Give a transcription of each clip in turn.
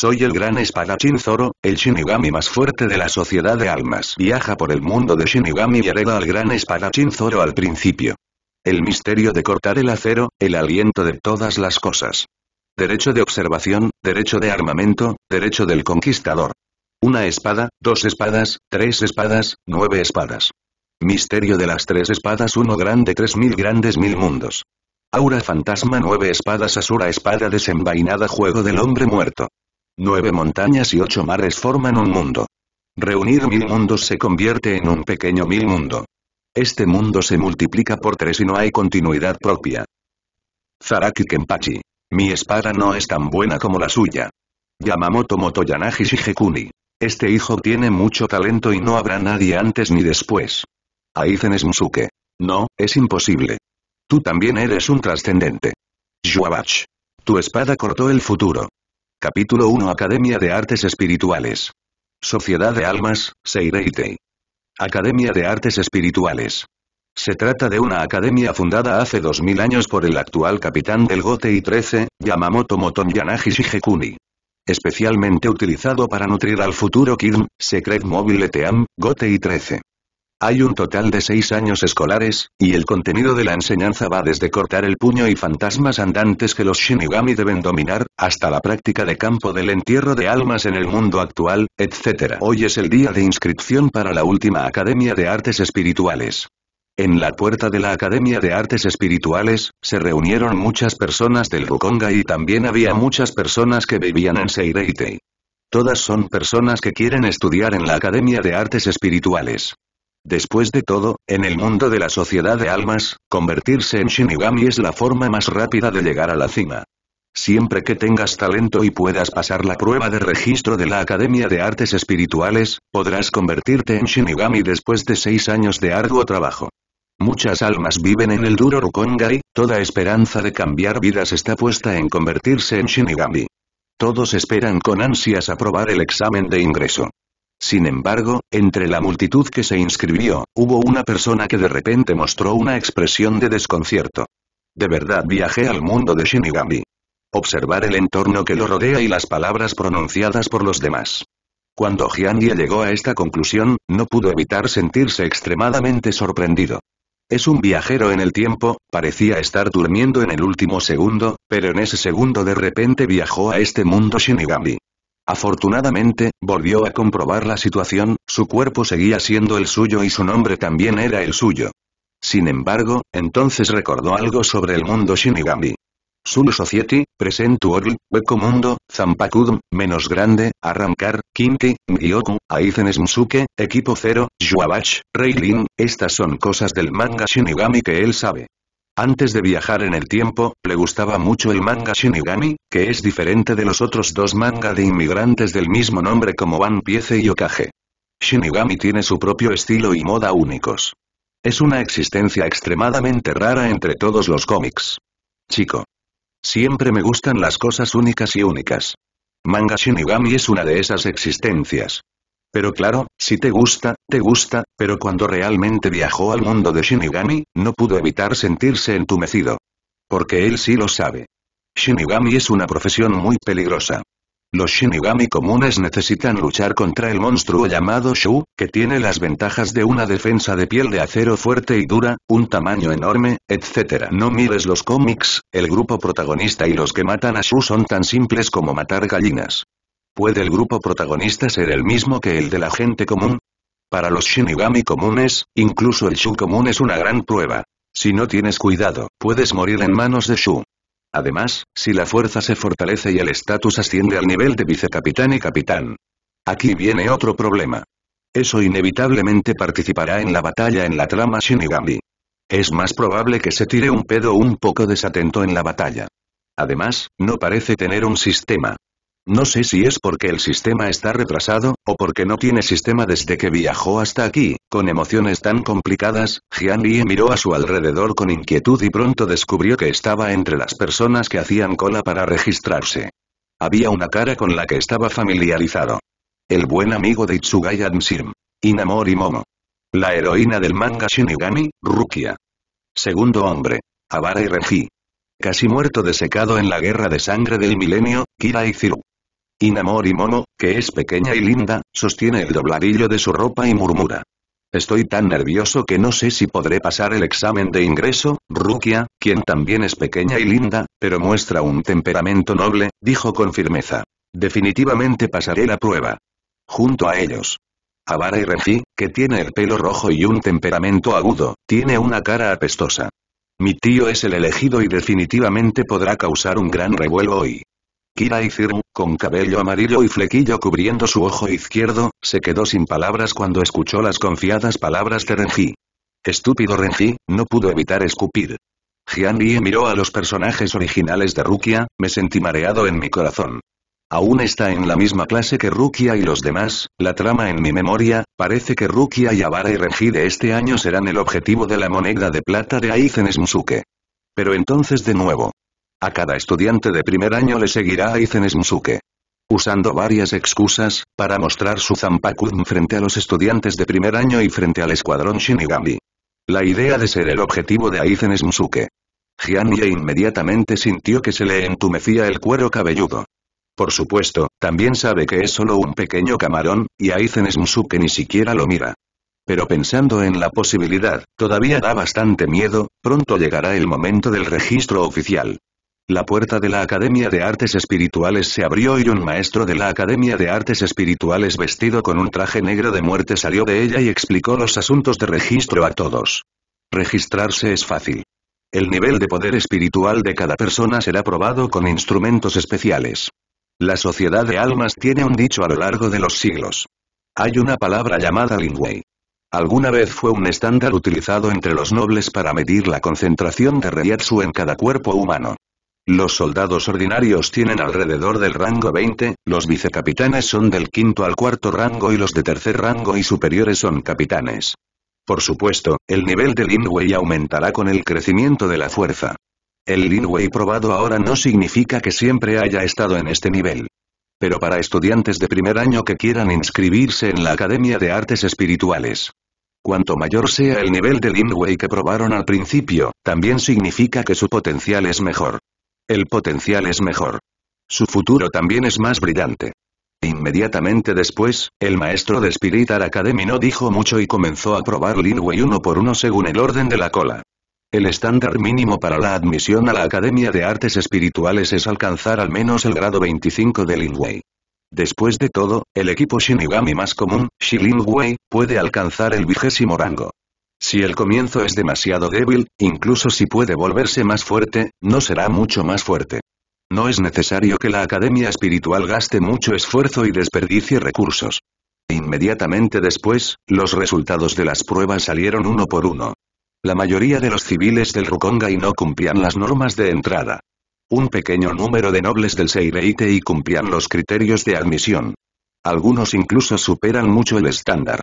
Soy el gran espadachín Zoro, el Shinigami más fuerte de la sociedad de almas. Viaja por el mundo de Shinigami y hereda al gran espadachín Zoro al principio. El misterio de cortar el acero, el aliento de todas las cosas. Derecho de observación, derecho de armamento, derecho del conquistador. Una espada, dos espadas, tres espadas, nueve espadas. Misterio de las tres espadas uno grande tres mil grandes mil mundos. Aura fantasma nueve espadas Asura espada desenvainada juego del hombre muerto. Nueve montañas y ocho mares forman un mundo. Reunir mil mundos se convierte en un pequeño mil mundo. Este mundo se multiplica por tres y no hay continuidad propia. Zaraki Kenpachi. Mi espada no es tan buena como la suya. Yamamoto Motoyanagi Shigekuni. Este hijo tiene mucho talento y no habrá nadie antes ni después. Aizen Musuke. No, es imposible. Tú también eres un trascendente. Yuabach. Tu espada cortó el futuro. Capítulo 1 Academia de Artes Espirituales. Sociedad de Almas, Seireitei. Academia de Artes Espirituales. Se trata de una academia fundada hace 2000 años por el actual capitán del Gotei 13, Yamamoto Moton Yanagi Shigekuni. Especialmente utilizado para nutrir al futuro Kid, Secret Mobile Team, Gotei 13. Hay un total de seis años escolares, y el contenido de la enseñanza va desde cortar el puño y fantasmas andantes que los Shinigami deben dominar, hasta la práctica de campo del entierro de almas en el mundo actual, etc. Hoy es el día de inscripción para la última Academia de Artes Espirituales. En la puerta de la Academia de Artes Espirituales, se reunieron muchas personas del Rukonga y también había muchas personas que vivían en Seireitei. Todas son personas que quieren estudiar en la Academia de Artes Espirituales. Después de todo, en el mundo de la sociedad de almas, convertirse en Shinigami es la forma más rápida de llegar a la cima. Siempre que tengas talento y puedas pasar la prueba de registro de la Academia de Artes Espirituales, podrás convertirte en Shinigami después de seis años de arduo trabajo. Muchas almas viven en el duro Rukongai, toda esperanza de cambiar vidas está puesta en convertirse en Shinigami. Todos esperan con ansias aprobar el examen de ingreso. Sin embargo, entre la multitud que se inscribió, hubo una persona que de repente mostró una expresión de desconcierto. De verdad viajé al mundo de Shinigami. Observar el entorno que lo rodea y las palabras pronunciadas por los demás. Cuando Hyangye llegó a esta conclusión, no pudo evitar sentirse extremadamente sorprendido. Es un viajero en el tiempo, parecía estar durmiendo en el último segundo, pero en ese segundo de repente viajó a este mundo Shinigami. Afortunadamente, volvió a comprobar la situación, su cuerpo seguía siendo el suyo y su nombre también era el suyo. Sin embargo, entonces recordó algo sobre el mundo Shinigami. Sulu Society, Present World, Beko Mundo, Zampakudum, Menos Grande, Arrancar, Kinki, Gyoku, Aizen Musuke, Equipo Zero, Yuabach, Reilin, estas son cosas del manga Shinigami que él sabe. Antes de viajar en el tiempo, le gustaba mucho el manga Shinigami, que es diferente de los otros dos manga de inmigrantes del mismo nombre como One Piece y Okage. Shinigami tiene su propio estilo y moda únicos. Es una existencia extremadamente rara entre todos los cómics. Chico. Siempre me gustan las cosas únicas y únicas. Manga Shinigami es una de esas existencias. Pero claro, si te gusta, te gusta, pero cuando realmente viajó al mundo de Shinigami, no pudo evitar sentirse entumecido. Porque él sí lo sabe. Shinigami es una profesión muy peligrosa. Los Shinigami comunes necesitan luchar contra el monstruo llamado Shu, que tiene las ventajas de una defensa de piel de acero fuerte y dura, un tamaño enorme, etc. No mires los cómics, el grupo protagonista y los que matan a Shu son tan simples como matar gallinas. ¿Puede el grupo protagonista ser el mismo que el de la gente común? Para los Shinigami comunes, incluso el Shu común es una gran prueba. Si no tienes cuidado, puedes morir en manos de Shu. Además, si la fuerza se fortalece y el estatus asciende al nivel de vicecapitán y capitán. Aquí viene otro problema. Eso inevitablemente participará en la batalla en la trama Shinigami. Es más probable que se tire un pedo un poco desatento en la batalla. Además, no parece tener un sistema. No sé si es porque el sistema está retrasado, o porque no tiene sistema desde que viajó hasta aquí, con emociones tan complicadas, Jian Yi miró a su alrededor con inquietud y pronto descubrió que estaba entre las personas que hacían cola para registrarse. Había una cara con la que estaba familiarizado. El buen amigo de Itsugaya Shim. Inamori Momo. La heroína del manga Shinigami, Rukia. Segundo hombre. Abara y Renji. Casi muerto de secado en la guerra de sangre del milenio, Kira y Ziru. Inamori Momo, que es pequeña y linda, sostiene el dobladillo de su ropa y murmura. Estoy tan nervioso que no sé si podré pasar el examen de ingreso, Rukia, quien también es pequeña y linda, pero muestra un temperamento noble, dijo con firmeza. Definitivamente pasaré la prueba. Junto a ellos. Avara y Renji, que tiene el pelo rojo y un temperamento agudo, tiene una cara apestosa. Mi tío es el elegido y definitivamente podrá causar un gran revuelo hoy. Kira Izirmu, con cabello amarillo y flequillo cubriendo su ojo izquierdo, se quedó sin palabras cuando escuchó las confiadas palabras de Renji. Estúpido Renji, no pudo evitar escupir. Jian Lie miró a los personajes originales de Rukia, me sentí mareado en mi corazón. Aún está en la misma clase que Rukia y los demás, la trama en mi memoria, parece que Rukia y Avara y Renji de este año serán el objetivo de la moneda de plata de Aizen Musuke. Pero entonces de nuevo. A cada estudiante de primer año le seguirá Aizen Musuke. Usando varias excusas, para mostrar su Zanpakuzen frente a los estudiantes de primer año y frente al escuadrón Shinigami. La idea de ser el objetivo de Aizen Musuke. Jian Ye inmediatamente sintió que se le entumecía el cuero cabelludo. Por supuesto, también sabe que es solo un pequeño camarón, y Aizen Musuke ni siquiera lo mira. Pero pensando en la posibilidad, todavía da bastante miedo, pronto llegará el momento del registro oficial. La puerta de la Academia de Artes Espirituales se abrió y un maestro de la Academia de Artes Espirituales vestido con un traje negro de muerte salió de ella y explicó los asuntos de registro a todos. Registrarse es fácil. El nivel de poder espiritual de cada persona será probado con instrumentos especiales. La sociedad de almas tiene un dicho a lo largo de los siglos. Hay una palabra llamada Lingwei. Alguna vez fue un estándar utilizado entre los nobles para medir la concentración de Reiatsu en cada cuerpo humano. Los soldados ordinarios tienen alrededor del rango 20, los vicecapitanes son del quinto al cuarto rango y los de tercer rango y superiores son capitanes. Por supuesto, el nivel de Lin aumentará con el crecimiento de la fuerza. El Lin probado ahora no significa que siempre haya estado en este nivel. Pero para estudiantes de primer año que quieran inscribirse en la Academia de Artes Espirituales. Cuanto mayor sea el nivel de Lin que probaron al principio, también significa que su potencial es mejor. El potencial es mejor. Su futuro también es más brillante. Inmediatamente después, el maestro de Spiritar Academy no dijo mucho y comenzó a probar Linway uno por uno según el orden de la cola. El estándar mínimo para la admisión a la Academia de Artes Espirituales es alcanzar al menos el grado 25 de Linway. Después de todo, el equipo Shinigami más común, Shilingwei, puede alcanzar el vigésimo rango. Si el comienzo es demasiado débil, incluso si puede volverse más fuerte, no será mucho más fuerte. No es necesario que la Academia Espiritual gaste mucho esfuerzo y desperdicie recursos. Inmediatamente después, los resultados de las pruebas salieron uno por uno. La mayoría de los civiles del Rukongai no cumplían las normas de entrada. Un pequeño número de nobles del Seireite y cumplían los criterios de admisión. Algunos incluso superan mucho el estándar.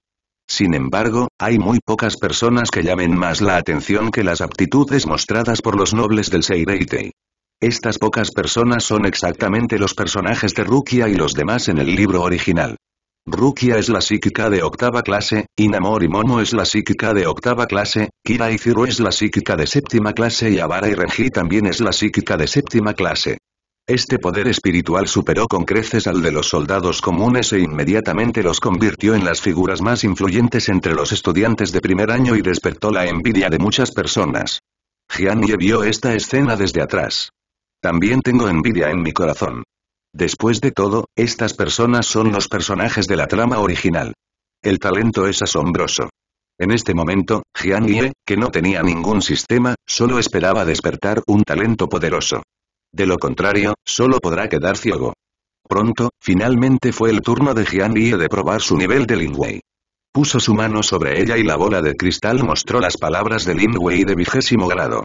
Sin embargo, hay muy pocas personas que llamen más la atención que las aptitudes mostradas por los nobles del Seireitei. Estas pocas personas son exactamente los personajes de Rukia y los demás en el libro original. Rukia es la psíquica de octava clase, Inamori Momo es la psíquica de octava clase, Kira y Ziro es la psíquica de séptima clase y Avara y Renji también es la psíquica de séptima clase. Este poder espiritual superó con creces al de los soldados comunes e inmediatamente los convirtió en las figuras más influyentes entre los estudiantes de primer año y despertó la envidia de muchas personas. Jian Ye vio esta escena desde atrás. También tengo envidia en mi corazón. Después de todo, estas personas son los personajes de la trama original. El talento es asombroso. En este momento, Jian Ye, que no tenía ningún sistema, solo esperaba despertar un talento poderoso. De lo contrario, solo podrá quedar ciego. Pronto, finalmente fue el turno de Jian Yi de probar su nivel de Lingwei. Puso su mano sobre ella y la bola de cristal mostró las palabras de Lingwei de vigésimo grado.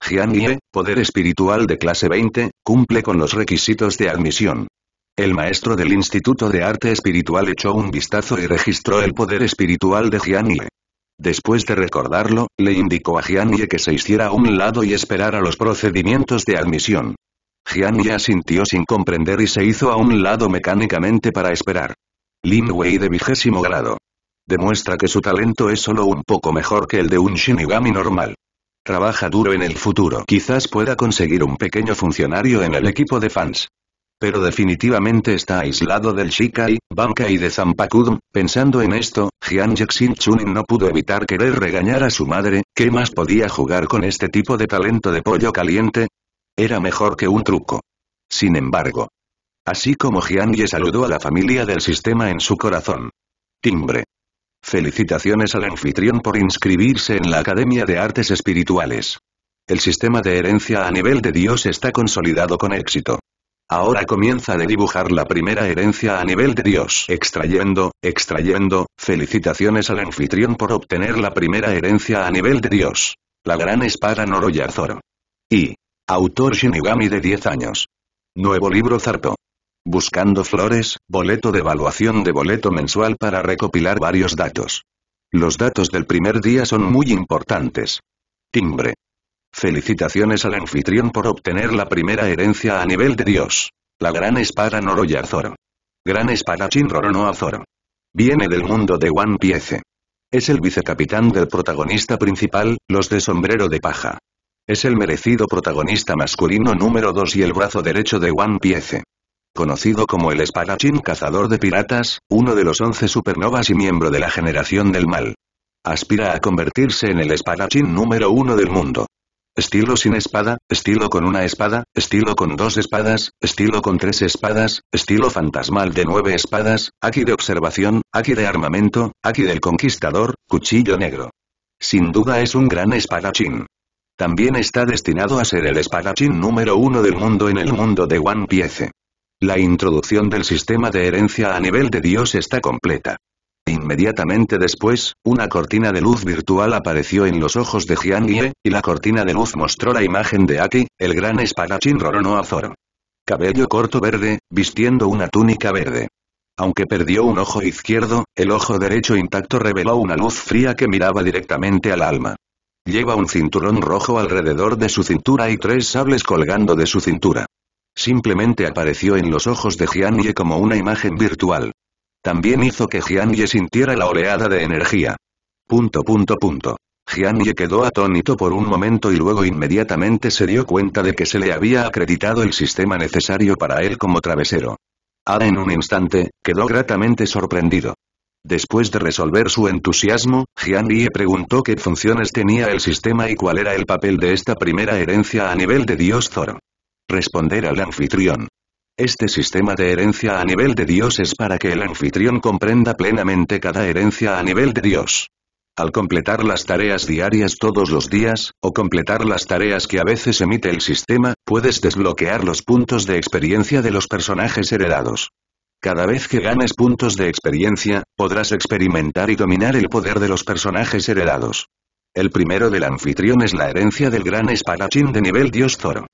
Jian Yi, poder espiritual de clase 20, cumple con los requisitos de admisión. El maestro del Instituto de Arte Espiritual echó un vistazo y registró el poder espiritual de Jian Yi. Después de recordarlo, le indicó a Jian Ye que se hiciera a un lado y esperara los procedimientos de admisión. Jian Ye asintió sin comprender y se hizo a un lado mecánicamente para esperar. Lin Wei de vigésimo grado. Demuestra que su talento es solo un poco mejor que el de un Shinigami normal. Trabaja duro en el futuro. Quizás pueda conseguir un pequeño funcionario en el equipo de fans. Pero definitivamente está aislado del Shikai, Banka y de Zampakudum. Pensando en esto, Jian Yexin Chunin no pudo evitar querer regañar a su madre, ¿qué más podía jugar con este tipo de talento de pollo caliente? Era mejor que un truco. Sin embargo. Así como Jian Ye saludó a la familia del sistema en su corazón. Timbre. Felicitaciones al anfitrión por inscribirse en la Academia de Artes Espirituales. El sistema de herencia a nivel de Dios está consolidado con éxito. Ahora comienza a dibujar la primera herencia a nivel de Dios. Extrayendo, extrayendo, felicitaciones al anfitrión por obtener la primera herencia a nivel de Dios. La gran espada Noroya Zoro. Y. Autor Shinigami de 10 años. Nuevo libro Zarto. Buscando flores, boleto de evaluación de boleto mensual para recopilar varios datos. Los datos del primer día son muy importantes. Timbre. Felicitaciones al anfitrión por obtener la primera herencia a nivel de Dios. La gran espada Noroya Zoro. Gran espadachín Roronoa Zoro. Viene del mundo de One Piece. Es el vicecapitán del protagonista principal, los de sombrero de paja. Es el merecido protagonista masculino número 2 y el brazo derecho de One Piece. Conocido como el espadachín cazador de piratas, uno de los once supernovas y miembro de la generación del mal. Aspira a convertirse en el espadachín número uno del mundo. Estilo sin espada, estilo con una espada, estilo con dos espadas, estilo con tres espadas, estilo fantasmal de nueve espadas, aquí de observación, aquí de armamento, aquí del conquistador, cuchillo negro. Sin duda es un gran espadachín. También está destinado a ser el espadachín número uno del mundo en el mundo de One Piece. La introducción del sistema de herencia a nivel de Dios está completa. Inmediatamente después, una cortina de luz virtual apareció en los ojos de Jian Ye, y la cortina de luz mostró la imagen de Aki, el gran espadachín Roronoa Zoro. Cabello corto verde, vistiendo una túnica verde. Aunque perdió un ojo izquierdo, el ojo derecho intacto reveló una luz fría que miraba directamente al alma. Lleva un cinturón rojo alrededor de su cintura y tres sables colgando de su cintura. Simplemente apareció en los ojos de Jian Ye como una imagen virtual. También hizo que Jian Ye sintiera la oleada de energía. Punto punto punto. Jian Ye quedó atónito por un momento y luego inmediatamente se dio cuenta de que se le había acreditado el sistema necesario para él como travesero. Ahora en un instante, quedó gratamente sorprendido. Después de resolver su entusiasmo, Jian Ye preguntó qué funciones tenía el sistema y cuál era el papel de esta primera herencia a nivel de Dios Zoro. Responder al anfitrión. Este sistema de herencia a nivel de Dios es para que el anfitrión comprenda plenamente cada herencia a nivel de Dios. Al completar las tareas diarias todos los días, o completar las tareas que a veces emite el sistema, puedes desbloquear los puntos de experiencia de los personajes heredados. Cada vez que ganes puntos de experiencia, podrás experimentar y dominar el poder de los personajes heredados. El primero del anfitrión es la herencia del gran espadachín de nivel Dios Zoro.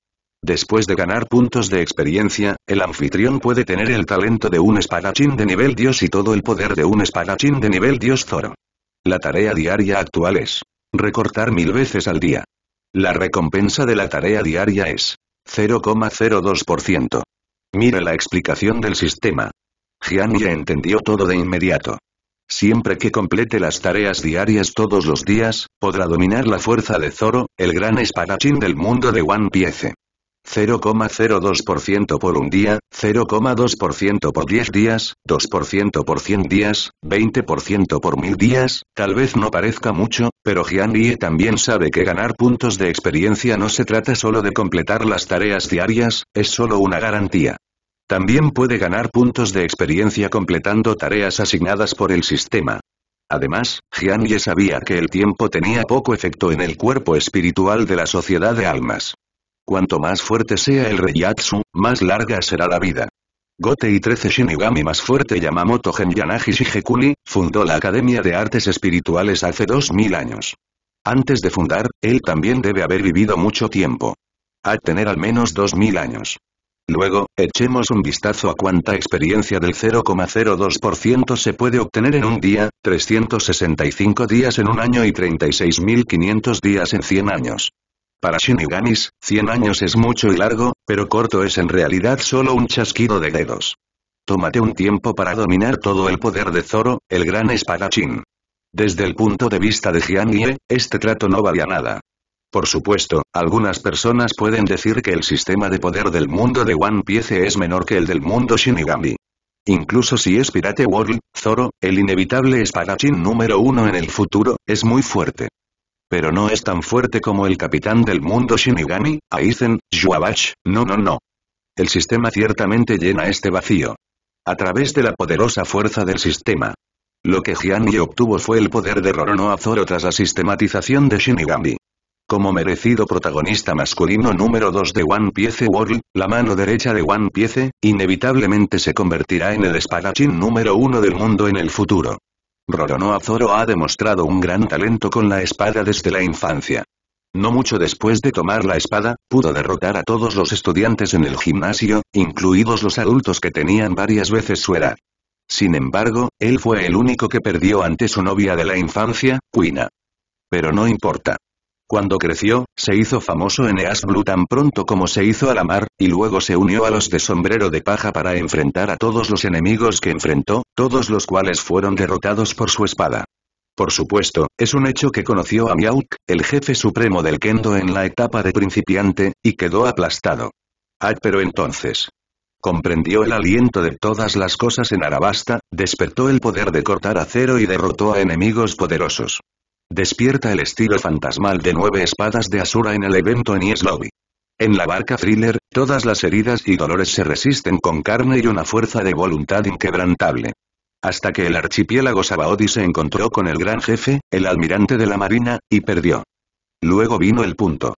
Después de ganar puntos de experiencia, el anfitrión puede tener el talento de un espadachín de nivel dios y todo el poder de un espadachín de nivel dios Zoro. La tarea diaria actual es recortar mil veces al día. La recompensa de la tarea diaria es 0,02%. Mire la explicación del sistema. Jian ya entendió todo de inmediato. Siempre que complete las tareas diarias todos los días, podrá dominar la fuerza de Zoro, el gran espadachín del mundo de One Piece. 0,02% por un día, 0,2% por 10 días, 2% por 100 días, 20% por 1000 días, tal vez no parezca mucho, pero Jian Ye también sabe que ganar puntos de experiencia no se trata solo de completar las tareas diarias, es solo una garantía. También puede ganar puntos de experiencia completando tareas asignadas por el sistema. Además, Jian sabía que el tiempo tenía poco efecto en el cuerpo espiritual de la sociedad de almas. Cuanto más fuerte sea el Reiyatsu, más larga será la vida. Gote y 13 Shinigami más fuerte Yamamoto Genyanagi Shigekuni, fundó la Academia de Artes Espirituales hace 2000 años. Antes de fundar, él también debe haber vivido mucho tiempo. A tener al menos 2000 años. Luego, echemos un vistazo a cuánta experiencia del 0,02% se puede obtener en un día, 365 días en un año y 36.500 días en 100 años. Para Shinigamis, 100 años es mucho y largo, pero corto es en realidad solo un chasquido de dedos. Tómate un tiempo para dominar todo el poder de Zoro, el gran espadachín. Desde el punto de vista de Jian Ye, este trato no valía nada. Por supuesto, algunas personas pueden decir que el sistema de poder del mundo de One Piece es menor que el del mundo Shinigami. Incluso si es Pirate World, Zoro, el inevitable espadachín número uno en el futuro, es muy fuerte. Pero no es tan fuerte como el capitán del mundo Shinigami, Aizen, Yuabach, no no no. El sistema ciertamente llena este vacío. A través de la poderosa fuerza del sistema. Lo que Yi obtuvo fue el poder de Roronoa Zoro tras la sistematización de Shinigami. Como merecido protagonista masculino número 2 de One Piece World, la mano derecha de One Piece, inevitablemente se convertirá en el espadachín número 1 del mundo en el futuro. Roronoa Zoro ha demostrado un gran talento con la espada desde la infancia. No mucho después de tomar la espada, pudo derrotar a todos los estudiantes en el gimnasio, incluidos los adultos que tenían varias veces su edad. Sin embargo, él fue el único que perdió ante su novia de la infancia, Quina. Pero no importa. Cuando creció, se hizo famoso en East Blue tan pronto como se hizo a la mar, y luego se unió a los de sombrero de paja para enfrentar a todos los enemigos que enfrentó, todos los cuales fueron derrotados por su espada. Por supuesto, es un hecho que conoció a Miauk, el jefe supremo del Kendo en la etapa de principiante, y quedó aplastado. Ah, pero entonces. Comprendió el aliento de todas las cosas en Arabasta, despertó el poder de cortar acero y derrotó a enemigos poderosos. Despierta el estilo fantasmal de nueve espadas de Asura en el evento en Yes Lobby. En la barca thriller, todas las heridas y dolores se resisten con carne y una fuerza de voluntad inquebrantable. Hasta que el archipiélago Sabaody se encontró con el gran jefe, el almirante de la marina, y perdió. Luego vino el punto.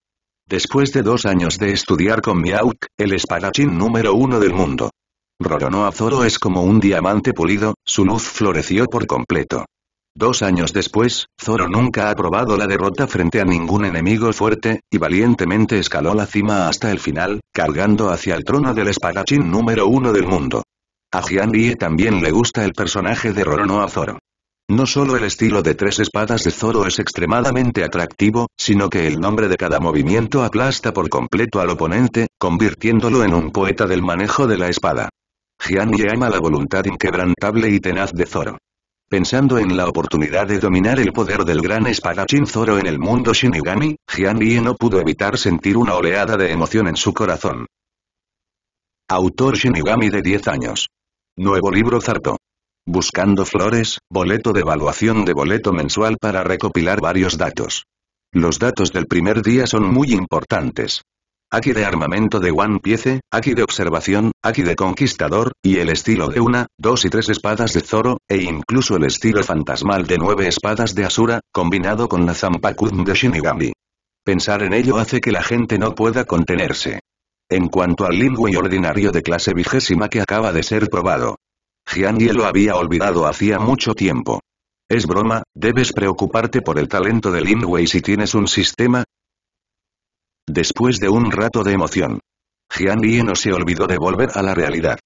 Después de dos años de estudiar con Miauk, el espadachín número uno del mundo. Roronoa Zoro es como un diamante pulido, su luz floreció por completo. Dos años después, Zoro nunca ha probado la derrota frente a ningún enemigo fuerte, y valientemente escaló la cima hasta el final, cargando hacia el trono del espadachín número uno del mundo. A Jian Lie también le gusta el personaje de Roronoa Zoro. No solo el estilo de tres espadas de Zoro es extremadamente atractivo, sino que el nombre de cada movimiento aplasta por completo al oponente, convirtiéndolo en un poeta del manejo de la espada. Jian Lie ama la voluntad inquebrantable y tenaz de Zoro. Pensando en la oportunidad de dominar el poder del gran espadachín Zoro en el mundo Shinigami, Jian Lie no pudo evitar sentir una oleada de emoción en su corazón. Autor Shinigami de 10 años. Nuevo libro Zarto. Buscando flores, boleto de evaluación de boleto mensual para recopilar varios datos. Los datos del primer día son muy importantes. Aquí de armamento de One Piece, aquí de observación, aquí de conquistador, y el estilo de una, dos y tres espadas de Zoro, e incluso el estilo fantasmal de nueve espadas de Asura, combinado con la Zampakun de Shinigami. Pensar en ello hace que la gente no pueda contenerse. En cuanto al Lingui ordinario de clase vigésima que acaba de ser probado. Jian lo había olvidado hacía mucho tiempo. Es broma, debes preocuparte por el talento del Lingui si tienes un sistema, Después de un rato de emoción. Jian Lie no se olvidó de volver a la realidad.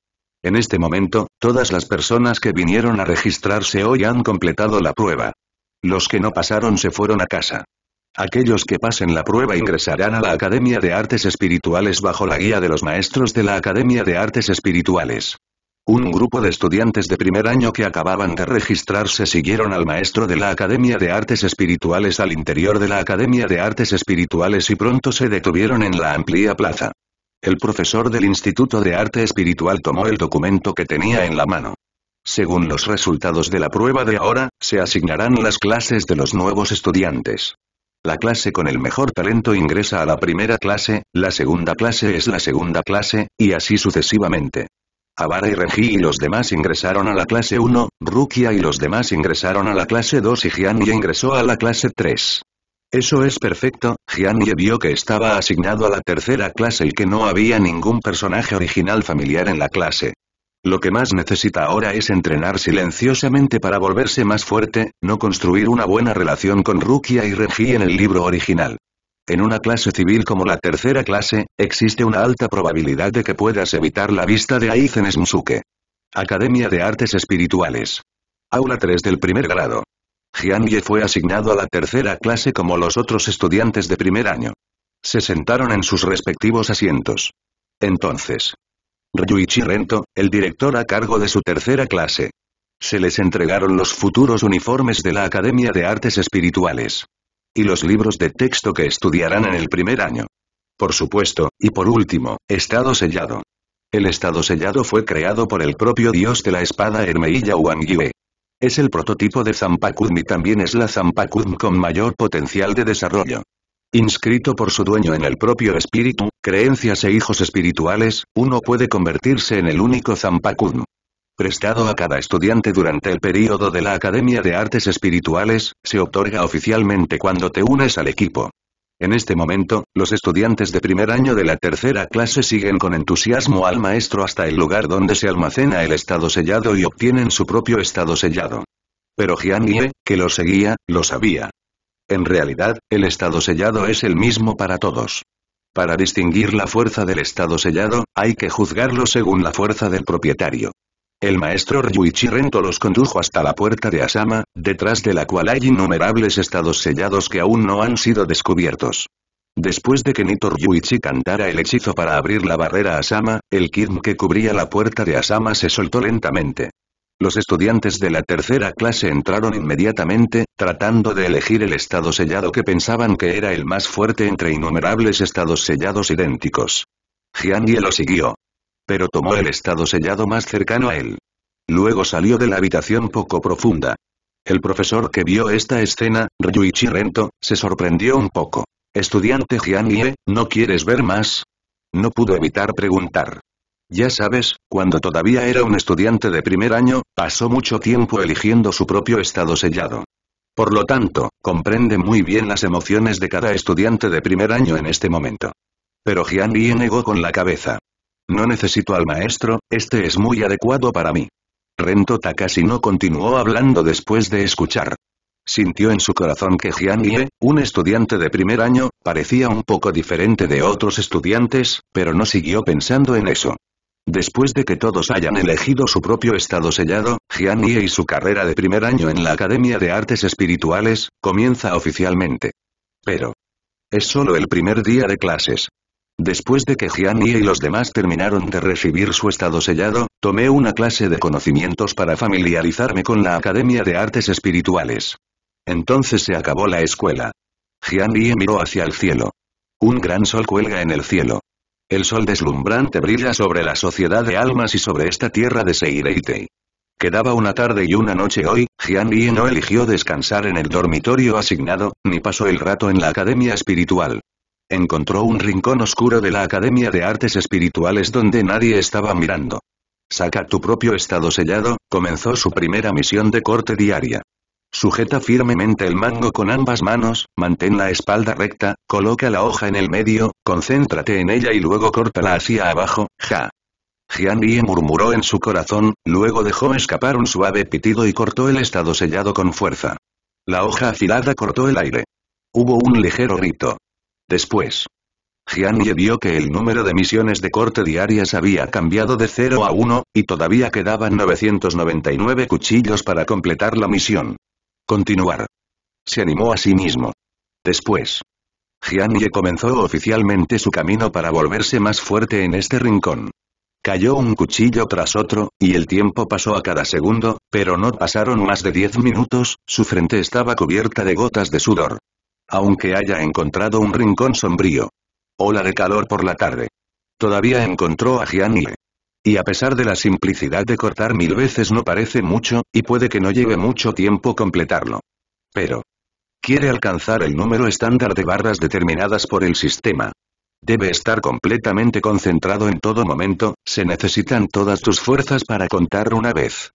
En este momento, todas las personas que vinieron a registrarse hoy han completado la prueba. Los que no pasaron se fueron a casa. Aquellos que pasen la prueba ingresarán a la Academia de Artes Espirituales bajo la guía de los maestros de la Academia de Artes Espirituales. Un grupo de estudiantes de primer año que acababan de registrarse siguieron al maestro de la Academia de Artes Espirituales al interior de la Academia de Artes Espirituales y pronto se detuvieron en la amplia plaza. El profesor del Instituto de Arte Espiritual tomó el documento que tenía en la mano. Según los resultados de la prueba de ahora, se asignarán las clases de los nuevos estudiantes. La clase con el mejor talento ingresa a la primera clase, la segunda clase es la segunda clase, y así sucesivamente. Avara y Renji y los demás ingresaron a la clase 1, Rukia y los demás ingresaron a la clase 2 y Jian Ye ingresó a la clase 3. Eso es perfecto, Jian Ye vio que estaba asignado a la tercera clase y que no había ningún personaje original familiar en la clase. Lo que más necesita ahora es entrenar silenciosamente para volverse más fuerte, no construir una buena relación con Rukia y Renji en el libro original. En una clase civil como la tercera clase, existe una alta probabilidad de que puedas evitar la vista de Aizen Smusuke. Academia de Artes Espirituales. Aula 3 del primer grado. Jian Ye fue asignado a la tercera clase como los otros estudiantes de primer año. Se sentaron en sus respectivos asientos. Entonces. Ryuichi Rento, el director a cargo de su tercera clase. Se les entregaron los futuros uniformes de la Academia de Artes Espirituales. Y los libros de texto que estudiarán en el primer año. Por supuesto, y por último, estado sellado. El estado sellado fue creado por el propio dios de la espada Hermeilla Wang Yue. Es el prototipo de Zampakudm y también es la Zampakudm con mayor potencial de desarrollo. Inscrito por su dueño en el propio espíritu, creencias e hijos espirituales, uno puede convertirse en el único Zampakudm. Prestado a cada estudiante durante el período de la Academia de Artes Espirituales, se otorga oficialmente cuando te unes al equipo. En este momento, los estudiantes de primer año de la tercera clase siguen con entusiasmo al maestro hasta el lugar donde se almacena el estado sellado y obtienen su propio estado sellado. Pero Jian Ye, que lo seguía, lo sabía. En realidad, el estado sellado es el mismo para todos. Para distinguir la fuerza del estado sellado, hay que juzgarlo según la fuerza del propietario. El maestro Ryuichi Rento los condujo hasta la puerta de Asama, detrás de la cual hay innumerables estados sellados que aún no han sido descubiertos. Después de que Nito Ryuichi cantara el hechizo para abrir la barrera Asama, el kirm que cubría la puerta de Asama se soltó lentamente. Los estudiantes de la tercera clase entraron inmediatamente, tratando de elegir el estado sellado que pensaban que era el más fuerte entre innumerables estados sellados idénticos. Jian lo siguió pero tomó el estado sellado más cercano a él. Luego salió de la habitación poco profunda. El profesor que vio esta escena, Ryuichi Rento, se sorprendió un poco. Estudiante Jian Ye, ¿no quieres ver más? No pudo evitar preguntar. Ya sabes, cuando todavía era un estudiante de primer año, pasó mucho tiempo eligiendo su propio estado sellado. Por lo tanto, comprende muy bien las emociones de cada estudiante de primer año en este momento. Pero Jian negó con la cabeza. No necesito al maestro, este es muy adecuado para mí. Rento Takashi no continuó hablando después de escuchar. Sintió en su corazón que Jian Ye, un estudiante de primer año, parecía un poco diferente de otros estudiantes, pero no siguió pensando en eso. Después de que todos hayan elegido su propio estado sellado, Jian Ye y su carrera de primer año en la Academia de Artes Espirituales, comienza oficialmente. Pero. Es solo el primer día de clases. Después de que Jian Yi y los demás terminaron de recibir su estado sellado, tomé una clase de conocimientos para familiarizarme con la Academia de Artes Espirituales. Entonces se acabó la escuela. Jian Yi miró hacia el cielo. Un gran sol cuelga en el cielo. El sol deslumbrante brilla sobre la sociedad de almas y sobre esta tierra de Seireitei. Quedaba una tarde y una noche hoy, Jian Yi no eligió descansar en el dormitorio asignado, ni pasó el rato en la academia espiritual. Encontró un rincón oscuro de la Academia de Artes Espirituales donde nadie estaba mirando. Saca tu propio estado sellado, comenzó su primera misión de corte diaria. Sujeta firmemente el mango con ambas manos, mantén la espalda recta, coloca la hoja en el medio, concéntrate en ella y luego córtala hacia abajo, ja. Jian Yi murmuró en su corazón, luego dejó escapar un suave pitido y cortó el estado sellado con fuerza. La hoja afilada cortó el aire. Hubo un ligero rito. Después. Jian Ye vio que el número de misiones de corte diarias había cambiado de 0 a 1, y todavía quedaban 999 cuchillos para completar la misión. Continuar. Se animó a sí mismo. Después. Jian Ye comenzó oficialmente su camino para volverse más fuerte en este rincón. Cayó un cuchillo tras otro, y el tiempo pasó a cada segundo, pero no pasaron más de 10 minutos, su frente estaba cubierta de gotas de sudor. Aunque haya encontrado un rincón sombrío. Ola de calor por la tarde. Todavía encontró a Jian Y a pesar de la simplicidad de cortar mil veces no parece mucho, y puede que no lleve mucho tiempo completarlo. Pero. Quiere alcanzar el número estándar de barras determinadas por el sistema. Debe estar completamente concentrado en todo momento, se necesitan todas tus fuerzas para contar una vez.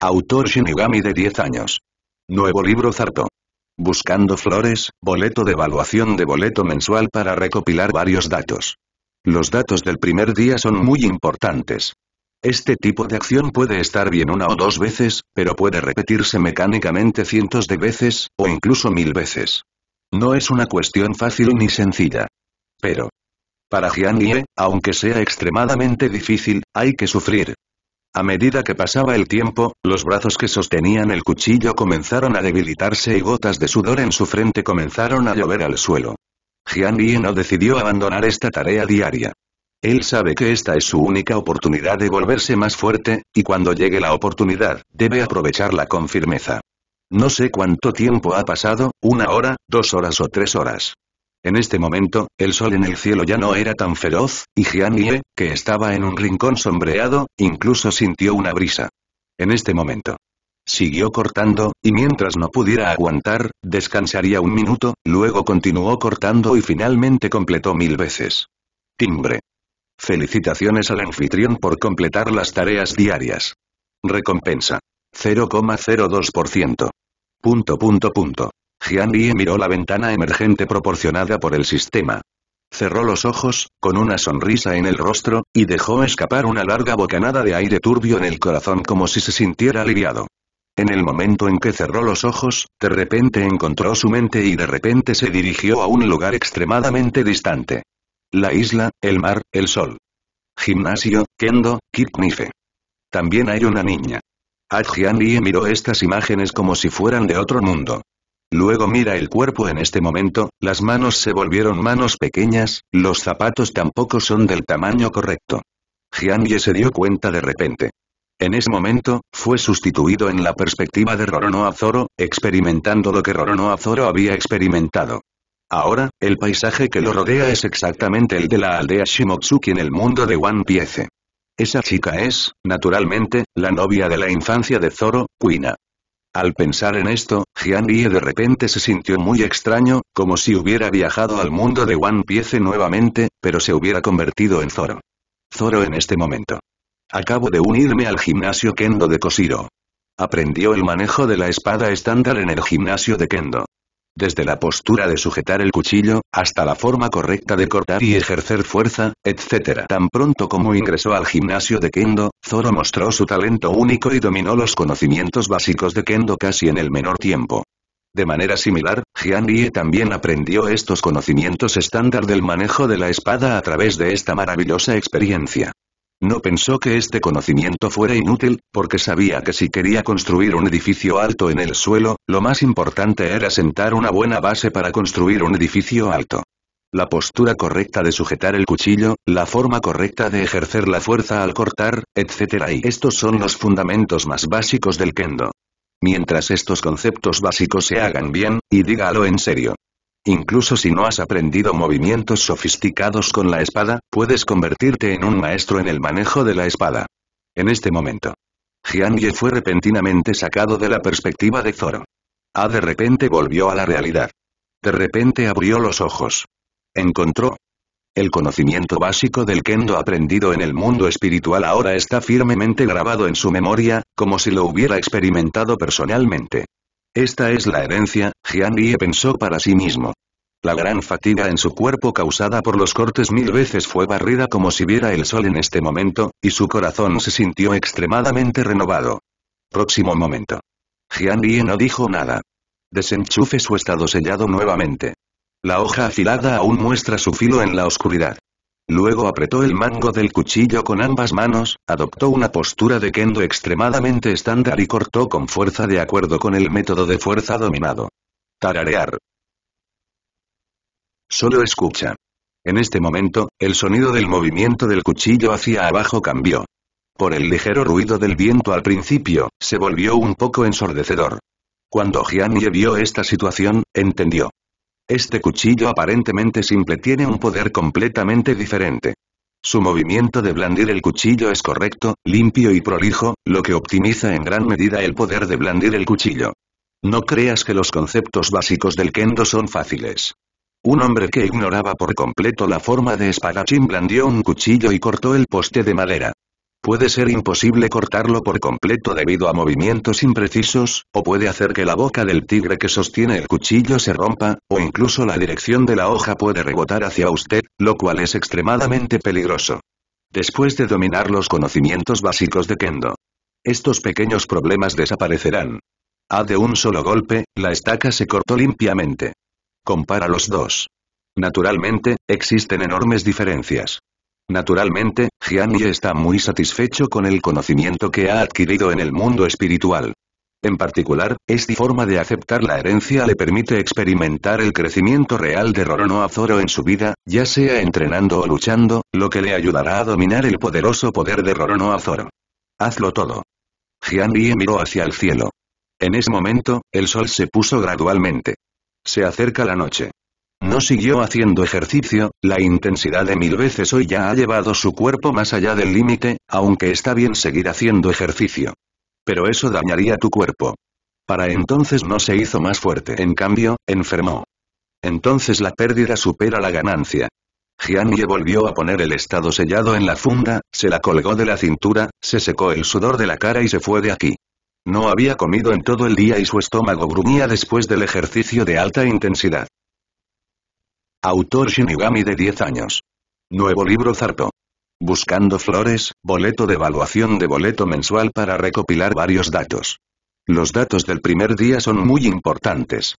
Autor Shinigami de 10 años. Nuevo libro Zarto. Buscando flores, boleto de evaluación de boleto mensual para recopilar varios datos. Los datos del primer día son muy importantes. Este tipo de acción puede estar bien una o dos veces, pero puede repetirse mecánicamente cientos de veces, o incluso mil veces. No es una cuestión fácil ni sencilla. Pero. Para Jian Ye, aunque sea extremadamente difícil, hay que sufrir. A medida que pasaba el tiempo, los brazos que sostenían el cuchillo comenzaron a debilitarse y gotas de sudor en su frente comenzaron a llover al suelo. Jian Yi no decidió abandonar esta tarea diaria. Él sabe que esta es su única oportunidad de volverse más fuerte, y cuando llegue la oportunidad, debe aprovecharla con firmeza. No sé cuánto tiempo ha pasado, una hora, dos horas o tres horas. En este momento, el sol en el cielo ya no era tan feroz, y Jian Ye, que estaba en un rincón sombreado, incluso sintió una brisa. En este momento. Siguió cortando, y mientras no pudiera aguantar, descansaría un minuto, luego continuó cortando y finalmente completó mil veces. Timbre. Felicitaciones al anfitrión por completar las tareas diarias. Recompensa. 0,02%. Punto punto punto. Jian miró la ventana emergente proporcionada por el sistema. Cerró los ojos, con una sonrisa en el rostro, y dejó escapar una larga bocanada de aire turbio en el corazón como si se sintiera aliviado. En el momento en que cerró los ojos, de repente encontró su mente y de repente se dirigió a un lugar extremadamente distante. La isla, el mar, el sol. Gimnasio, kendo, knife. También hay una niña. Adjian Lie miró estas imágenes como si fueran de otro mundo. Luego mira el cuerpo en este momento, las manos se volvieron manos pequeñas, los zapatos tampoco son del tamaño correcto. Jian Ye se dio cuenta de repente. En ese momento, fue sustituido en la perspectiva de Roronoa Zoro, experimentando lo que Roronoa Zoro había experimentado. Ahora, el paisaje que lo rodea es exactamente el de la aldea Shimotsuki en el mundo de One Piece. Esa chica es, naturalmente, la novia de la infancia de Zoro, Kuina. Al pensar en esto, Jian de repente se sintió muy extraño, como si hubiera viajado al mundo de One Piece nuevamente, pero se hubiera convertido en Zoro. Zoro en este momento. Acabo de unirme al gimnasio Kendo de Koshiro. Aprendió el manejo de la espada estándar en el gimnasio de Kendo. Desde la postura de sujetar el cuchillo, hasta la forma correcta de cortar y ejercer fuerza, etc. Tan pronto como ingresó al gimnasio de Kendo, Zoro mostró su talento único y dominó los conocimientos básicos de Kendo casi en el menor tiempo. De manera similar, Jian Rie también aprendió estos conocimientos estándar del manejo de la espada a través de esta maravillosa experiencia. No pensó que este conocimiento fuera inútil, porque sabía que si quería construir un edificio alto en el suelo, lo más importante era sentar una buena base para construir un edificio alto. La postura correcta de sujetar el cuchillo, la forma correcta de ejercer la fuerza al cortar, etc. Y estos son los fundamentos más básicos del kendo. Mientras estos conceptos básicos se hagan bien, y dígalo en serio, Incluso si no has aprendido movimientos sofisticados con la espada, puedes convertirte en un maestro en el manejo de la espada. En este momento. Jian Ye fue repentinamente sacado de la perspectiva de Zoro. Ah de repente volvió a la realidad. De repente abrió los ojos. Encontró. El conocimiento básico del kendo aprendido en el mundo espiritual ahora está firmemente grabado en su memoria, como si lo hubiera experimentado personalmente. Esta es la herencia, Jian Rie pensó para sí mismo. La gran fatiga en su cuerpo causada por los cortes mil veces fue barrida como si viera el sol en este momento, y su corazón se sintió extremadamente renovado. Próximo momento. Jian Rie no dijo nada. Desenchufe su estado sellado nuevamente. La hoja afilada aún muestra su filo en la oscuridad. Luego apretó el mango del cuchillo con ambas manos, adoptó una postura de kendo extremadamente estándar y cortó con fuerza de acuerdo con el método de fuerza dominado. Tararear. Solo escucha. En este momento, el sonido del movimiento del cuchillo hacia abajo cambió. Por el ligero ruido del viento al principio, se volvió un poco ensordecedor. Cuando Jian Ye vio esta situación, entendió. Este cuchillo aparentemente simple tiene un poder completamente diferente. Su movimiento de blandir el cuchillo es correcto, limpio y prolijo, lo que optimiza en gran medida el poder de blandir el cuchillo. No creas que los conceptos básicos del kendo son fáciles. Un hombre que ignoraba por completo la forma de espadachín blandió un cuchillo y cortó el poste de madera. Puede ser imposible cortarlo por completo debido a movimientos imprecisos, o puede hacer que la boca del tigre que sostiene el cuchillo se rompa, o incluso la dirección de la hoja puede rebotar hacia usted, lo cual es extremadamente peligroso. Después de dominar los conocimientos básicos de Kendo, estos pequeños problemas desaparecerán. A de un solo golpe, la estaca se cortó limpiamente. Compara los dos. Naturalmente, existen enormes diferencias. Naturalmente, Jian Ye está muy satisfecho con el conocimiento que ha adquirido en el mundo espiritual. En particular, esta forma de aceptar la herencia le permite experimentar el crecimiento real de Roronoa Zoro en su vida, ya sea entrenando o luchando, lo que le ayudará a dominar el poderoso poder de Roronoa Zoro. Hazlo todo. Jian Ye miró hacia el cielo. En ese momento, el sol se puso gradualmente. Se acerca la noche. No siguió haciendo ejercicio, la intensidad de mil veces hoy ya ha llevado su cuerpo más allá del límite, aunque está bien seguir haciendo ejercicio. Pero eso dañaría tu cuerpo. Para entonces no se hizo más fuerte, en cambio, enfermó. Entonces la pérdida supera la ganancia. Jianye volvió a poner el estado sellado en la funda, se la colgó de la cintura, se secó el sudor de la cara y se fue de aquí. No había comido en todo el día y su estómago gruñía después del ejercicio de alta intensidad. Autor Shinigami de 10 años. Nuevo libro Zarpo. Buscando flores, boleto de evaluación de boleto mensual para recopilar varios datos. Los datos del primer día son muy importantes.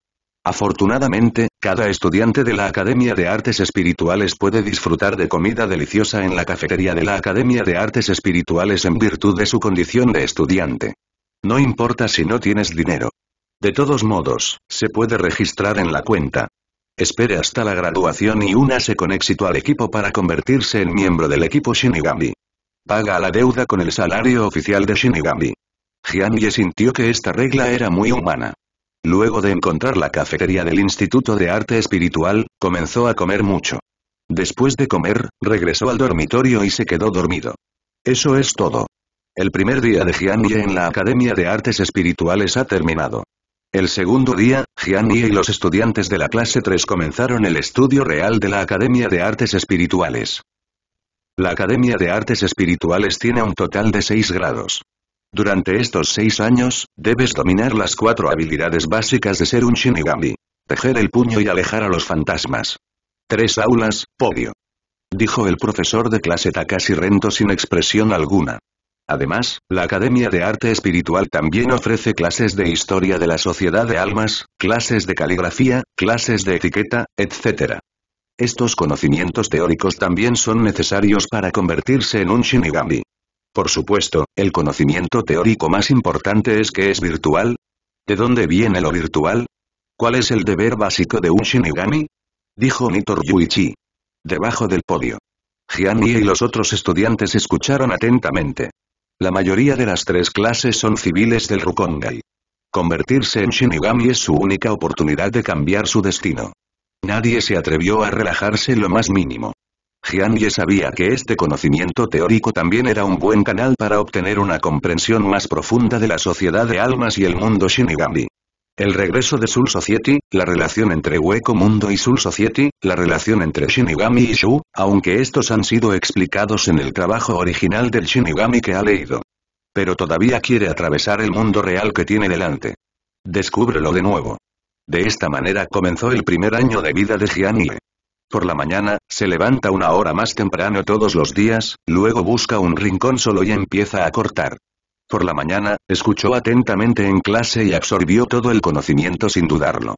Afortunadamente, cada estudiante de la Academia de Artes Espirituales puede disfrutar de comida deliciosa en la cafetería de la Academia de Artes Espirituales en virtud de su condición de estudiante. No importa si no tienes dinero. De todos modos, se puede registrar en la cuenta, Espere hasta la graduación y únase con éxito al equipo para convertirse en miembro del equipo Shinigami. Paga la deuda con el salario oficial de Shinigami. Ye sintió que esta regla era muy humana. Luego de encontrar la cafetería del Instituto de Arte Espiritual, comenzó a comer mucho. Después de comer, regresó al dormitorio y se quedó dormido. Eso es todo. El primer día de Ye en la Academia de Artes Espirituales ha terminado. El segundo día, Jian y los estudiantes de la clase 3 comenzaron el estudio real de la Academia de Artes Espirituales. La Academia de Artes Espirituales tiene un total de 6 grados. Durante estos 6 años, debes dominar las cuatro habilidades básicas de ser un Shinigami. Tejer el puño y alejar a los fantasmas. Tres aulas, podio. Dijo el profesor de clase Takashi Rento sin expresión alguna. Además, la Academia de Arte Espiritual también ofrece clases de historia de la sociedad de almas, clases de caligrafía, clases de etiqueta, etc. Estos conocimientos teóricos también son necesarios para convertirse en un Shinigami. Por supuesto, el conocimiento teórico más importante es que es virtual. ¿De dónde viene lo virtual? ¿Cuál es el deber básico de un Shinigami? Dijo Nitor Yuichi. Debajo del podio. Jian Yi y los otros estudiantes escucharon atentamente. La mayoría de las tres clases son civiles del Rukongai. Convertirse en Shinigami es su única oportunidad de cambiar su destino. Nadie se atrevió a relajarse lo más mínimo. Ye sabía que este conocimiento teórico también era un buen canal para obtener una comprensión más profunda de la sociedad de almas y el mundo Shinigami. El regreso de Soul Society, la relación entre Hueco Mundo y Soul Society, la relación entre Shinigami y Shu, aunque estos han sido explicados en el trabajo original del Shinigami que ha leído. Pero todavía quiere atravesar el mundo real que tiene delante. Descúbrelo de nuevo. De esta manera comenzó el primer año de vida de Jian Por la mañana, se levanta una hora más temprano todos los días, luego busca un rincón solo y empieza a cortar. Por la mañana, escuchó atentamente en clase y absorbió todo el conocimiento sin dudarlo.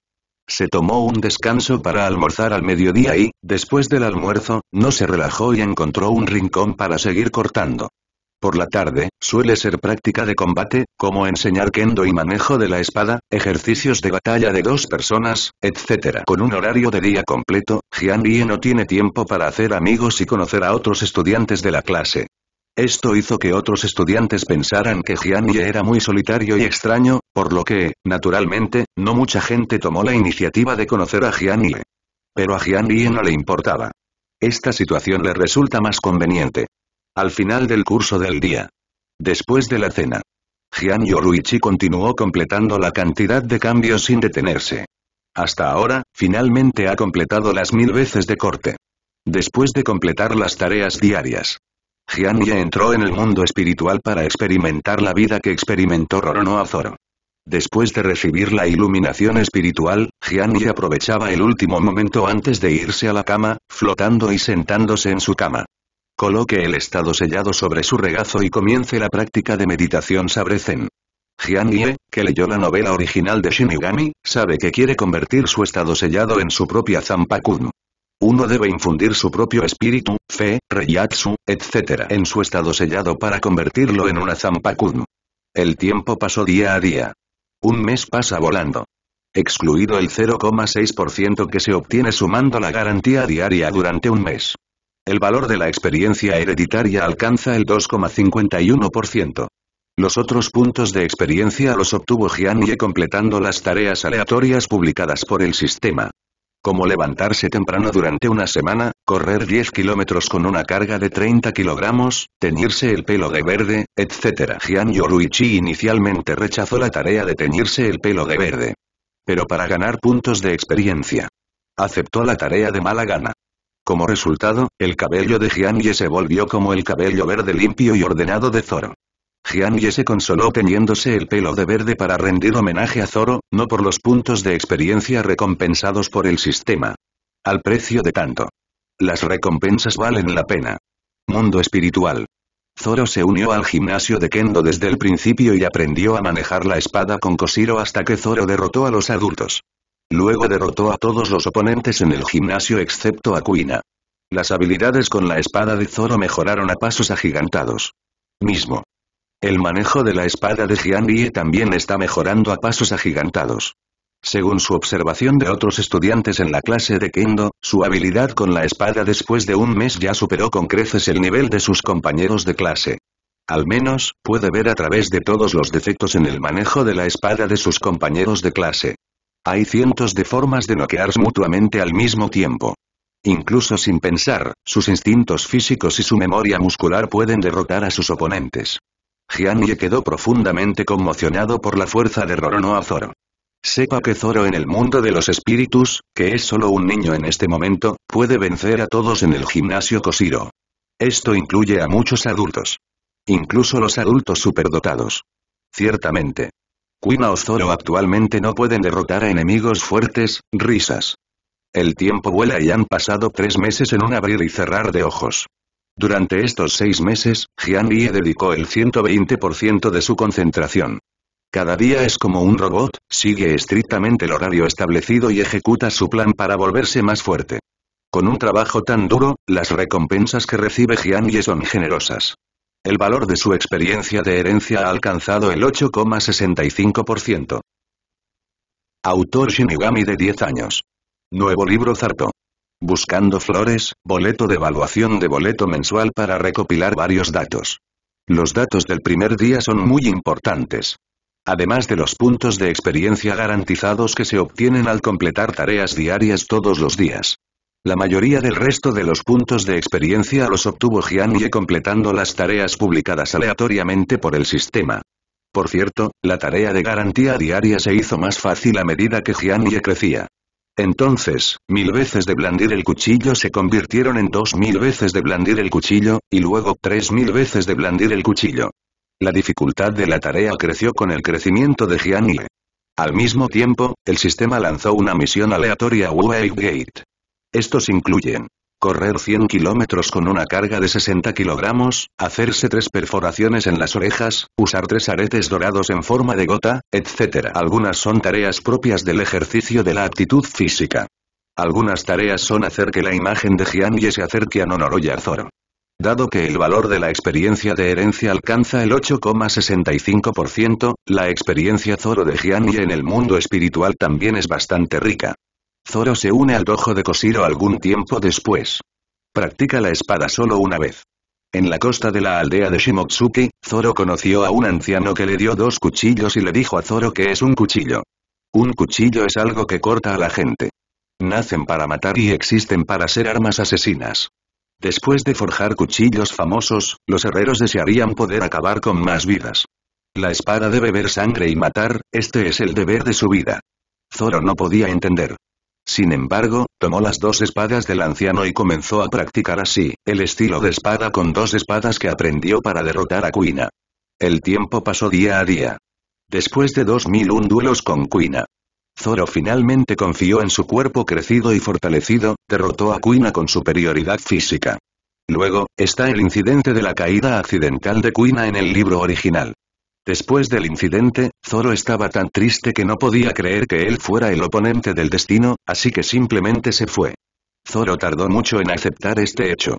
Se tomó un descanso para almorzar al mediodía y, después del almuerzo, no se relajó y encontró un rincón para seguir cortando. Por la tarde, suele ser práctica de combate, como enseñar kendo y manejo de la espada, ejercicios de batalla de dos personas, etc. Con un horario de día completo, Jian Yi no tiene tiempo para hacer amigos y conocer a otros estudiantes de la clase. Esto hizo que otros estudiantes pensaran que Jian Ye era muy solitario y extraño, por lo que, naturalmente, no mucha gente tomó la iniciativa de conocer a Jian Ye. Pero a Jian Ye no le importaba. Esta situación le resulta más conveniente. Al final del curso del día. Después de la cena. Jian Yoruichi continuó completando la cantidad de cambios sin detenerse. Hasta ahora, finalmente ha completado las mil veces de corte. Después de completar las tareas diarias. Jian Ye entró en el mundo espiritual para experimentar la vida que experimentó Roronoa Zoro. Después de recibir la iluminación espiritual, Jian Ye aprovechaba el último momento antes de irse a la cama, flotando y sentándose en su cama. Coloque el estado sellado sobre su regazo y comience la práctica de meditación Sabrecen. Jian Ye, que leyó la novela original de Shinigami, sabe que quiere convertir su estado sellado en su propia Zampakun. Uno debe infundir su propio espíritu, fe, reyatsu, etc. en su estado sellado para convertirlo en una zampakun. El tiempo pasó día a día. Un mes pasa volando. Excluido el 0,6% que se obtiene sumando la garantía diaria durante un mes. El valor de la experiencia hereditaria alcanza el 2,51%. Los otros puntos de experiencia los obtuvo Jian Ye completando las tareas aleatorias publicadas por el sistema. Como levantarse temprano durante una semana, correr 10 kilómetros con una carga de 30 kilogramos, teñirse el pelo de verde, etc. Jian Yoruichi inicialmente rechazó la tarea de teñirse el pelo de verde. Pero para ganar puntos de experiencia. Aceptó la tarea de mala gana. Como resultado, el cabello de Jian Ye se volvió como el cabello verde limpio y ordenado de Zoro. Jian Ye se consoló teniéndose el pelo de verde para rendir homenaje a Zoro, no por los puntos de experiencia recompensados por el sistema. Al precio de tanto. Las recompensas valen la pena. Mundo espiritual. Zoro se unió al gimnasio de Kendo desde el principio y aprendió a manejar la espada con Koshiro hasta que Zoro derrotó a los adultos. Luego derrotó a todos los oponentes en el gimnasio excepto a Kuina. Las habilidades con la espada de Zoro mejoraron a pasos agigantados. Mismo. El manejo de la espada de Jian Yi también está mejorando a pasos agigantados. Según su observación de otros estudiantes en la clase de Kendo, su habilidad con la espada después de un mes ya superó con creces el nivel de sus compañeros de clase. Al menos, puede ver a través de todos los defectos en el manejo de la espada de sus compañeros de clase. Hay cientos de formas de noquearse mutuamente al mismo tiempo. Incluso sin pensar, sus instintos físicos y su memoria muscular pueden derrotar a sus oponentes. Jian Ye quedó profundamente conmocionado por la fuerza de Roronoa Zoro. Sepa que Zoro en el mundo de los espíritus, que es solo un niño en este momento, puede vencer a todos en el gimnasio Koshiro. Esto incluye a muchos adultos. Incluso los adultos superdotados. Ciertamente. Kuina o Zoro actualmente no pueden derrotar a enemigos fuertes, risas. El tiempo vuela y han pasado tres meses en un abrir y cerrar de ojos. Durante estos seis meses, Jian Yi dedicó el 120% de su concentración. Cada día es como un robot, sigue estrictamente el horario establecido y ejecuta su plan para volverse más fuerte. Con un trabajo tan duro, las recompensas que recibe Jian Yi son generosas. El valor de su experiencia de herencia ha alcanzado el 8,65%. Autor Shinigami de 10 años. Nuevo libro Zarto. Buscando flores, boleto de evaluación de boleto mensual para recopilar varios datos. Los datos del primer día son muy importantes. Además de los puntos de experiencia garantizados que se obtienen al completar tareas diarias todos los días. La mayoría del resto de los puntos de experiencia los obtuvo Jian Ye completando las tareas publicadas aleatoriamente por el sistema. Por cierto, la tarea de garantía diaria se hizo más fácil a medida que Jian Ye crecía. Entonces, mil veces de blandir el cuchillo se convirtieron en dos mil veces de blandir el cuchillo, y luego tres mil veces de blandir el cuchillo. La dificultad de la tarea creció con el crecimiento de Yi. Al mismo tiempo, el sistema lanzó una misión aleatoria a Wei Gate. Estos incluyen correr 100 kilómetros con una carga de 60 kilogramos, hacerse tres perforaciones en las orejas, usar tres aretes dorados en forma de gota, etc. Algunas son tareas propias del ejercicio de la actitud física. Algunas tareas son hacer que la imagen de Jian Ye se acerque a Nonoroya Zoro. Dado que el valor de la experiencia de herencia alcanza el 8,65%, la experiencia Zoro de Jian Ye en el mundo espiritual también es bastante rica. Zoro se une al dojo de Koshiro algún tiempo después. Practica la espada solo una vez. En la costa de la aldea de Shimotsuki, Zoro conoció a un anciano que le dio dos cuchillos y le dijo a Zoro que es un cuchillo. Un cuchillo es algo que corta a la gente. Nacen para matar y existen para ser armas asesinas. Después de forjar cuchillos famosos, los herreros desearían poder acabar con más vidas. La espada debe ver sangre y matar, este es el deber de su vida. Zoro no podía entender. Sin embargo, tomó las dos espadas del anciano y comenzó a practicar así, el estilo de espada con dos espadas que aprendió para derrotar a Kuina. El tiempo pasó día a día. Después de 2001 duelos con Kuina. Zoro finalmente confió en su cuerpo crecido y fortalecido, derrotó a Kuina con superioridad física. Luego, está el incidente de la caída accidental de Kuina en el libro original. Después del incidente, Zoro estaba tan triste que no podía creer que él fuera el oponente del destino, así que simplemente se fue. Zoro tardó mucho en aceptar este hecho.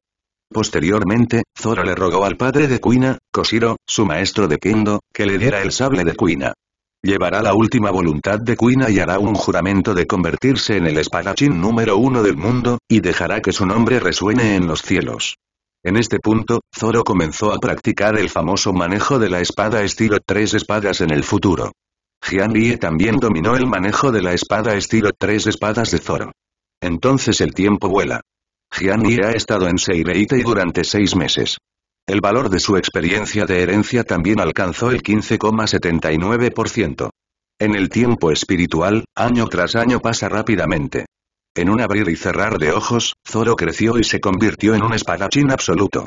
Posteriormente, Zoro le rogó al padre de Kuina, Koshiro, su maestro de Kendo, que le diera el sable de Kuina. Llevará la última voluntad de Kuina y hará un juramento de convertirse en el espadachín número uno del mundo, y dejará que su nombre resuene en los cielos. En este punto, Zoro comenzó a practicar el famoso manejo de la espada estilo tres espadas en el futuro. Jian Lie también dominó el manejo de la espada estilo tres espadas de Zoro. Entonces el tiempo vuela. Jian Lie ha estado en Seireitei durante seis meses. El valor de su experiencia de herencia también alcanzó el 15,79%. En el tiempo espiritual, año tras año pasa rápidamente. En un abrir y cerrar de ojos, Zoro creció y se convirtió en un espadachín absoluto.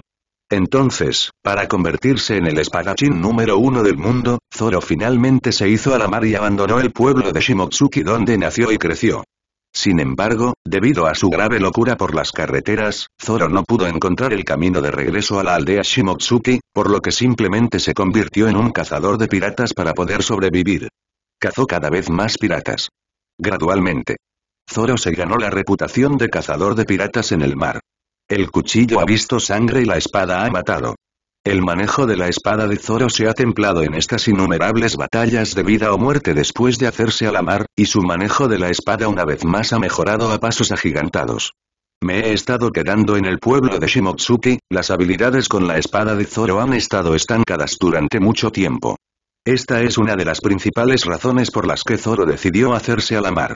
Entonces, para convertirse en el espadachín número uno del mundo, Zoro finalmente se hizo a la mar y abandonó el pueblo de Shimotsuki donde nació y creció. Sin embargo, debido a su grave locura por las carreteras, Zoro no pudo encontrar el camino de regreso a la aldea Shimotsuki, por lo que simplemente se convirtió en un cazador de piratas para poder sobrevivir. Cazó cada vez más piratas. Gradualmente, Zoro se ganó la reputación de cazador de piratas en el mar. El cuchillo ha visto sangre y la espada ha matado. El manejo de la espada de Zoro se ha templado en estas innumerables batallas de vida o muerte después de hacerse a la mar, y su manejo de la espada una vez más ha mejorado a pasos agigantados. Me he estado quedando en el pueblo de Shimotsuki, las habilidades con la espada de Zoro han estado estancadas durante mucho tiempo. Esta es una de las principales razones por las que Zoro decidió hacerse a la mar.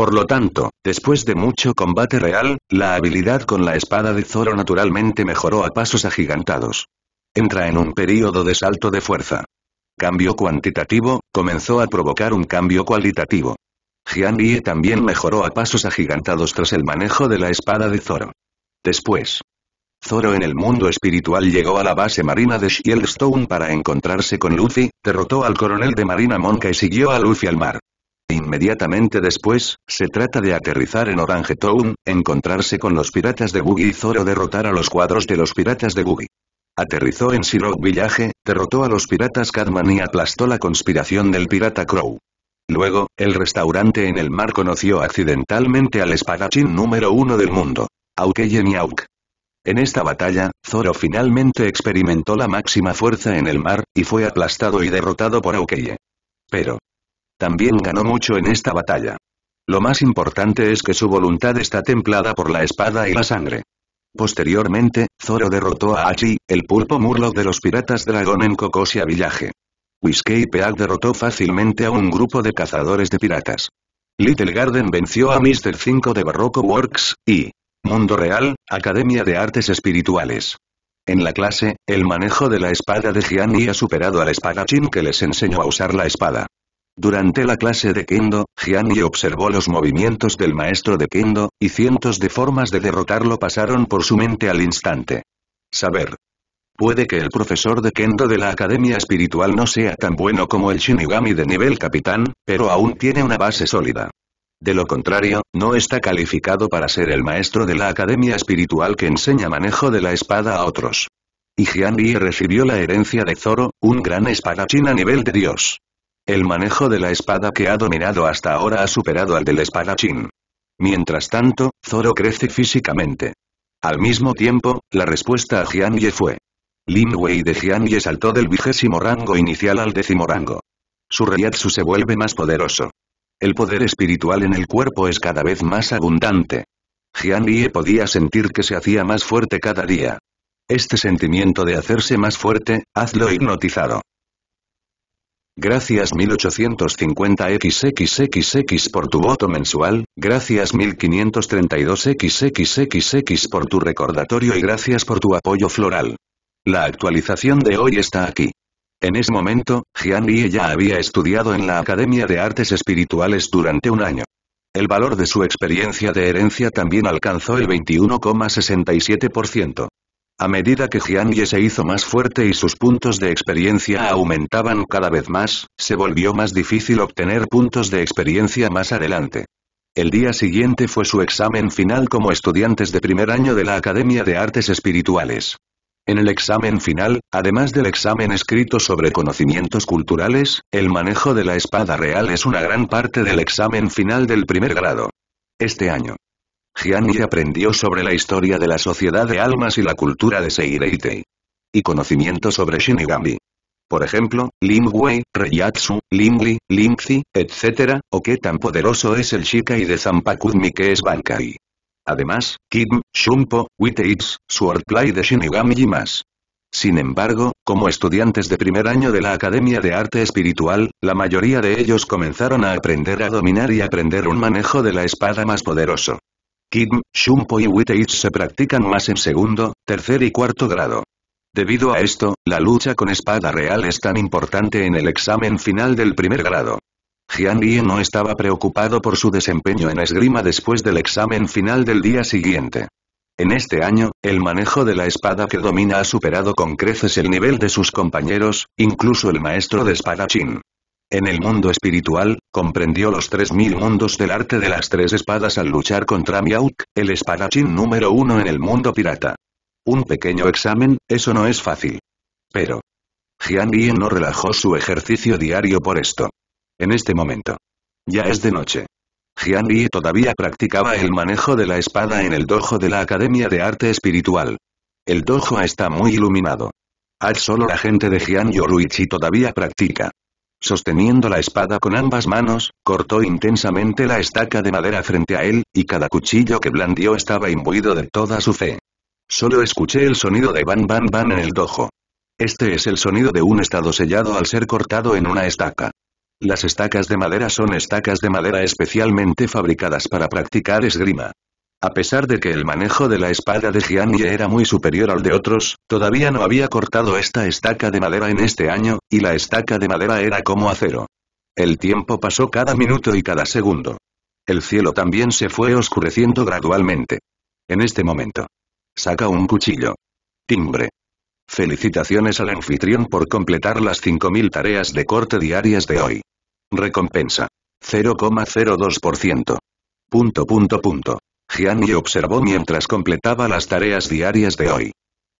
Por lo tanto, después de mucho combate real, la habilidad con la espada de Zoro naturalmente mejoró a pasos agigantados. Entra en un período de salto de fuerza. Cambio cuantitativo, comenzó a provocar un cambio cualitativo. Jian también mejoró a pasos agigantados tras el manejo de la espada de Zoro. Después, Zoro en el mundo espiritual llegó a la base marina de Shieldstone para encontrarse con Luffy, derrotó al coronel de marina Monka y siguió a Luffy al mar. Inmediatamente después, se trata de aterrizar en Orange Town, encontrarse con los piratas de Boogie y Zoro derrotar a los cuadros de los piratas de Boogie. Aterrizó en Siroc Village, derrotó a los piratas Cadman y aplastó la conspiración del pirata Crow. Luego, el restaurante en el mar conoció accidentalmente al espadachín número uno del mundo. Aukeye Niauk. En esta batalla, Zoro finalmente experimentó la máxima fuerza en el mar, y fue aplastado y derrotado por Aukeye. Pero, también ganó mucho en esta batalla. Lo más importante es que su voluntad está templada por la espada y la sangre. Posteriormente, Zoro derrotó a Hachi, el pulpo Murloc de los piratas dragón en Kokosia Village. Whiskey Peak derrotó fácilmente a un grupo de cazadores de piratas. Little Garden venció a Mr. 5 de Barroco Works, y Mundo Real, Academia de Artes Espirituales. En la clase, el manejo de la espada de Jian ha superado al espadachín que les enseñó a usar la espada. Durante la clase de Kendo, Jian Yi observó los movimientos del maestro de Kendo, y cientos de formas de derrotarlo pasaron por su mente al instante. Saber. Puede que el profesor de Kendo de la Academia Espiritual no sea tan bueno como el Shinigami de nivel capitán, pero aún tiene una base sólida. De lo contrario, no está calificado para ser el maestro de la Academia Espiritual que enseña manejo de la espada a otros. Y Jian Yi recibió la herencia de Zoro, un gran espadachín a nivel de Dios. El manejo de la espada que ha dominado hasta ahora ha superado al del espadachín. Mientras tanto, Zoro crece físicamente. Al mismo tiempo, la respuesta a Jian Ye fue. Lin Wei de Jian Ye saltó del vigésimo rango inicial al décimo rango. Su Reiatsu se vuelve más poderoso. El poder espiritual en el cuerpo es cada vez más abundante. Jian Ye podía sentir que se hacía más fuerte cada día. Este sentimiento de hacerse más fuerte, hazlo hipnotizado. Gracias 1850XXXX por tu voto mensual, gracias 1532XXXX por tu recordatorio y gracias por tu apoyo floral. La actualización de hoy está aquí. En ese momento, Jian Li ya había estudiado en la Academia de Artes Espirituales durante un año. El valor de su experiencia de herencia también alcanzó el 21,67%. A medida que Jian Ye se hizo más fuerte y sus puntos de experiencia aumentaban cada vez más, se volvió más difícil obtener puntos de experiencia más adelante. El día siguiente fue su examen final como estudiantes de primer año de la Academia de Artes Espirituales. En el examen final, además del examen escrito sobre conocimientos culturales, el manejo de la espada real es una gran parte del examen final del primer grado. Este año, Jian Yi aprendió sobre la historia de la sociedad de almas y la cultura de Seireitei. Y conocimiento sobre Shinigami. Por ejemplo, Ling Wei, Reiyatsu, Lingli, Lingzi, etc., o qué tan poderoso es el Shikai de Zanpakuzi que es Bankai. Además, Kim, Shumpo, Witeids, Swordplay de Shinigami y más. Sin embargo, como estudiantes de primer año de la Academia de Arte Espiritual, la mayoría de ellos comenzaron a aprender a dominar y aprender un manejo de la espada más poderoso. Kim, Shumpo y Witeids se practican más en segundo, tercer y cuarto grado. Debido a esto, la lucha con espada real es tan importante en el examen final del primer grado. Jian Yi no estaba preocupado por su desempeño en esgrima después del examen final del día siguiente. En este año, el manejo de la espada que domina ha superado con creces el nivel de sus compañeros, incluso el maestro de espadachín. En el mundo espiritual, comprendió los 3.000 mundos del arte de las tres espadas al luchar contra Miauk, el espadachín número uno en el mundo pirata. Un pequeño examen, eso no es fácil. Pero. Jian Yi no relajó su ejercicio diario por esto. En este momento. Ya es de noche. Jian Yi todavía practicaba el manejo de la espada en el dojo de la Academia de Arte Espiritual. El dojo está muy iluminado. Al solo la gente de Jian Yoruichi todavía practica. Sosteniendo la espada con ambas manos, cortó intensamente la estaca de madera frente a él, y cada cuchillo que blandió estaba imbuido de toda su fe. Solo escuché el sonido de ban ban ban en el dojo. Este es el sonido de un estado sellado al ser cortado en una estaca. Las estacas de madera son estacas de madera especialmente fabricadas para practicar esgrima. A pesar de que el manejo de la espada de Jian Ye era muy superior al de otros, todavía no había cortado esta estaca de madera en este año, y la estaca de madera era como acero. El tiempo pasó cada minuto y cada segundo. El cielo también se fue oscureciendo gradualmente. En este momento. Saca un cuchillo. Timbre. Felicitaciones al anfitrión por completar las 5.000 tareas de corte diarias de hoy. Recompensa. 0,02%. Punto punto punto. Jian Yi observó mientras completaba las tareas diarias de hoy.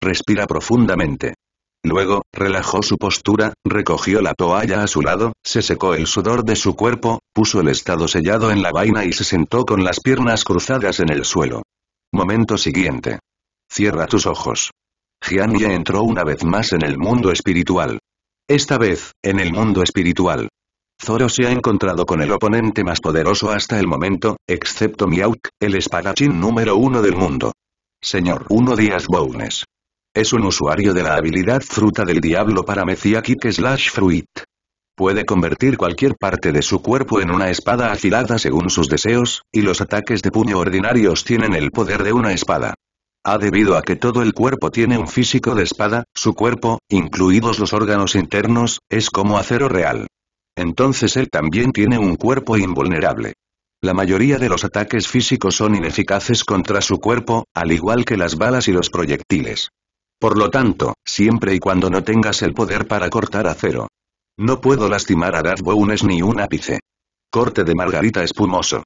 Respira profundamente. Luego, relajó su postura, recogió la toalla a su lado, se secó el sudor de su cuerpo, puso el estado sellado en la vaina y se sentó con las piernas cruzadas en el suelo. Momento siguiente. Cierra tus ojos. Jian Yi entró una vez más en el mundo espiritual. Esta vez, en el mundo espiritual. Zoro se ha encontrado con el oponente más poderoso hasta el momento, excepto Miauk, el espadachín número uno del mundo. Señor Uno Díaz Bownes. Es un usuario de la habilidad Fruta del Diablo para Mezia Kick Slash Fruit. Puede convertir cualquier parte de su cuerpo en una espada afilada según sus deseos, y los ataques de puño ordinarios tienen el poder de una espada. A debido a que todo el cuerpo tiene un físico de espada, su cuerpo, incluidos los órganos internos, es como acero real. Entonces él también tiene un cuerpo invulnerable. La mayoría de los ataques físicos son ineficaces contra su cuerpo, al igual que las balas y los proyectiles. Por lo tanto, siempre y cuando no tengas el poder para cortar acero. No puedo lastimar a Darth Bones ni un ápice. Corte de margarita espumoso.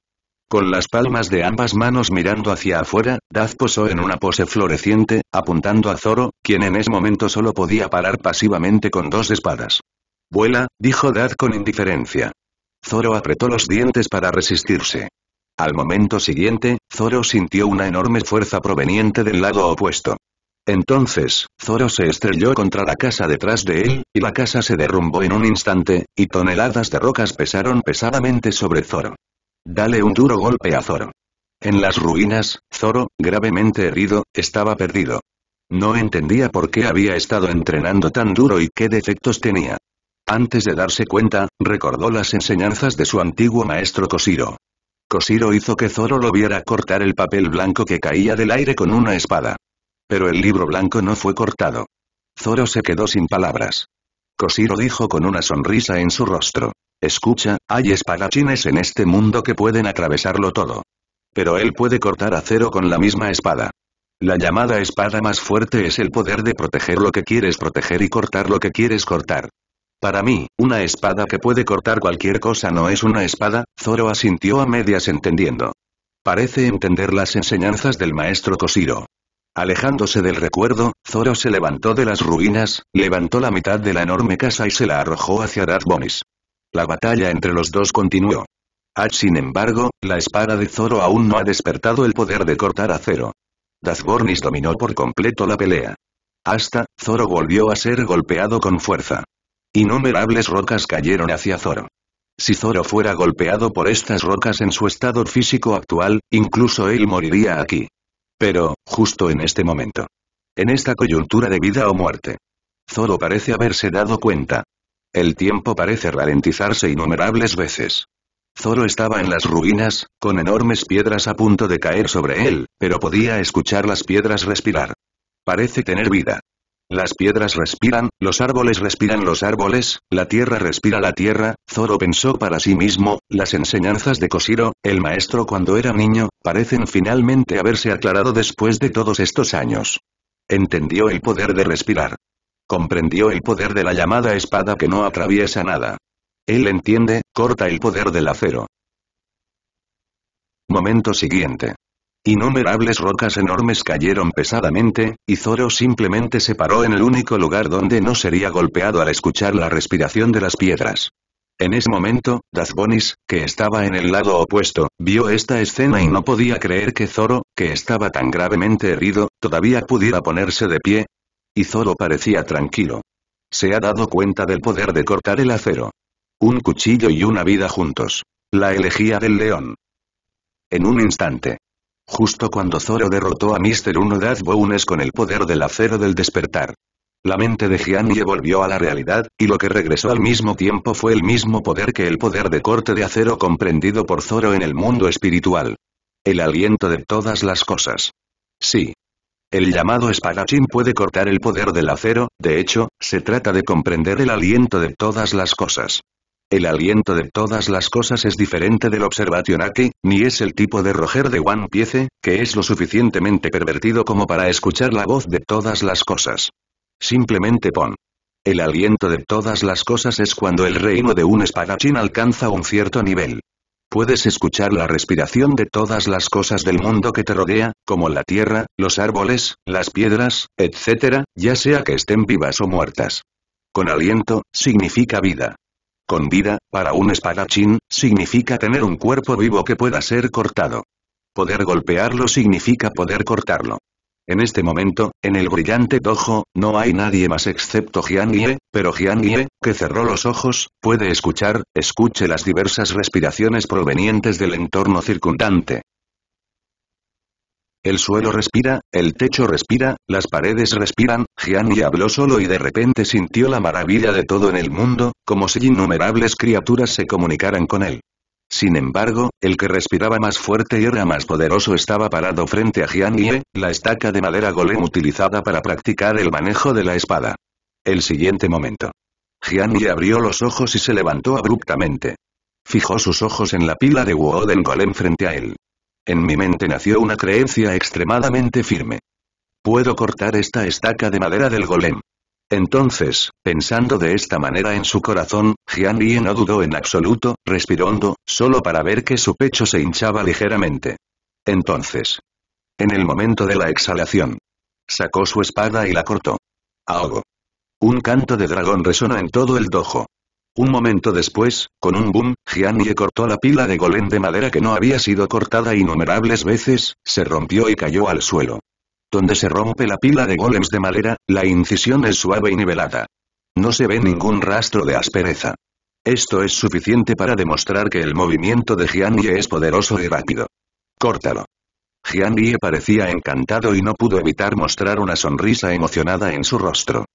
Con las palmas de ambas manos mirando hacia afuera, Daz posó en una pose floreciente, apuntando a Zoro, quien en ese momento solo podía parar pasivamente con dos espadas. Vuela, dijo Dad con indiferencia. Zoro apretó los dientes para resistirse. Al momento siguiente, Zoro sintió una enorme fuerza proveniente del lado opuesto. Entonces, Zoro se estrelló contra la casa detrás de él, y la casa se derrumbó en un instante, y toneladas de rocas pesaron pesadamente sobre Zoro. Dale un duro golpe a Zoro. En las ruinas, Zoro, gravemente herido, estaba perdido. No entendía por qué había estado entrenando tan duro y qué defectos tenía. Antes de darse cuenta, recordó las enseñanzas de su antiguo maestro Koshiro. Koshiro hizo que Zoro lo viera cortar el papel blanco que caía del aire con una espada. Pero el libro blanco no fue cortado. Zoro se quedó sin palabras. Koshiro dijo con una sonrisa en su rostro. Escucha, hay espadachines en este mundo que pueden atravesarlo todo. Pero él puede cortar acero con la misma espada. La llamada espada más fuerte es el poder de proteger lo que quieres proteger y cortar lo que quieres cortar. Para mí, una espada que puede cortar cualquier cosa no es una espada, Zoro asintió a medias entendiendo. Parece entender las enseñanzas del maestro Koshiro. Alejándose del recuerdo, Zoro se levantó de las ruinas, levantó la mitad de la enorme casa y se la arrojó hacia Bonis. La batalla entre los dos continuó. Ah, sin embargo, la espada de Zoro aún no ha despertado el poder de cortar acero. Dazbornis dominó por completo la pelea. Hasta, Zoro volvió a ser golpeado con fuerza. Innumerables rocas cayeron hacia Zoro. Si Zoro fuera golpeado por estas rocas en su estado físico actual, incluso él moriría aquí. Pero, justo en este momento. En esta coyuntura de vida o muerte. Zoro parece haberse dado cuenta. El tiempo parece ralentizarse innumerables veces. Zoro estaba en las ruinas, con enormes piedras a punto de caer sobre él, pero podía escuchar las piedras respirar. Parece tener vida. Las piedras respiran, los árboles respiran los árboles, la tierra respira la tierra, Zoro pensó para sí mismo, las enseñanzas de Koshiro, el maestro cuando era niño, parecen finalmente haberse aclarado después de todos estos años. Entendió el poder de respirar. Comprendió el poder de la llamada espada que no atraviesa nada. Él entiende, corta el poder del acero. Momento siguiente. Innumerables rocas enormes cayeron pesadamente, y Zoro simplemente se paró en el único lugar donde no sería golpeado al escuchar la respiración de las piedras. En ese momento, Dazbonis, que estaba en el lado opuesto, vio esta escena y no podía creer que Zoro, que estaba tan gravemente herido, todavía pudiera ponerse de pie. Y Zoro parecía tranquilo. Se ha dado cuenta del poder de cortar el acero. Un cuchillo y una vida juntos. La elegía del león. En un instante. Justo cuando Zoro derrotó a Mr. Uno Bones con el poder del acero del despertar. La mente de Jianye volvió a la realidad, y lo que regresó al mismo tiempo fue el mismo poder que el poder de corte de acero comprendido por Zoro en el mundo espiritual. El aliento de todas las cosas. Sí. El llamado espadachín puede cortar el poder del acero, de hecho, se trata de comprender el aliento de todas las cosas. El aliento de todas las cosas es diferente del Observationaki, ni es el tipo de Roger de One Piece, que es lo suficientemente pervertido como para escuchar la voz de todas las cosas. Simplemente pon. El aliento de todas las cosas es cuando el reino de un espadachín alcanza un cierto nivel. Puedes escuchar la respiración de todas las cosas del mundo que te rodea, como la tierra, los árboles, las piedras, etc., ya sea que estén vivas o muertas. Con aliento, significa vida. Con vida, para un espadachín, significa tener un cuerpo vivo que pueda ser cortado. Poder golpearlo significa poder cortarlo. En este momento, en el brillante dojo, no hay nadie más excepto Jian pero Jian que cerró los ojos, puede escuchar, escuche las diversas respiraciones provenientes del entorno circundante. El suelo respira, el techo respira, las paredes respiran, Jian habló solo y de repente sintió la maravilla de todo en el mundo, como si innumerables criaturas se comunicaran con él. Sin embargo, el que respiraba más fuerte y era más poderoso estaba parado frente a Jian la estaca de madera golem utilizada para practicar el manejo de la espada. El siguiente momento. Jian abrió los ojos y se levantó abruptamente. Fijó sus ojos en la pila de Wooden Golem frente a él. En mi mente nació una creencia extremadamente firme. Puedo cortar esta estaca de madera del golem. Entonces, pensando de esta manera en su corazón, Jian Yi no dudó en absoluto, respiró hondo, solo para ver que su pecho se hinchaba ligeramente. Entonces. En el momento de la exhalación. Sacó su espada y la cortó. Ahogo. Un canto de dragón resonó en todo el dojo. Un momento después, con un boom, Jian Ye cortó la pila de golem de madera que no había sido cortada innumerables veces, se rompió y cayó al suelo. Donde se rompe la pila de golems de madera, la incisión es suave y nivelada. No se ve ningún rastro de aspereza. Esto es suficiente para demostrar que el movimiento de Jian Ye es poderoso y rápido. Córtalo. Jian Ye parecía encantado y no pudo evitar mostrar una sonrisa emocionada en su rostro.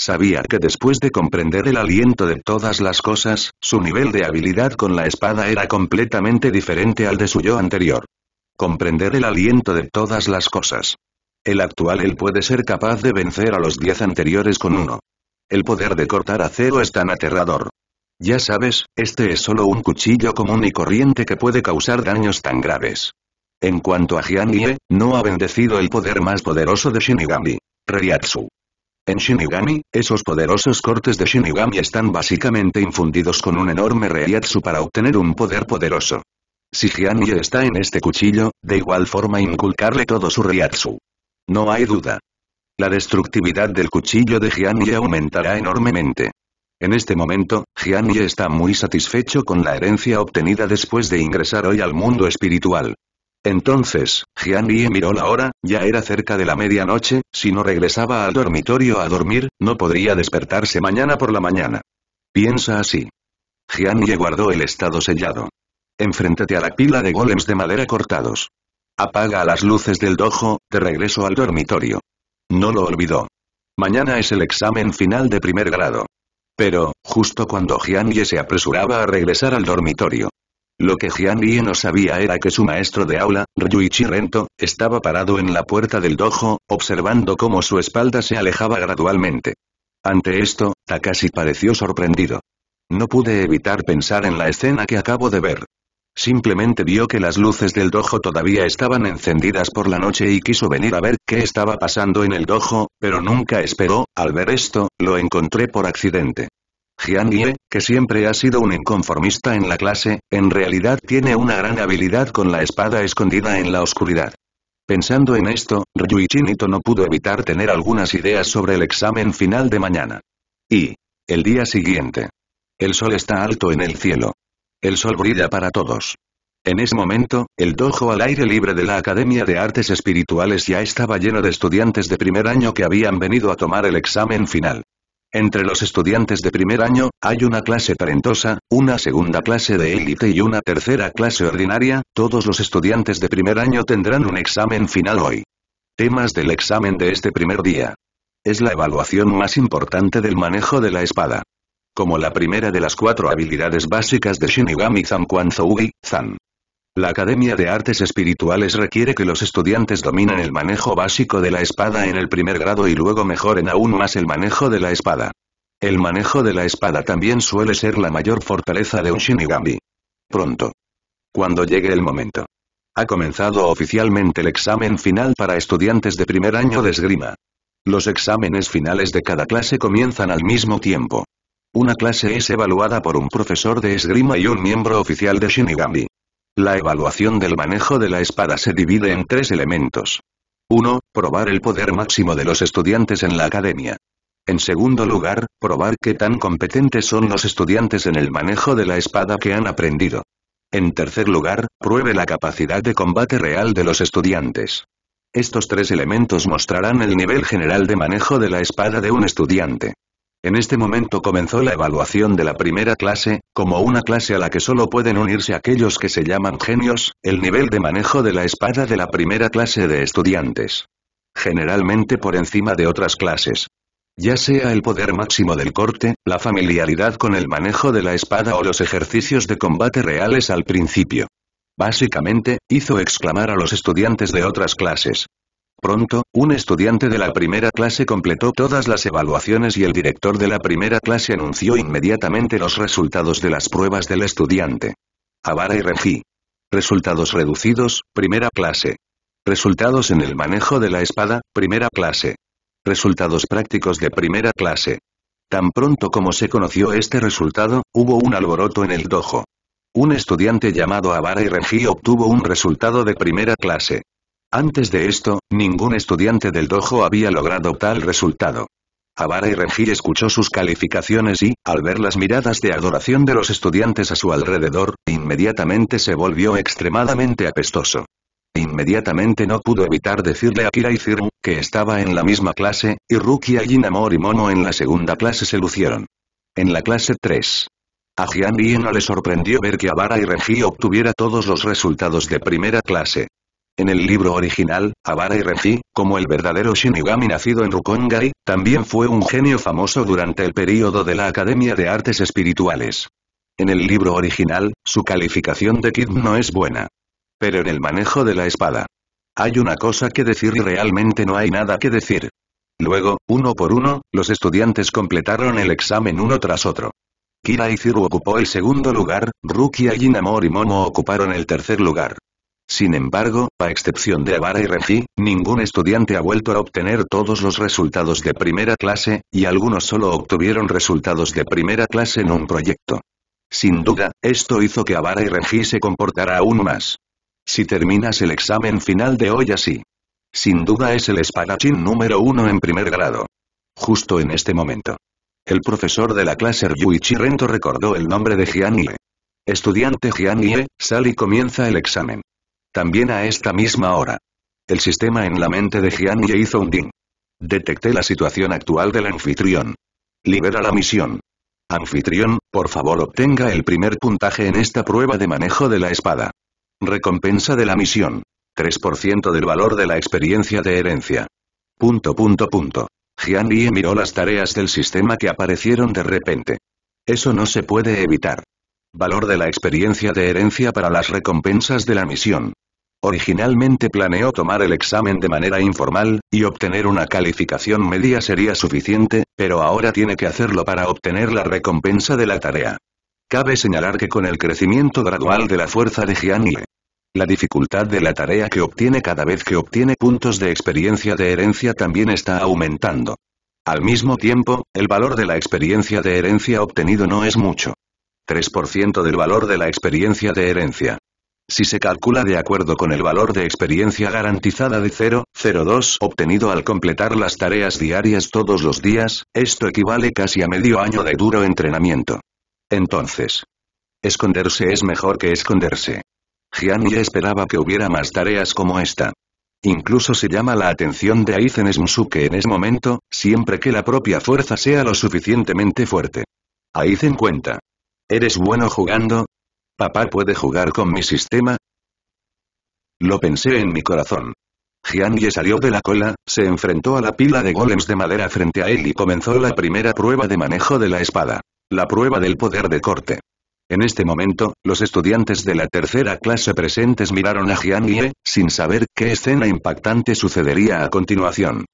Sabía que después de comprender el aliento de todas las cosas, su nivel de habilidad con la espada era completamente diferente al de su yo anterior. Comprender el aliento de todas las cosas. El actual él puede ser capaz de vencer a los diez anteriores con uno. El poder de cortar acero es tan aterrador. Ya sabes, este es solo un cuchillo común y corriente que puede causar daños tan graves. En cuanto a Jian no ha bendecido el poder más poderoso de Shinigami. Reiatsu. En Shinigami, esos poderosos cortes de Shinigami están básicamente infundidos con un enorme Reiatsu para obtener un poder poderoso. Si Jianye está en este cuchillo, de igual forma inculcarle todo su Reiatsu. No hay duda. La destructividad del cuchillo de Jianye aumentará enormemente. En este momento, Jianye está muy satisfecho con la herencia obtenida después de ingresar hoy al mundo espiritual. Entonces, Jian Yi miró la hora, ya era cerca de la medianoche, si no regresaba al dormitorio a dormir, no podría despertarse mañana por la mañana. Piensa así. Jian Ye guardó el estado sellado. Enfréntate a la pila de golems de madera cortados. Apaga las luces del dojo, de regreso al dormitorio. No lo olvidó. Mañana es el examen final de primer grado. Pero, justo cuando Jian Ye se apresuraba a regresar al dormitorio. Lo que Jian no sabía era que su maestro de aula, Ryuichi Rento, estaba parado en la puerta del dojo, observando cómo su espalda se alejaba gradualmente. Ante esto, Takashi pareció sorprendido. No pude evitar pensar en la escena que acabo de ver. Simplemente vio que las luces del dojo todavía estaban encendidas por la noche y quiso venir a ver qué estaba pasando en el dojo, pero nunca esperó, al ver esto, lo encontré por accidente. Jian Ye, que siempre ha sido un inconformista en la clase, en realidad tiene una gran habilidad con la espada escondida en la oscuridad. Pensando en esto, Ryuichi Nito no pudo evitar tener algunas ideas sobre el examen final de mañana. Y. El día siguiente. El sol está alto en el cielo. El sol brilla para todos. En ese momento, el dojo al aire libre de la Academia de Artes Espirituales ya estaba lleno de estudiantes de primer año que habían venido a tomar el examen final. Entre los estudiantes de primer año, hay una clase talentosa, una segunda clase de élite y una tercera clase ordinaria, todos los estudiantes de primer año tendrán un examen final hoy. Temas del examen de este primer día. Es la evaluación más importante del manejo de la espada como la primera de las cuatro habilidades básicas de Shinigami Zanquan Zougi, Zan. La Academia de Artes Espirituales requiere que los estudiantes dominen el manejo básico de la espada en el primer grado y luego mejoren aún más el manejo de la espada. El manejo de la espada también suele ser la mayor fortaleza de un Shinigami. Pronto. Cuando llegue el momento. Ha comenzado oficialmente el examen final para estudiantes de primer año de esgrima. Los exámenes finales de cada clase comienzan al mismo tiempo. Una clase es evaluada por un profesor de esgrima y un miembro oficial de Shinigami. La evaluación del manejo de la espada se divide en tres elementos. 1. Probar el poder máximo de los estudiantes en la academia. En segundo lugar, probar qué tan competentes son los estudiantes en el manejo de la espada que han aprendido. En tercer lugar, pruebe la capacidad de combate real de los estudiantes. Estos tres elementos mostrarán el nivel general de manejo de la espada de un estudiante. En este momento comenzó la evaluación de la primera clase, como una clase a la que solo pueden unirse aquellos que se llaman genios, el nivel de manejo de la espada de la primera clase de estudiantes. Generalmente por encima de otras clases. Ya sea el poder máximo del corte, la familiaridad con el manejo de la espada o los ejercicios de combate reales al principio. Básicamente, hizo exclamar a los estudiantes de otras clases. Pronto, un estudiante de la primera clase completó todas las evaluaciones y el director de la primera clase anunció inmediatamente los resultados de las pruebas del estudiante. Avara y Regi. Resultados reducidos, primera clase. Resultados en el manejo de la espada, primera clase. Resultados prácticos de primera clase. Tan pronto como se conoció este resultado, hubo un alboroto en el dojo. Un estudiante llamado Avara y Regi obtuvo un resultado de primera clase. Antes de esto, ningún estudiante del dojo había logrado tal resultado. Avara y Renji escuchó sus calificaciones y, al ver las miradas de adoración de los estudiantes a su alrededor, inmediatamente se volvió extremadamente apestoso. Inmediatamente no pudo evitar decirle a Kira y Zirm, que estaba en la misma clase, y Rukia y Namor y Momo en la segunda clase se lucieron. En la clase 3. A Jian no le sorprendió ver que Avara y Renji obtuviera todos los resultados de primera clase. En el libro original, Avara y Renji, como el verdadero Shinigami nacido en Rukongai, también fue un genio famoso durante el período de la Academia de Artes Espirituales. En el libro original, su calificación de Kid no es buena. Pero en el manejo de la espada. Hay una cosa que decir y realmente no hay nada que decir. Luego, uno por uno, los estudiantes completaron el examen uno tras otro. Kira y Ziru ocupó el segundo lugar, Rukia y Namor y Momo ocuparon el tercer lugar. Sin embargo, a excepción de Avara y Renji, ningún estudiante ha vuelto a obtener todos los resultados de primera clase, y algunos solo obtuvieron resultados de primera clase en un proyecto. Sin duda, esto hizo que Avara y Renji se comportara aún más. Si terminas el examen final de hoy así. Sin duda es el espadachín número uno en primer grado. Justo en este momento. El profesor de la clase Ryuichi Rento recordó el nombre de Jian Ye. Estudiante Jian Ye, sal y comienza el examen. También a esta misma hora. El sistema en la mente de Jian Ye hizo un ding. Detecté la situación actual del anfitrión. Libera la misión. Anfitrión, por favor obtenga el primer puntaje en esta prueba de manejo de la espada. Recompensa de la misión. 3% del valor de la experiencia de herencia. Punto punto punto. Jian miró las tareas del sistema que aparecieron de repente. Eso no se puede evitar. Valor de la experiencia de herencia para las recompensas de la misión. Originalmente planeó tomar el examen de manera informal, y obtener una calificación media sería suficiente, pero ahora tiene que hacerlo para obtener la recompensa de la tarea. Cabe señalar que con el crecimiento gradual de la fuerza de Jian Ye, la dificultad de la tarea que obtiene cada vez que obtiene puntos de experiencia de herencia también está aumentando. Al mismo tiempo, el valor de la experiencia de herencia obtenido no es mucho. 3% del valor de la experiencia de herencia. Si se calcula de acuerdo con el valor de experiencia garantizada de 0,02 obtenido al completar las tareas diarias todos los días, esto equivale casi a medio año de duro entrenamiento. Entonces, esconderse es mejor que esconderse. Jian ya esperaba que hubiera más tareas como esta. Incluso se llama la atención de Aizen Smusuke en ese momento, siempre que la propia fuerza sea lo suficientemente fuerte. Aizen cuenta. ¿Eres bueno jugando? ¿Papá puede jugar con mi sistema? Lo pensé en mi corazón. Jian Ye salió de la cola, se enfrentó a la pila de golems de madera frente a él y comenzó la primera prueba de manejo de la espada. La prueba del poder de corte. En este momento, los estudiantes de la tercera clase presentes miraron a Jian Ye, sin saber qué escena impactante sucedería a continuación.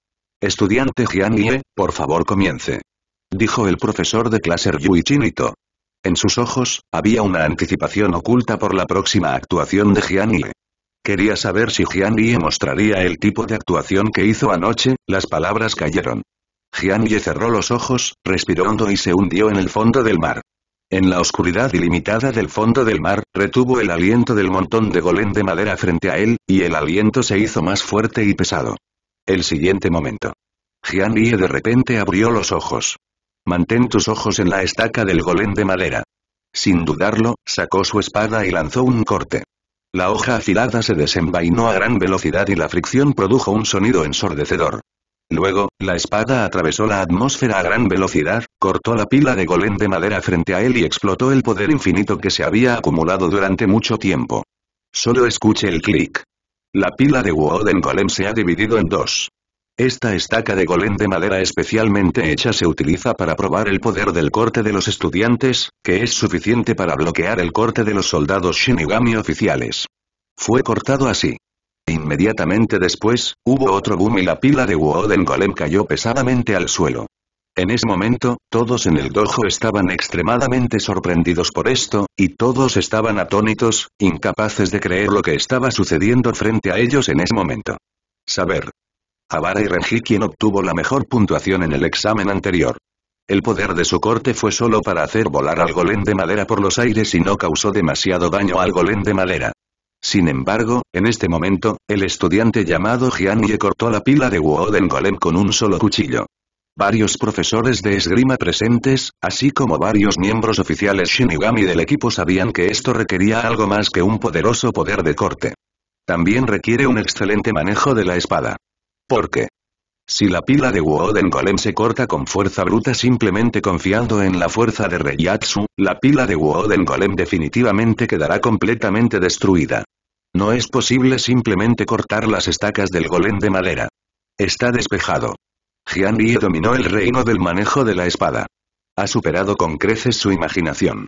Estudiante Jian Ye, por favor comience. Dijo el profesor de clase Ryui Chinito. En sus ojos, había una anticipación oculta por la próxima actuación de Jian. Quería saber si Jian Ye mostraría el tipo de actuación que hizo anoche, las palabras cayeron. Jian Ye cerró los ojos, respiró hondo y se hundió en el fondo del mar. En la oscuridad ilimitada del fondo del mar, retuvo el aliento del montón de golem de madera frente a él, y el aliento se hizo más fuerte y pesado. El siguiente momento. Jian de repente abrió los ojos. Mantén tus ojos en la estaca del golem de madera. Sin dudarlo, sacó su espada y lanzó un corte. La hoja afilada se desenvainó a gran velocidad y la fricción produjo un sonido ensordecedor. Luego, la espada atravesó la atmósfera a gran velocidad, cortó la pila de golem de madera frente a él y explotó el poder infinito que se había acumulado durante mucho tiempo. Solo escuche el clic. La pila de Wooden Golem se ha dividido en dos. Esta estaca de golem de madera especialmente hecha se utiliza para probar el poder del corte de los estudiantes, que es suficiente para bloquear el corte de los soldados Shinigami oficiales. Fue cortado así. Inmediatamente después, hubo otro boom y la pila de Wooden Golem cayó pesadamente al suelo. En ese momento, todos en el dojo estaban extremadamente sorprendidos por esto, y todos estaban atónitos, incapaces de creer lo que estaba sucediendo frente a ellos en ese momento. Saber. Avara y Renji quien obtuvo la mejor puntuación en el examen anterior. El poder de su corte fue solo para hacer volar al golem de madera por los aires y no causó demasiado daño al golem de madera. Sin embargo, en este momento, el estudiante llamado Jian Ye cortó la pila de Wooden Golem con un solo cuchillo. Varios profesores de esgrima presentes, así como varios miembros oficiales Shinigami del equipo sabían que esto requería algo más que un poderoso poder de corte. También requiere un excelente manejo de la espada. ¿Por qué? Si la pila de Wooden Golem se corta con fuerza bruta simplemente confiando en la fuerza de Reiyatsu, la pila de Wooden Golem definitivamente quedará completamente destruida. No es posible simplemente cortar las estacas del golem de madera. Está despejado. Jian Yi dominó el reino del manejo de la espada. Ha superado con creces su imaginación.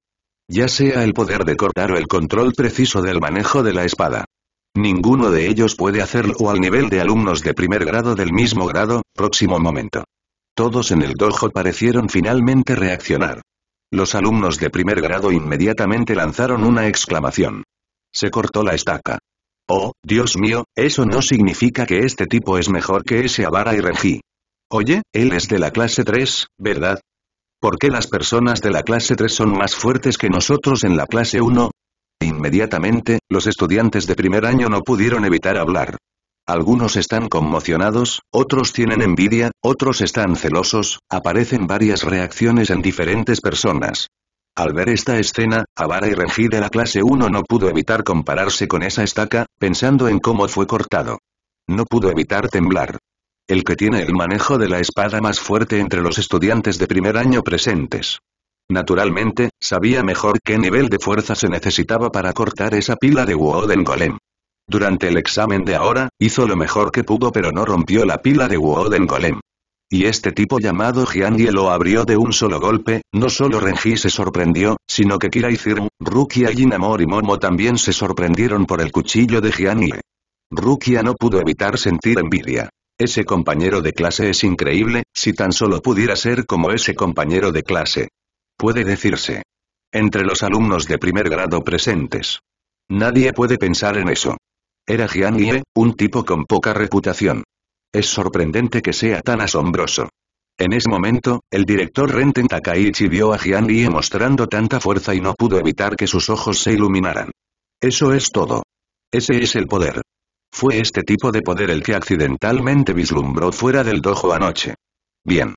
Ya sea el poder de cortar o el control preciso del manejo de la espada. Ninguno de ellos puede hacerlo al nivel de alumnos de primer grado del mismo grado, próximo momento. Todos en el dojo parecieron finalmente reaccionar. Los alumnos de primer grado inmediatamente lanzaron una exclamación. Se cortó la estaca. Oh, Dios mío, eso no significa que este tipo es mejor que ese Avara y Renji. Oye, él es de la clase 3, ¿verdad? ¿Por qué las personas de la clase 3 son más fuertes que nosotros en la clase 1? Inmediatamente, los estudiantes de primer año no pudieron evitar hablar. Algunos están conmocionados, otros tienen envidia, otros están celosos, aparecen varias reacciones en diferentes personas. Al ver esta escena, Avara y Renji de la clase 1 no pudo evitar compararse con esa estaca, pensando en cómo fue cortado. No pudo evitar temblar. El que tiene el manejo de la espada más fuerte entre los estudiantes de primer año presentes. Naturalmente, sabía mejor qué nivel de fuerza se necesitaba para cortar esa pila de Wooden Golem. Durante el examen de ahora, hizo lo mejor que pudo pero no rompió la pila de Wooden Golem. Y este tipo llamado Jianye lo abrió de un solo golpe, no solo Renji se sorprendió, sino que Kira y Zirm, Rukia y y Momo también se sorprendieron por el cuchillo de Jianye. Rukia no pudo evitar sentir envidia. Ese compañero de clase es increíble, si tan solo pudiera ser como ese compañero de clase. Puede decirse. Entre los alumnos de primer grado presentes. Nadie puede pensar en eso. Era Jian un tipo con poca reputación. Es sorprendente que sea tan asombroso. En ese momento, el director Renten Takaichi vio a Jian mostrando tanta fuerza y no pudo evitar que sus ojos se iluminaran. Eso es todo. Ese es el poder. Fue este tipo de poder el que accidentalmente vislumbró fuera del dojo anoche. Bien.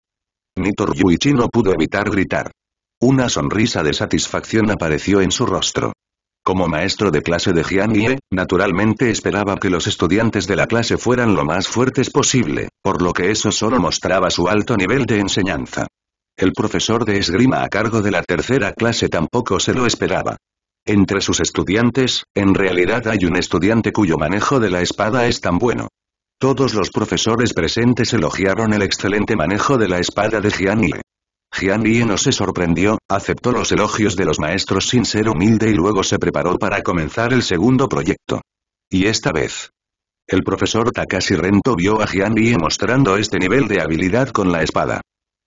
Nito Ryuichi no pudo evitar gritar. Una sonrisa de satisfacción apareció en su rostro. Como maestro de clase de Jian naturalmente esperaba que los estudiantes de la clase fueran lo más fuertes posible, por lo que eso solo mostraba su alto nivel de enseñanza. El profesor de esgrima a cargo de la tercera clase tampoco se lo esperaba. Entre sus estudiantes, en realidad hay un estudiante cuyo manejo de la espada es tan bueno. Todos los profesores presentes elogiaron el excelente manejo de la espada de Jian. Jian no se sorprendió, aceptó los elogios de los maestros sin ser humilde y luego se preparó para comenzar el segundo proyecto. Y esta vez. El profesor Takashi Rento vio a Jian Yi mostrando este nivel de habilidad con la espada.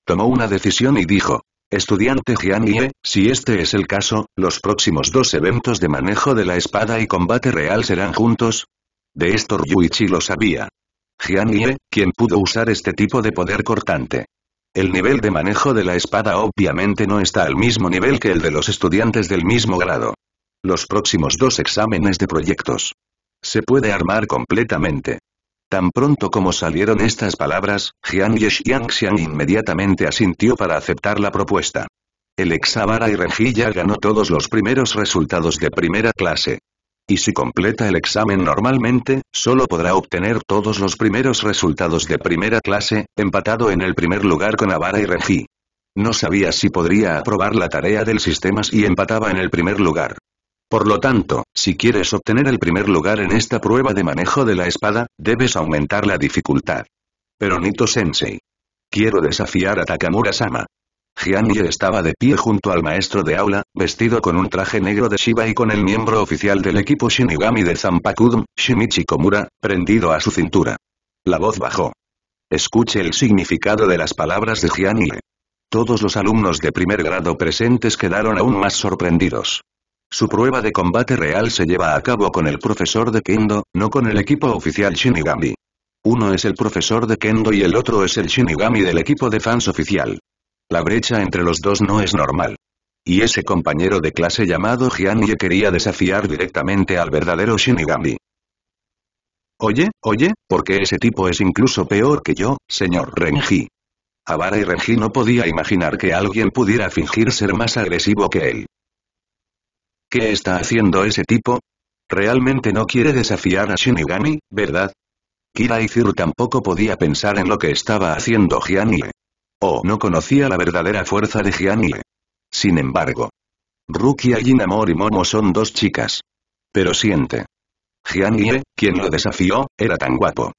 Tomó una decisión y dijo, Estudiante Jian Yi, si este es el caso, los próximos dos eventos de manejo de la espada y combate real serán juntos. De esto Ryuichi lo sabía. Jian quien pudo usar este tipo de poder cortante. El nivel de manejo de la espada obviamente no está al mismo nivel que el de los estudiantes del mismo grado. Los próximos dos exámenes de proyectos. Se puede armar completamente. Tan pronto como salieron estas palabras, Jian Xiang inmediatamente asintió para aceptar la propuesta. El exabara y Renji ya ganó todos los primeros resultados de primera clase. Y si completa el examen normalmente, solo podrá obtener todos los primeros resultados de primera clase, empatado en el primer lugar con Avara y Regi. No sabía si podría aprobar la tarea del sistema si empataba en el primer lugar. Por lo tanto, si quieres obtener el primer lugar en esta prueba de manejo de la espada, debes aumentar la dificultad. Pero Nito Sensei. Quiero desafiar a Takamura-sama. Jian Ye estaba de pie junto al maestro de aula, vestido con un traje negro de Shiba y con el miembro oficial del equipo Shinigami de Zanpakudum, Shinichi Komura, prendido a su cintura. La voz bajó. Escuche el significado de las palabras de Jian Ye. Todos los alumnos de primer grado presentes quedaron aún más sorprendidos. Su prueba de combate real se lleva a cabo con el profesor de Kendo, no con el equipo oficial Shinigami. Uno es el profesor de Kendo y el otro es el Shinigami del equipo de fans oficial. La brecha entre los dos no es normal. Y ese compañero de clase llamado Jian Ye quería desafiar directamente al verdadero Shinigami. Oye, oye, porque ese tipo es incluso peor que yo, señor Renji. Avara y Renji no podía imaginar que alguien pudiera fingir ser más agresivo que él. ¿Qué está haciendo ese tipo? Realmente no quiere desafiar a Shinigami, ¿verdad? Kira Zir tampoco podía pensar en lo que estaba haciendo Jian Ye. Oh, no conocía la verdadera fuerza de Jian Sin embargo. Rukia y Namor y Momo son dos chicas. Pero siente. Jian quien lo desafió, era tan guapo.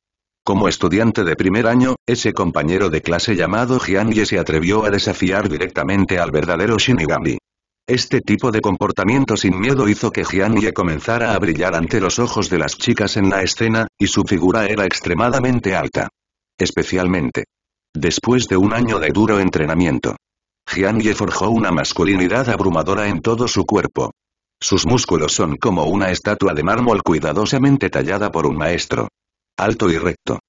Como estudiante de primer año, ese compañero de clase llamado Jian se atrevió a desafiar directamente al verdadero Shinigami. Este tipo de comportamiento sin miedo hizo que Jian comenzara a brillar ante los ojos de las chicas en la escena, y su figura era extremadamente alta. Especialmente, Después de un año de duro entrenamiento, Jian Ye forjó una masculinidad abrumadora en todo su cuerpo. Sus músculos son como una estatua de mármol cuidadosamente tallada por un maestro. Alto y recto.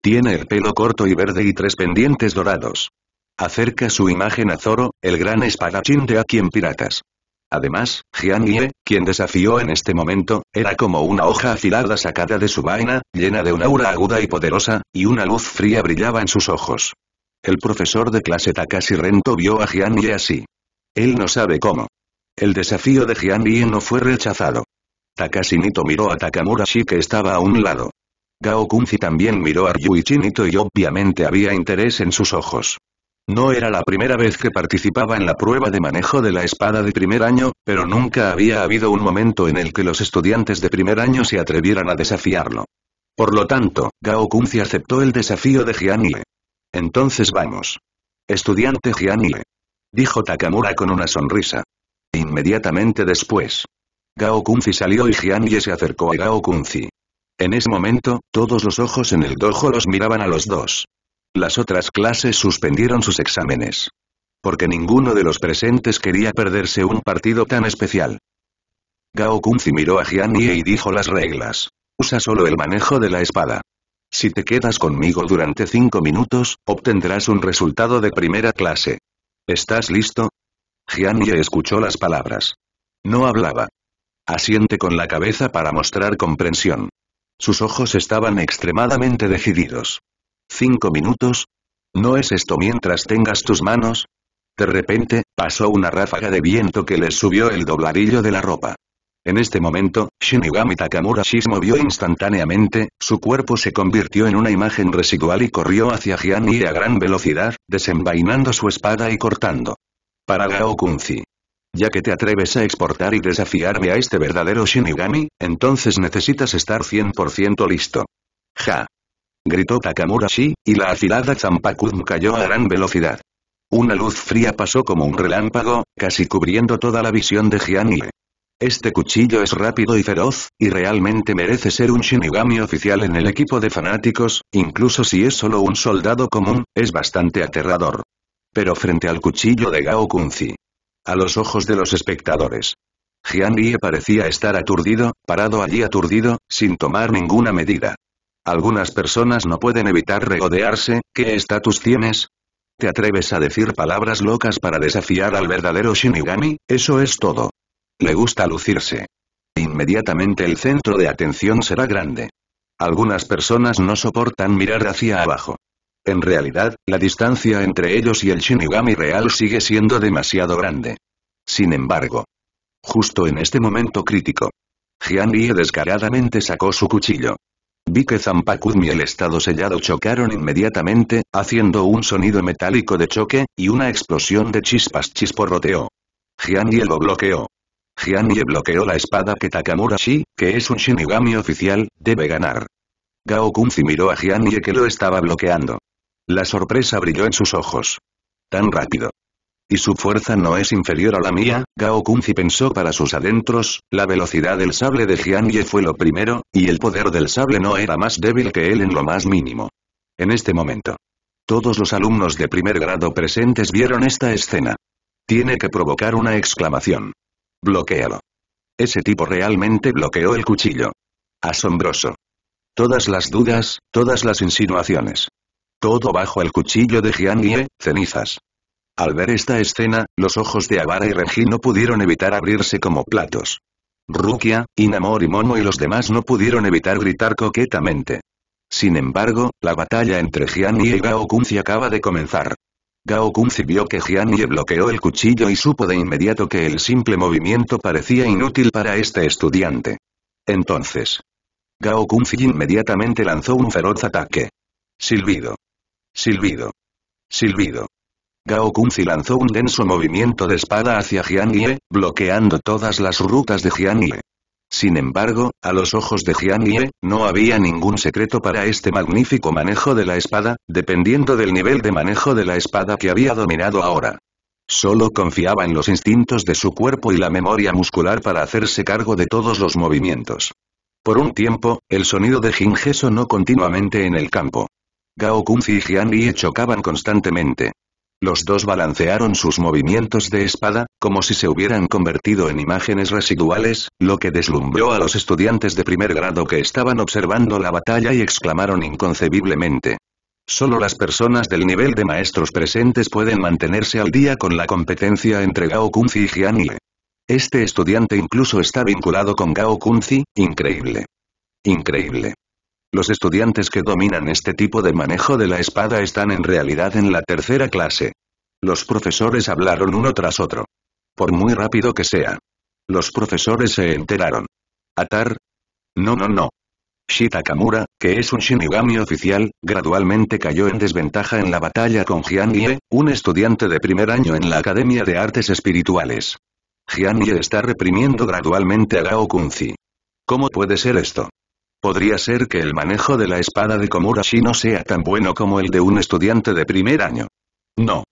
Tiene el pelo corto y verde y tres pendientes dorados. Acerca su imagen a Zoro, el gran espadachín de Aki en Piratas. Además, Jian Ye, quien desafió en este momento, era como una hoja afilada sacada de su vaina, llena de una aura aguda y poderosa, y una luz fría brillaba en sus ojos. El profesor de clase Takashi Rento vio a Jian Ye así. Él no sabe cómo. El desafío de Jian Ye no fue rechazado. Takashi Nito miró a Takamura Shi que estaba a un lado. Gao Kunzi también miró a Ryuichi Nito y obviamente había interés en sus ojos. No era la primera vez que participaba en la prueba de manejo de la espada de primer año, pero nunca había habido un momento en el que los estudiantes de primer año se atrevieran a desafiarlo. Por lo tanto, Gao Kunzi aceptó el desafío de Jian Entonces vamos. Estudiante Jian Dijo Takamura con una sonrisa. Inmediatamente después. Gao Kunzi salió y Jian se acercó a Gao Kunzi. En ese momento, todos los ojos en el dojo los miraban a los dos. Las otras clases suspendieron sus exámenes. Porque ninguno de los presentes quería perderse un partido tan especial. Gao Kunzi miró a Jian y dijo las reglas. Usa solo el manejo de la espada. Si te quedas conmigo durante cinco minutos, obtendrás un resultado de primera clase. ¿Estás listo? Jian Ye escuchó las palabras. No hablaba. Asiente con la cabeza para mostrar comprensión. Sus ojos estaban extremadamente decididos. ¿Cinco minutos? ¿No es esto mientras tengas tus manos? De repente, pasó una ráfaga de viento que les subió el dobladillo de la ropa. En este momento, Shinigami Takamura se movió instantáneamente, su cuerpo se convirtió en una imagen residual y corrió hacia Jian a gran velocidad, desenvainando su espada y cortando. Para Gao Kunzi. Ya que te atreves a exportar y desafiarme a este verdadero Shinigami, entonces necesitas estar 100% listo. Ja gritó Takamura Shi, y la afilada Zampakun cayó a gran velocidad. Una luz fría pasó como un relámpago, casi cubriendo toda la visión de Jian Este cuchillo es rápido y feroz, y realmente merece ser un Shinigami oficial en el equipo de fanáticos, incluso si es solo un soldado común, es bastante aterrador. Pero frente al cuchillo de Gao Kunzi. A los ojos de los espectadores. Jian parecía estar aturdido, parado allí aturdido, sin tomar ninguna medida. Algunas personas no pueden evitar regodearse, ¿qué estatus tienes? ¿Te atreves a decir palabras locas para desafiar al verdadero Shinigami? Eso es todo. Le gusta lucirse. Inmediatamente el centro de atención será grande. Algunas personas no soportan mirar hacia abajo. En realidad, la distancia entre ellos y el Shinigami real sigue siendo demasiado grande. Sin embargo, justo en este momento crítico, Jian Yi descaradamente sacó su cuchillo. Vi que Zampakun y el estado sellado chocaron inmediatamente, haciendo un sonido metálico de choque, y una explosión de chispas chisporroteó. Jian Ye lo bloqueó. Jian Ye bloqueó la espada que Takamura Shi, que es un Shinigami oficial, debe ganar. Gao Kunzi miró a Jian Ye que lo estaba bloqueando. La sorpresa brilló en sus ojos. Tan rápido. Y su fuerza no es inferior a la mía, Gao Kunzi pensó para sus adentros, la velocidad del sable de Jian Ye fue lo primero, y el poder del sable no era más débil que él en lo más mínimo. En este momento. Todos los alumnos de primer grado presentes vieron esta escena. Tiene que provocar una exclamación. Bloquéalo. Ese tipo realmente bloqueó el cuchillo. Asombroso. Todas las dudas, todas las insinuaciones. Todo bajo el cuchillo de Jian Ye, cenizas. Al ver esta escena, los ojos de Avara y Renji no pudieron evitar abrirse como platos. Rukia, Inamor y Momo y los demás no pudieron evitar gritar coquetamente. Sin embargo, la batalla entre Jian y Gao Kunzi acaba de comenzar. Gao Kunzi vio que Jian Yi bloqueó el cuchillo y supo de inmediato que el simple movimiento parecía inútil para este estudiante. Entonces. Gao Kunzi inmediatamente lanzó un feroz ataque. Silbido. Silbido. Silbido. Gao Kunzi lanzó un denso movimiento de espada hacia Jian bloqueando todas las rutas de Jian. Sin embargo, a los ojos de Jian no había ningún secreto para este magnífico manejo de la espada, dependiendo del nivel de manejo de la espada que había dominado ahora. Solo confiaba en los instintos de su cuerpo y la memoria muscular para hacerse cargo de todos los movimientos. Por un tiempo, el sonido de Jinge sonó continuamente en el campo. Gao Kunzi y Jian Ye chocaban constantemente. Los dos balancearon sus movimientos de espada, como si se hubieran convertido en imágenes residuales, lo que deslumbró a los estudiantes de primer grado que estaban observando la batalla y exclamaron inconcebiblemente. Solo las personas del nivel de maestros presentes pueden mantenerse al día con la competencia entre Gao Kunzi y Jian Ye. Este estudiante incluso está vinculado con Gao Kunzi, increíble. Increíble. Los estudiantes que dominan este tipo de manejo de la espada están en realidad en la tercera clase. Los profesores hablaron uno tras otro. Por muy rápido que sea. Los profesores se enteraron. ¿Atar? No, no, no. Shitakamura, que es un Shinigami oficial, gradualmente cayó en desventaja en la batalla con Jian Ye, un estudiante de primer año en la Academia de Artes Espirituales. Jian Ye está reprimiendo gradualmente a Gao Kunzi. ¿Cómo puede ser esto? Podría ser que el manejo de la espada de Komurashi no sea tan bueno como el de un estudiante de primer año. No.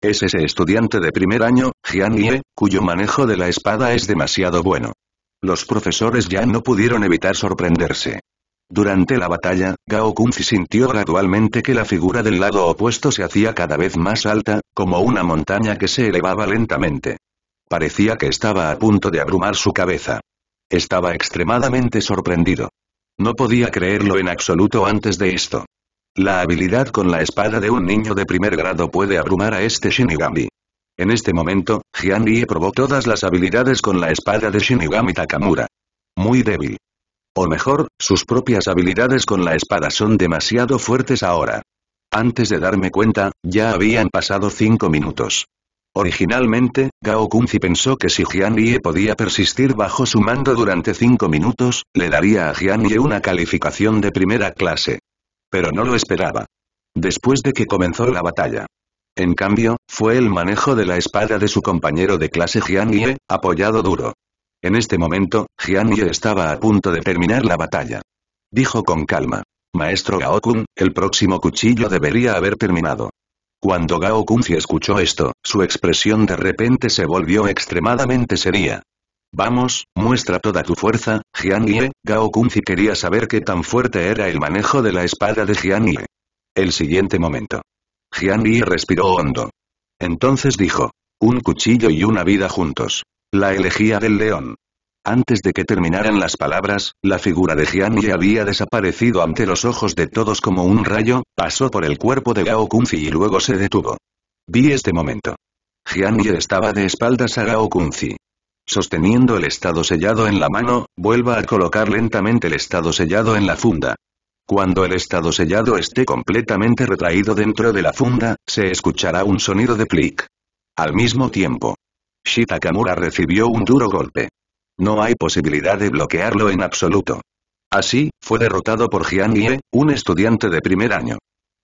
Es ese estudiante de primer año, Jian Ye, cuyo manejo de la espada es demasiado bueno. Los profesores ya no pudieron evitar sorprenderse. Durante la batalla, Gao Kunzi sintió gradualmente que la figura del lado opuesto se hacía cada vez más alta, como una montaña que se elevaba lentamente. Parecía que estaba a punto de abrumar su cabeza. Estaba extremadamente sorprendido. No podía creerlo en absoluto antes de esto. La habilidad con la espada de un niño de primer grado puede abrumar a este Shinigami. En este momento, Jian Rie probó todas las habilidades con la espada de Shinigami Takamura. Muy débil. O mejor, sus propias habilidades con la espada son demasiado fuertes ahora. Antes de darme cuenta, ya habían pasado cinco minutos. Originalmente, Gao Kunzi pensó que si Jian Ye podía persistir bajo su mando durante cinco minutos, le daría a Jian Ye una calificación de primera clase. Pero no lo esperaba. Después de que comenzó la batalla. En cambio, fue el manejo de la espada de su compañero de clase Jian Ye, apoyado duro. En este momento, Jian Ye estaba a punto de terminar la batalla. Dijo con calma. Maestro Gaokun, el próximo cuchillo debería haber terminado. Cuando Gao Kunzi escuchó esto, su expresión de repente se volvió extremadamente seria. Vamos, muestra toda tu fuerza, Jian Ye. Gao Kunzi quería saber qué tan fuerte era el manejo de la espada de Jian Ye. El siguiente momento. Jian Ye respiró hondo. Entonces dijo. Un cuchillo y una vida juntos. La elegía del león. Antes de que terminaran las palabras, la figura de Jian había desaparecido ante los ojos de todos como un rayo, pasó por el cuerpo de Gao Kunzi y luego se detuvo. Vi este momento. Jian Yi estaba de espaldas a Gao Kunzi. Sosteniendo el estado sellado en la mano, vuelva a colocar lentamente el estado sellado en la funda. Cuando el estado sellado esté completamente retraído dentro de la funda, se escuchará un sonido de clic. Al mismo tiempo, Shitakamura recibió un duro golpe. No hay posibilidad de bloquearlo en absoluto. Así, fue derrotado por Jian Ye, un estudiante de primer año.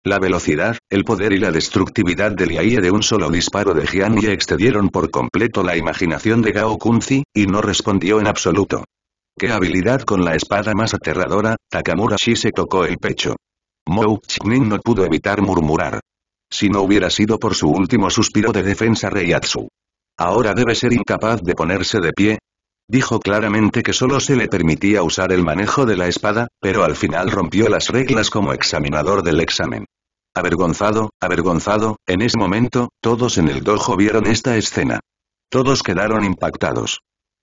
La velocidad, el poder y la destructividad del Yaie de un solo disparo de Jian Ye excedieron por completo la imaginación de Gao Kunzi, y no respondió en absoluto. ¡Qué habilidad con la espada más aterradora! Takamura Shi se tocó el pecho. Mou Chiknin no pudo evitar murmurar. Si no hubiera sido por su último suspiro de defensa Reiatsu. Ahora debe ser incapaz de ponerse de pie. Dijo claramente que solo se le permitía usar el manejo de la espada, pero al final rompió las reglas como examinador del examen. Avergonzado, avergonzado, en ese momento, todos en el dojo vieron esta escena. Todos quedaron impactados.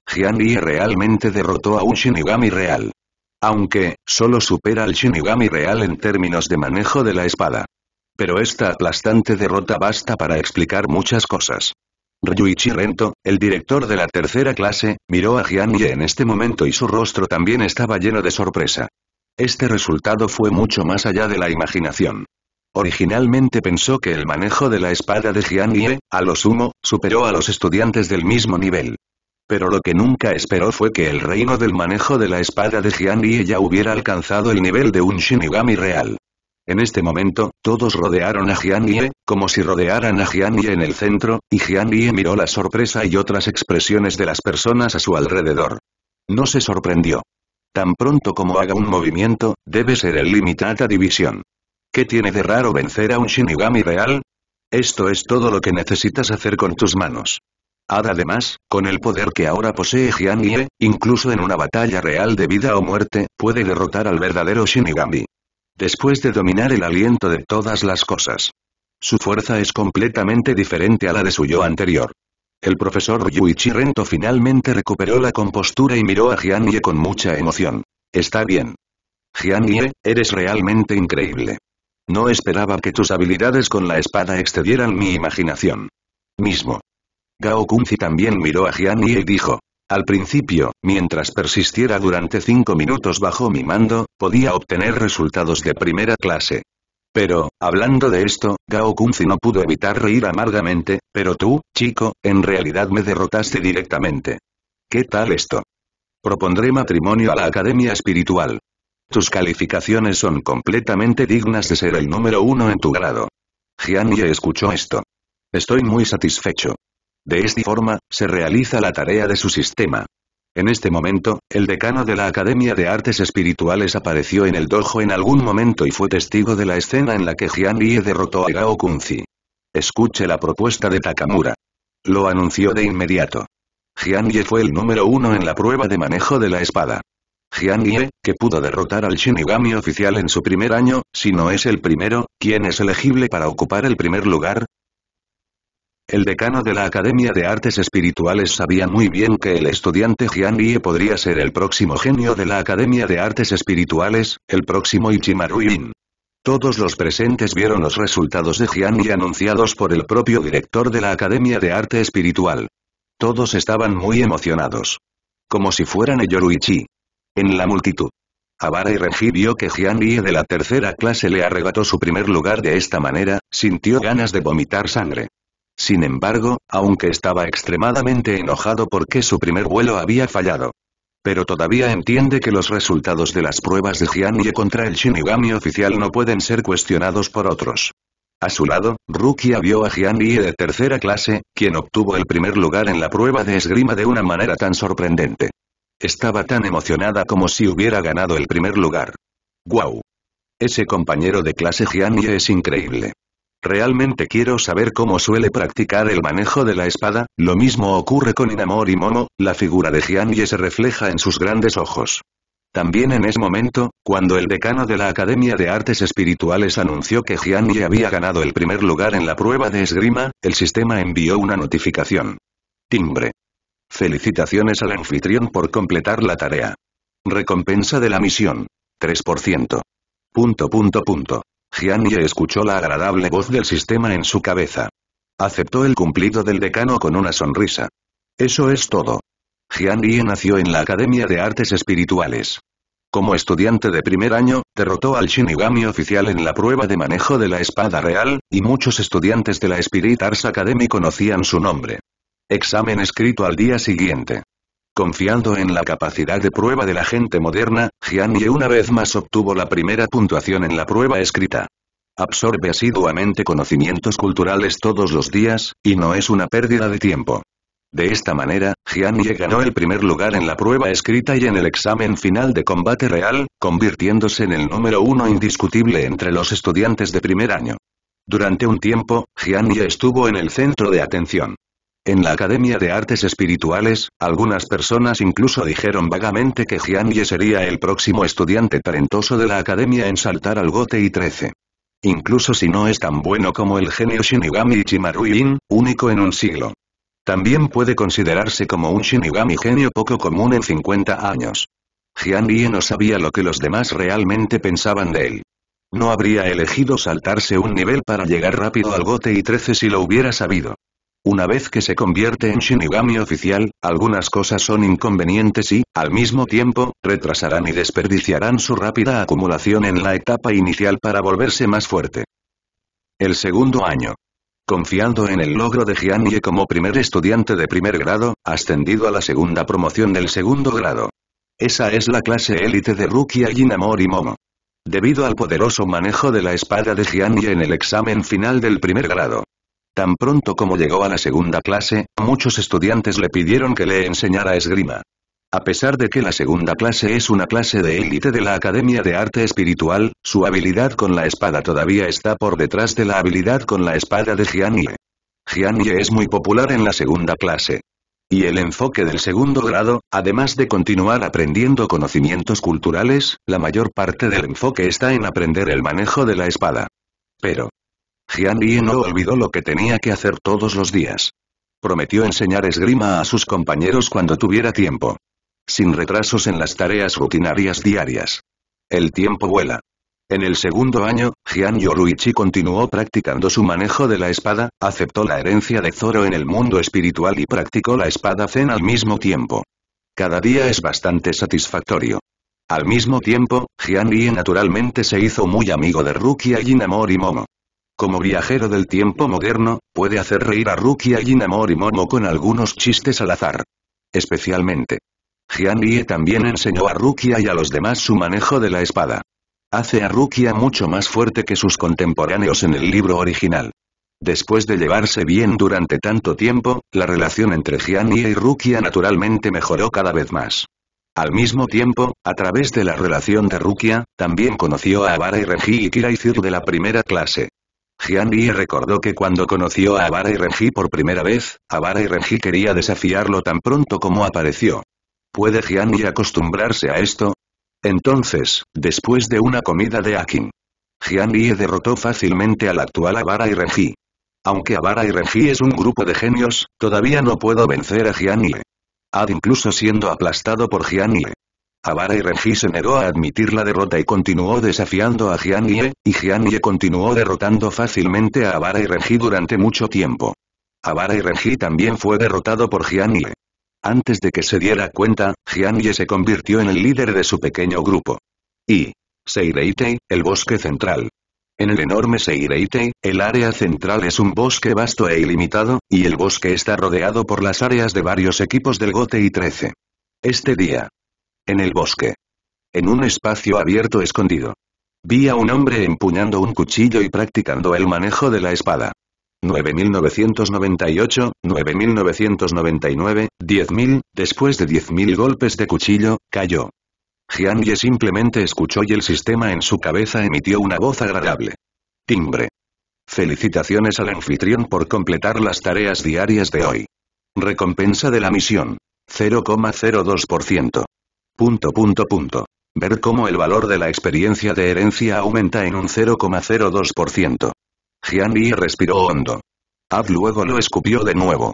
Jian Yi realmente derrotó a un Shinigami real. Aunque, solo supera al Shinigami real en términos de manejo de la espada. Pero esta aplastante derrota basta para explicar muchas cosas. Ryuichi Rento, el director de la tercera clase, miró a Jian en este momento y su rostro también estaba lleno de sorpresa. Este resultado fue mucho más allá de la imaginación. Originalmente pensó que el manejo de la espada de Jian a lo sumo, superó a los estudiantes del mismo nivel. Pero lo que nunca esperó fue que el reino del manejo de la espada de Jian ya hubiera alcanzado el nivel de un Shinigami real. En este momento, todos rodearon a Jian como si rodearan a Jian en el centro, y Jian miró la sorpresa y otras expresiones de las personas a su alrededor. No se sorprendió. Tan pronto como haga un movimiento, debe ser el limitada división. ¿Qué tiene de raro vencer a un Shinigami real? Esto es todo lo que necesitas hacer con tus manos. Además, con el poder que ahora posee Jian incluso en una batalla real de vida o muerte, puede derrotar al verdadero Shinigami después de dominar el aliento de todas las cosas. Su fuerza es completamente diferente a la de su yo anterior. El profesor Yuichi Rento finalmente recuperó la compostura y miró a Jian Ye con mucha emoción. Está bien. Jian Ye, eres realmente increíble. No esperaba que tus habilidades con la espada excedieran mi imaginación. Mismo. Gao Kunzi también miró a Jian Ye y dijo, al principio, mientras persistiera durante cinco minutos bajo mi mando, podía obtener resultados de primera clase. Pero, hablando de esto, Gao Kunzi no pudo evitar reír amargamente, pero tú, chico, en realidad me derrotaste directamente. ¿Qué tal esto? Propondré matrimonio a la Academia Espiritual. Tus calificaciones son completamente dignas de ser el número uno en tu grado. Jian Ye escuchó esto. Estoy muy satisfecho. De esta forma, se realiza la tarea de su sistema. En este momento, el decano de la Academia de Artes Espirituales apareció en el dojo en algún momento y fue testigo de la escena en la que Jian Lie derrotó a Gao Kunzi. Escuche la propuesta de Takamura. Lo anunció de inmediato. Jian Ye fue el número uno en la prueba de manejo de la espada. Jian Ye, que pudo derrotar al Shinigami oficial en su primer año, si no es el primero, ¿quién es elegible para ocupar el primer lugar? El decano de la Academia de Artes Espirituales sabía muy bien que el estudiante Jian Ye podría ser el próximo genio de la Academia de Artes Espirituales, el próximo Ichimaru Yin. Todos los presentes vieron los resultados de Jian Ye anunciados por el propio director de la Academia de Arte Espiritual. Todos estaban muy emocionados. Como si fueran Yoruichi. En la multitud. Avara y Renji vio que Jian Ye de la tercera clase le arrebató su primer lugar de esta manera, sintió ganas de vomitar sangre. Sin embargo, aunque estaba extremadamente enojado porque su primer vuelo había fallado. Pero todavía entiende que los resultados de las pruebas de Jian Ye contra el Shinigami oficial no pueden ser cuestionados por otros. A su lado, Rukia vio a Jian Ye de tercera clase, quien obtuvo el primer lugar en la prueba de esgrima de una manera tan sorprendente. Estaba tan emocionada como si hubiera ganado el primer lugar. ¡Guau! Ese compañero de clase Jian Ye es increíble. Realmente quiero saber cómo suele practicar el manejo de la espada, lo mismo ocurre con Inamor y Momo, la figura de Jianye se refleja en sus grandes ojos. También en ese momento, cuando el decano de la Academia de Artes Espirituales anunció que Jianye había ganado el primer lugar en la prueba de esgrima, el sistema envió una notificación. Timbre. Felicitaciones al anfitrión por completar la tarea. Recompensa de la misión. 3%. Punto punto punto. Jian Ye escuchó la agradable voz del sistema en su cabeza. Aceptó el cumplido del decano con una sonrisa. Eso es todo. Jian Ye nació en la Academia de Artes Espirituales. Como estudiante de primer año, derrotó al Shinigami oficial en la prueba de manejo de la espada real, y muchos estudiantes de la Spirit Arts Academy conocían su nombre. Examen escrito al día siguiente. Confiando en la capacidad de prueba de la gente moderna, Jian Ye una vez más obtuvo la primera puntuación en la prueba escrita. Absorbe asiduamente conocimientos culturales todos los días, y no es una pérdida de tiempo. De esta manera, Jian Ye ganó el primer lugar en la prueba escrita y en el examen final de combate real, convirtiéndose en el número uno indiscutible entre los estudiantes de primer año. Durante un tiempo, Jian Ye estuvo en el centro de atención. En la Academia de Artes Espirituales, algunas personas incluso dijeron vagamente que Jian Ye sería el próximo estudiante talentoso de la Academia en saltar al Gote y 13. Incluso si no es tan bueno como el genio Shinigami Ichimaru Yin, único en un siglo. También puede considerarse como un Shinigami genio poco común en 50 años. Jian Ye no sabía lo que los demás realmente pensaban de él. No habría elegido saltarse un nivel para llegar rápido al Gote y 13 si lo hubiera sabido. Una vez que se convierte en Shinigami oficial, algunas cosas son inconvenientes y, al mismo tiempo, retrasarán y desperdiciarán su rápida acumulación en la etapa inicial para volverse más fuerte. El segundo año. Confiando en el logro de Jian Ye como primer estudiante de primer grado, ascendido a la segunda promoción del segundo grado. Esa es la clase élite de Rukia Jinamori Momo. Debido al poderoso manejo de la espada de Jian Ye en el examen final del primer grado, Tan pronto como llegó a la segunda clase, muchos estudiantes le pidieron que le enseñara esgrima. A pesar de que la segunda clase es una clase de élite de la Academia de Arte Espiritual, su habilidad con la espada todavía está por detrás de la habilidad con la espada de. Jian Ye es muy popular en la segunda clase. Y el enfoque del segundo grado, además de continuar aprendiendo conocimientos culturales, la mayor parte del enfoque está en aprender el manejo de la espada. Pero, Jian Yi no olvidó lo que tenía que hacer todos los días. Prometió enseñar esgrima a sus compañeros cuando tuviera tiempo. Sin retrasos en las tareas rutinarias diarias. El tiempo vuela. En el segundo año, Jian Yoruichi continuó practicando su manejo de la espada, aceptó la herencia de Zoro en el mundo espiritual y practicó la espada Zen al mismo tiempo. Cada día es bastante satisfactorio. Al mismo tiempo, Jian Yi naturalmente se hizo muy amigo de Rukia Jinamori Momo. Como viajero del tiempo moderno, puede hacer reír a Rukia Jinamori Momo con algunos chistes al azar. Especialmente. Jian Yi también enseñó a Rukia y a los demás su manejo de la espada. Hace a Rukia mucho más fuerte que sus contemporáneos en el libro original. Después de llevarse bien durante tanto tiempo, la relación entre Jian y Rukia naturalmente mejoró cada vez más. Al mismo tiempo, a través de la relación de Rukia, también conoció a Abara y Renji y Kira y Zir de la primera clase. Jian Yi recordó que cuando conoció a Abara y Renji por primera vez, Abara y Renji quería desafiarlo tan pronto como apareció. ¿Puede Jian Yi acostumbrarse a esto? Entonces, después de una comida de Akin, Jian Yi derrotó fácilmente al actual Abara y Renji. Aunque Abara y Renji es un grupo de genios, todavía no puedo vencer a Jian Yi. Ad incluso siendo aplastado por Jian Yi. Abara y Renji se negó a admitir la derrota y continuó desafiando a Jian Yi, y Jian Yi continuó derrotando fácilmente a Abara y Renji durante mucho tiempo. Abara y Renji también fue derrotado por Jian Yi. Antes de que se diera cuenta, Jian Yi se convirtió en el líder de su pequeño grupo. Y. Seireitei, el bosque central. En el enorme Seireitei, el área central es un bosque vasto e ilimitado, y el bosque está rodeado por las áreas de varios equipos del Gote y 13. Este día. En el bosque. En un espacio abierto escondido. Vi a un hombre empuñando un cuchillo y practicando el manejo de la espada. 9998, 9999, 10000, después de 10000 golpes de cuchillo, cayó. Jian Ye simplemente escuchó y el sistema en su cabeza emitió una voz agradable. Timbre. Felicitaciones al anfitrión por completar las tareas diarias de hoy. Recompensa de la misión. 0,02%. Punto punto punto. Ver cómo el valor de la experiencia de herencia aumenta en un 0,02%. Jian Yi respiró hondo. Ab luego lo escupió de nuevo.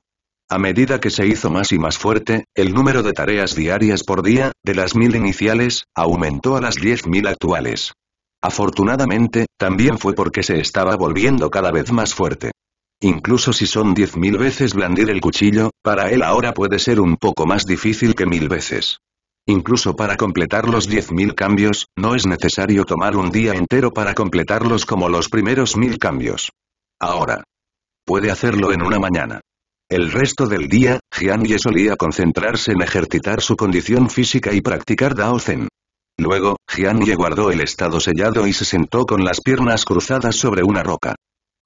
A medida que se hizo más y más fuerte, el número de tareas diarias por día, de las mil iniciales, aumentó a las diez mil actuales. Afortunadamente, también fue porque se estaba volviendo cada vez más fuerte. Incluso si son diez mil veces blandir el cuchillo, para él ahora puede ser un poco más difícil que mil veces. Incluso para completar los diez mil cambios, no es necesario tomar un día entero para completarlos como los primeros mil cambios. Ahora. Puede hacerlo en una mañana. El resto del día, Jian Ye solía concentrarse en ejercitar su condición física y practicar Dao Zen. Luego, Jian Ye guardó el estado sellado y se sentó con las piernas cruzadas sobre una roca.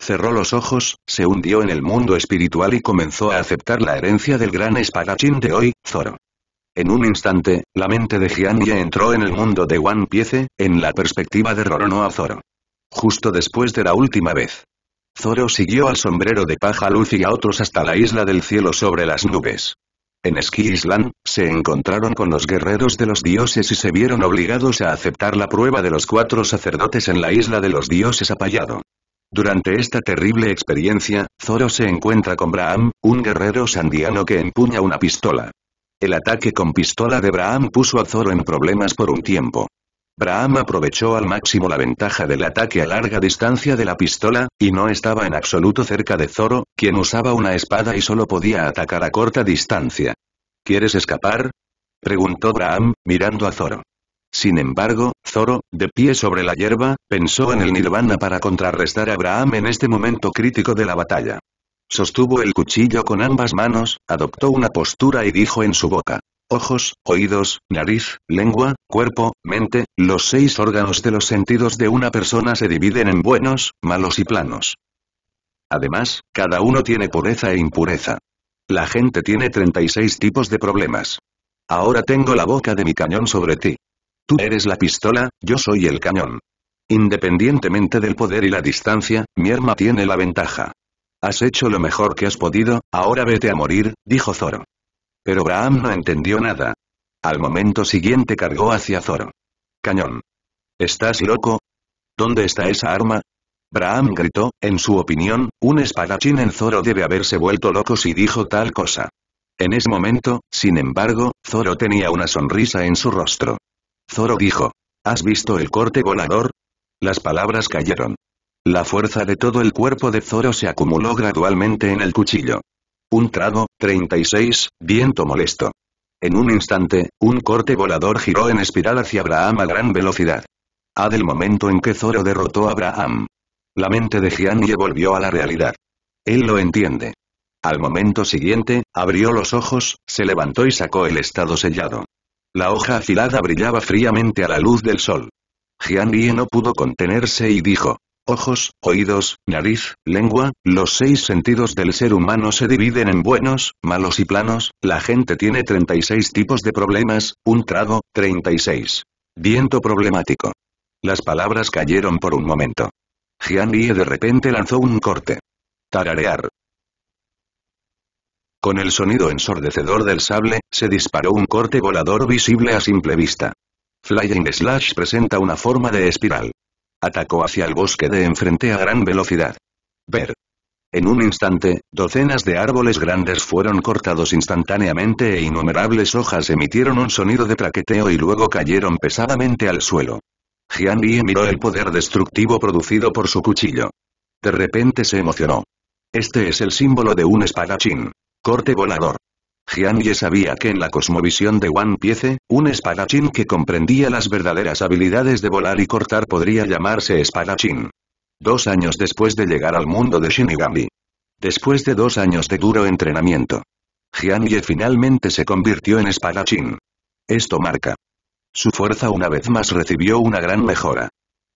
Cerró los ojos, se hundió en el mundo espiritual y comenzó a aceptar la herencia del gran espadachín de hoy, Zoro. En un instante, la mente de Jian Ye entró en el mundo de One Piece, en la perspectiva de Roronoa Zoro. Justo después de la última vez. Zoro siguió al sombrero de paja luz y a otros hasta la isla del cielo sobre las nubes. En Ski Island, se encontraron con los guerreros de los dioses y se vieron obligados a aceptar la prueba de los cuatro sacerdotes en la isla de los dioses apallado. Durante esta terrible experiencia, Zoro se encuentra con Braham, un guerrero sandiano que empuña una pistola. El ataque con pistola de Braham puso a Zoro en problemas por un tiempo. Braham aprovechó al máximo la ventaja del ataque a larga distancia de la pistola, y no estaba en absoluto cerca de Zoro, quien usaba una espada y solo podía atacar a corta distancia. ¿Quieres escapar? preguntó Braham, mirando a Zoro. Sin embargo, Zoro, de pie sobre la hierba, pensó en el nirvana para contrarrestar a Braham en este momento crítico de la batalla. Sostuvo el cuchillo con ambas manos, adoptó una postura y dijo en su boca ojos, oídos, nariz, lengua, cuerpo, mente, los seis órganos de los sentidos de una persona se dividen en buenos, malos y planos. Además, cada uno tiene pureza e impureza. La gente tiene 36 tipos de problemas. Ahora tengo la boca de mi cañón sobre ti. Tú eres la pistola, yo soy el cañón. Independientemente del poder y la distancia, mi arma tiene la ventaja. Has hecho lo mejor que has podido, ahora vete a morir, dijo Zoro. Pero Braham no entendió nada. Al momento siguiente cargó hacia Zoro. Cañón. ¿Estás loco? ¿Dónde está esa arma? Braham gritó, en su opinión, un espadachín en Zoro debe haberse vuelto loco si dijo tal cosa. En ese momento, sin embargo, Zoro tenía una sonrisa en su rostro. Zoro dijo. ¿Has visto el corte volador? Las palabras cayeron. La fuerza de todo el cuerpo de Zoro se acumuló gradualmente en el cuchillo. Un trago, 36, viento molesto. En un instante, un corte volador giró en espiral hacia Abraham a gran velocidad. A del momento en que Zoro derrotó a Abraham. La mente de Jian Ye volvió a la realidad. Él lo entiende. Al momento siguiente, abrió los ojos, se levantó y sacó el estado sellado. La hoja afilada brillaba fríamente a la luz del sol. Jian Yi no pudo contenerse y dijo, ojos, oídos, nariz, lengua, los seis sentidos del ser humano se dividen en buenos, malos y planos, la gente tiene 36 tipos de problemas, un trago, 36. Viento problemático. Las palabras cayeron por un momento. Jian Yi de repente lanzó un corte. Tararear. Con el sonido ensordecedor del sable, se disparó un corte volador visible a simple vista. Flying Slash presenta una forma de espiral. Atacó hacia el bosque de enfrente a gran velocidad. Ver. En un instante, docenas de árboles grandes fueron cortados instantáneamente e innumerables hojas emitieron un sonido de traqueteo y luego cayeron pesadamente al suelo. Jian Yi miró el poder destructivo producido por su cuchillo. De repente se emocionó. Este es el símbolo de un espadachín. Corte volador. Jian Ye sabía que en la cosmovisión de One Piece, un espadachín que comprendía las verdaderas habilidades de volar y cortar podría llamarse espadachín. Dos años después de llegar al mundo de Shinigami. Después de dos años de duro entrenamiento. Jian Ye finalmente se convirtió en espadachín. Esto marca. Su fuerza una vez más recibió una gran mejora.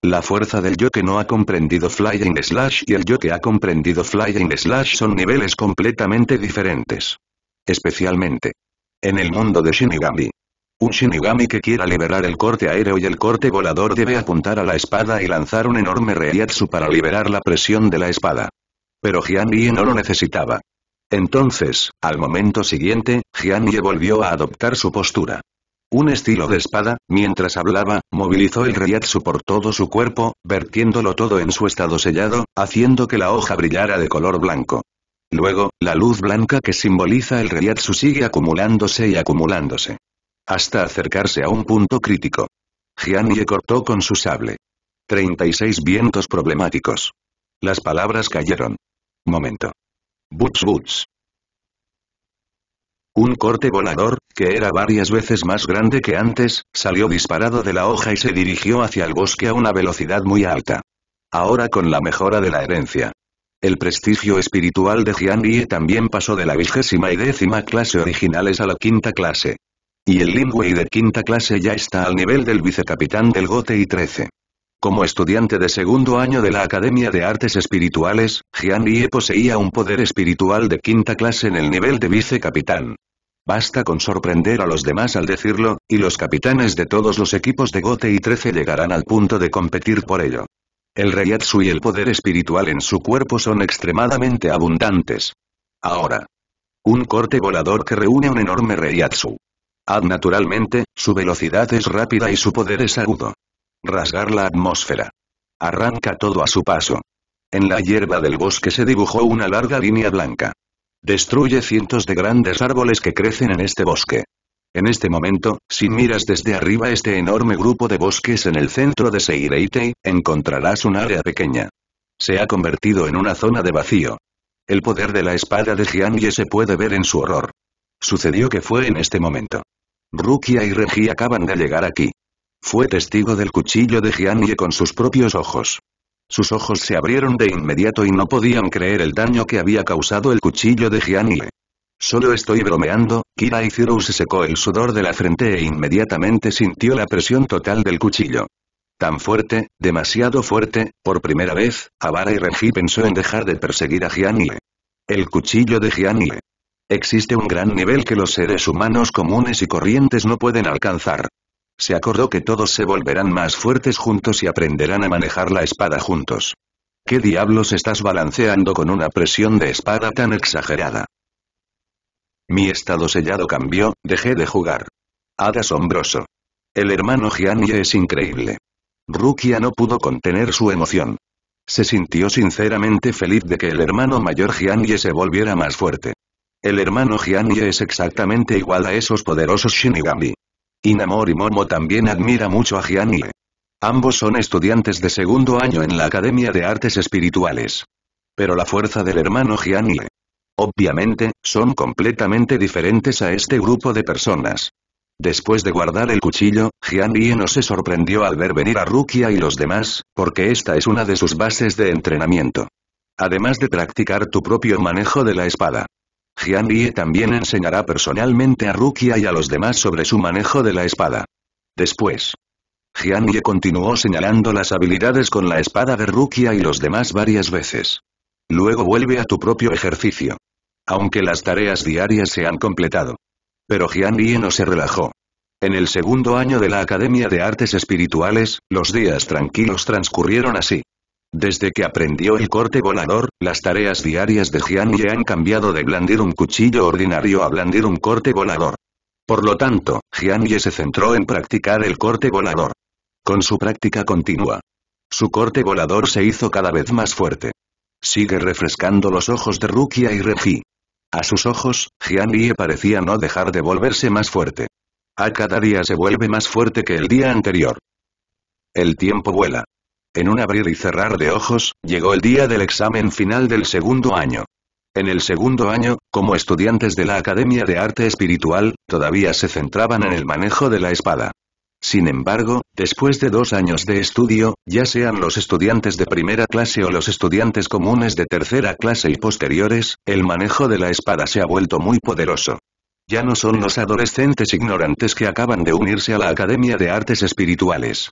La fuerza del yo que no ha comprendido Flying Slash y el yo que ha comprendido Flying Slash son niveles completamente diferentes. Especialmente. En el mundo de Shinigami. Un Shinigami que quiera liberar el corte aéreo y el corte volador debe apuntar a la espada y lanzar un enorme Reiatsu para liberar la presión de la espada. Pero Jian Yi no lo necesitaba. Entonces, al momento siguiente, Jian Yi volvió a adoptar su postura. Un estilo de espada, mientras hablaba, movilizó el Reiatsu por todo su cuerpo, vertiéndolo todo en su estado sellado, haciendo que la hoja brillara de color blanco. Luego, la luz blanca que simboliza el Reiatsu sigue acumulándose y acumulándose. Hasta acercarse a un punto crítico. Jian Ye cortó con su sable. 36 vientos problemáticos. Las palabras cayeron. Momento. Butch butch. Un corte volador, que era varias veces más grande que antes, salió disparado de la hoja y se dirigió hacia el bosque a una velocidad muy alta. Ahora con la mejora de la herencia. El prestigio espiritual de Jian Yi también pasó de la vigésima y décima clase originales a la quinta clase. Y el Lingwei de quinta clase ya está al nivel del vicecapitán del Gote y 13. Como estudiante de segundo año de la Academia de Artes Espirituales, Jian Yi poseía un poder espiritual de quinta clase en el nivel de vicecapitán. Basta con sorprender a los demás al decirlo, y los capitanes de todos los equipos de Gote y 13 llegarán al punto de competir por ello. El Reiatsu y el poder espiritual en su cuerpo son extremadamente abundantes. Ahora. Un corte volador que reúne un enorme Reiatsu. Ad naturalmente, su velocidad es rápida y su poder es agudo. Rasgar la atmósfera. Arranca todo a su paso. En la hierba del bosque se dibujó una larga línea blanca. Destruye cientos de grandes árboles que crecen en este bosque. En este momento, si miras desde arriba este enorme grupo de bosques en el centro de Seireitei, encontrarás un área pequeña. Se ha convertido en una zona de vacío. El poder de la espada de Jianye se puede ver en su horror. Sucedió que fue en este momento. Rukia y Regi acaban de llegar aquí. Fue testigo del cuchillo de Jianye con sus propios ojos. Sus ojos se abrieron de inmediato y no podían creer el daño que había causado el cuchillo de Jianye. Solo estoy bromeando, Kira Izuru se secó el sudor de la frente e inmediatamente sintió la presión total del cuchillo. Tan fuerte, demasiado fuerte, por primera vez, Avara y Regi pensó en dejar de perseguir a Jianye. El cuchillo de Jianye. Existe un gran nivel que los seres humanos comunes y corrientes no pueden alcanzar. Se acordó que todos se volverán más fuertes juntos y aprenderán a manejar la espada juntos. ¿Qué diablos estás balanceando con una presión de espada tan exagerada? Mi estado sellado cambió, dejé de jugar. Hada asombroso. El hermano Jianye es increíble. Rukia no pudo contener su emoción. Se sintió sinceramente feliz de que el hermano mayor Jianye se volviera más fuerte. El hermano Jianye es exactamente igual a esos poderosos Shinigami. Inamori Momo también admira mucho a Jianye. Ambos son estudiantes de segundo año en la Academia de Artes Espirituales. Pero la fuerza del hermano Jianye. Obviamente, son completamente diferentes a este grupo de personas. Después de guardar el cuchillo, Jian no se sorprendió al ver venir a Rukia y los demás, porque esta es una de sus bases de entrenamiento. Además de practicar tu propio manejo de la espada. Jian también enseñará personalmente a Rukia y a los demás sobre su manejo de la espada. Después, Jian continuó señalando las habilidades con la espada de Rukia y los demás varias veces. Luego vuelve a tu propio ejercicio. Aunque las tareas diarias se han completado. Pero Jian Yi no se relajó. En el segundo año de la Academia de Artes Espirituales, los días tranquilos transcurrieron así. Desde que aprendió el corte volador, las tareas diarias de Jian Yi han cambiado de blandir un cuchillo ordinario a blandir un corte volador. Por lo tanto, Jian Yi se centró en practicar el corte volador. Con su práctica continua. Su corte volador se hizo cada vez más fuerte. Sigue refrescando los ojos de Rukia y Reji. A sus ojos, Jian parecía no dejar de volverse más fuerte. A cada día se vuelve más fuerte que el día anterior. El tiempo vuela. En un abrir y cerrar de ojos, llegó el día del examen final del segundo año. En el segundo año, como estudiantes de la Academia de Arte Espiritual, todavía se centraban en el manejo de la espada. Sin embargo, después de dos años de estudio, ya sean los estudiantes de primera clase o los estudiantes comunes de tercera clase y posteriores, el manejo de la espada se ha vuelto muy poderoso. Ya no son los adolescentes ignorantes que acaban de unirse a la Academia de Artes Espirituales.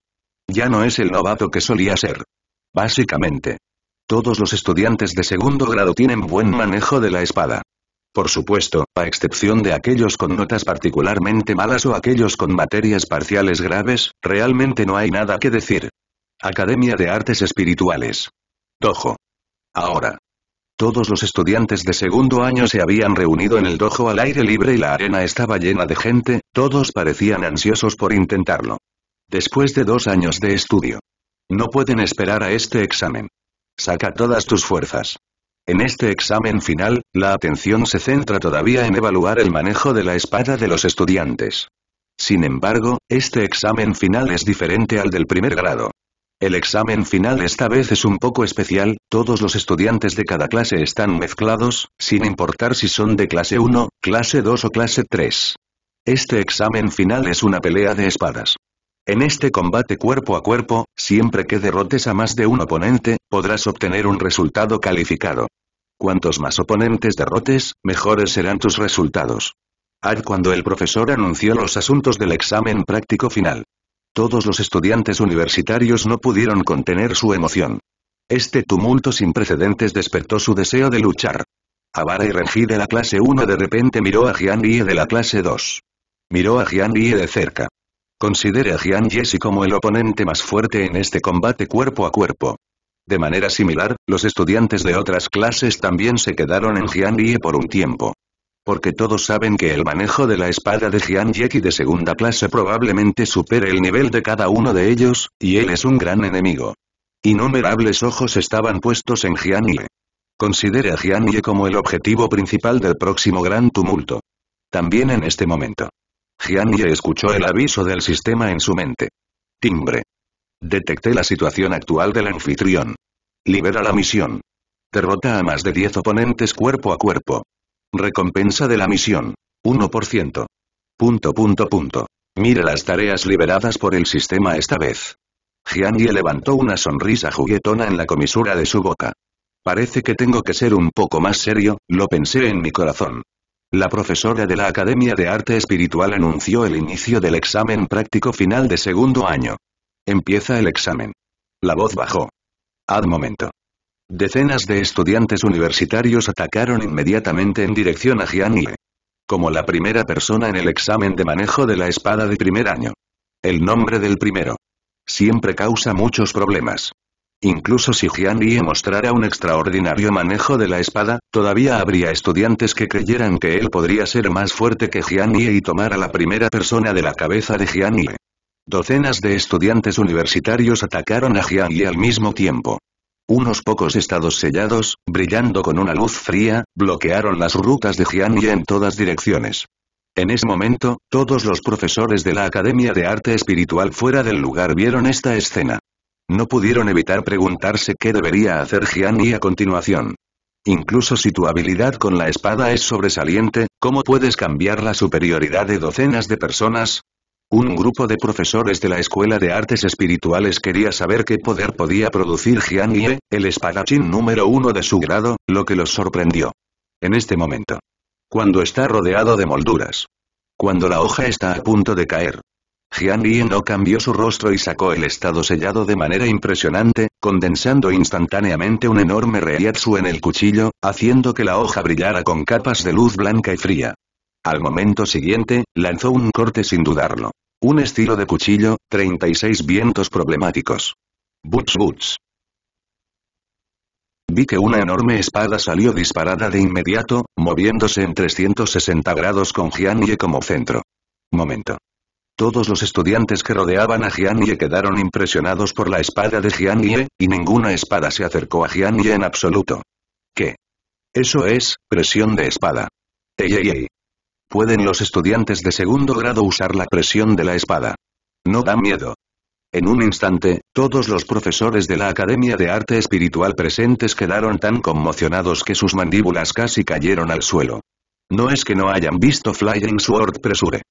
Ya no es el novato que solía ser. Básicamente. Todos los estudiantes de segundo grado tienen buen manejo de la espada. Por supuesto, a excepción de aquellos con notas particularmente malas o aquellos con materias parciales graves, realmente no hay nada que decir. Academia de Artes Espirituales. Dojo. Ahora. Todos los estudiantes de segundo año se habían reunido en el dojo al aire libre y la arena estaba llena de gente, todos parecían ansiosos por intentarlo. Después de dos años de estudio. No pueden esperar a este examen. Saca todas tus fuerzas. En este examen final, la atención se centra todavía en evaluar el manejo de la espada de los estudiantes. Sin embargo, este examen final es diferente al del primer grado. El examen final esta vez es un poco especial, todos los estudiantes de cada clase están mezclados, sin importar si son de clase 1, clase 2 o clase 3. Este examen final es una pelea de espadas. En este combate cuerpo a cuerpo, siempre que derrotes a más de un oponente, podrás obtener un resultado calificado. Cuantos más oponentes derrotes, mejores serán tus resultados. Ad cuando el profesor anunció los asuntos del examen práctico final. Todos los estudiantes universitarios no pudieron contener su emoción. Este tumulto sin precedentes despertó su deseo de luchar. Avara y Renji de la clase 1 de repente miró a Jian de la clase 2. Miró a Jian de cerca. Considere a Jian Jesse como el oponente más fuerte en este combate cuerpo a cuerpo. De manera similar, los estudiantes de otras clases también se quedaron en Jian por un tiempo. Porque todos saben que el manejo de la espada de Jian Yeki de segunda clase probablemente supere el nivel de cada uno de ellos, y él es un gran enemigo. Innumerables ojos estaban puestos en Jian Yi. Considere a Jian como el objetivo principal del próximo gran tumulto. También en este momento. Jian Ye escuchó el aviso del sistema en su mente. Timbre. Detecté la situación actual del anfitrión. Libera la misión. Derrota a más de 10 oponentes cuerpo a cuerpo. Recompensa de la misión. 1%. Punto punto punto. Mire las tareas liberadas por el sistema esta vez. Jian Ye levantó una sonrisa juguetona en la comisura de su boca. Parece que tengo que ser un poco más serio, lo pensé en mi corazón. La profesora de la Academia de Arte Espiritual anunció el inicio del examen práctico final de segundo año. Empieza el examen. La voz bajó. Ad momento. Decenas de estudiantes universitarios atacaron inmediatamente en dirección a Yi. Como la primera persona en el examen de manejo de la espada de primer año. El nombre del primero. Siempre causa muchos problemas. Incluso si Jian Yi mostrara un extraordinario manejo de la espada, todavía habría estudiantes que creyeran que él podría ser más fuerte que Jian Yi y tomar a la primera persona de la cabeza de Jian Yi. Docenas de estudiantes universitarios atacaron a Jian Yi al mismo tiempo. Unos pocos estados sellados, brillando con una luz fría, bloquearon las rutas de Jian Yi en todas direcciones. En ese momento, todos los profesores de la Academia de Arte Espiritual fuera del lugar vieron esta escena. No pudieron evitar preguntarse qué debería hacer Jian Yi a continuación. Incluso si tu habilidad con la espada es sobresaliente, ¿cómo puedes cambiar la superioridad de docenas de personas? Un grupo de profesores de la Escuela de Artes Espirituales quería saber qué poder podía producir Jian Yi, el espadachín número uno de su grado, lo que los sorprendió. En este momento. Cuando está rodeado de molduras. Cuando la hoja está a punto de caer. Jian Yi no cambió su rostro y sacó el estado sellado de manera impresionante, condensando instantáneamente un enorme reiatsu en el cuchillo, haciendo que la hoja brillara con capas de luz blanca y fría. Al momento siguiente, lanzó un corte sin dudarlo. Un estilo de cuchillo, 36 vientos problemáticos. Buts buts. Vi que una enorme espada salió disparada de inmediato, moviéndose en 360 grados con Jian Ye como centro. Momento. Todos los estudiantes que rodeaban a Jian Ye quedaron impresionados por la espada de Jian Ye, y ninguna espada se acercó a Jian Ye en absoluto. ¿Qué? Eso es, presión de espada. Ey ey ey. ¿Pueden los estudiantes de segundo grado usar la presión de la espada? No da miedo. En un instante, todos los profesores de la Academia de Arte Espiritual presentes quedaron tan conmocionados que sus mandíbulas casi cayeron al suelo. No es que no hayan visto Flying Sword Pressure.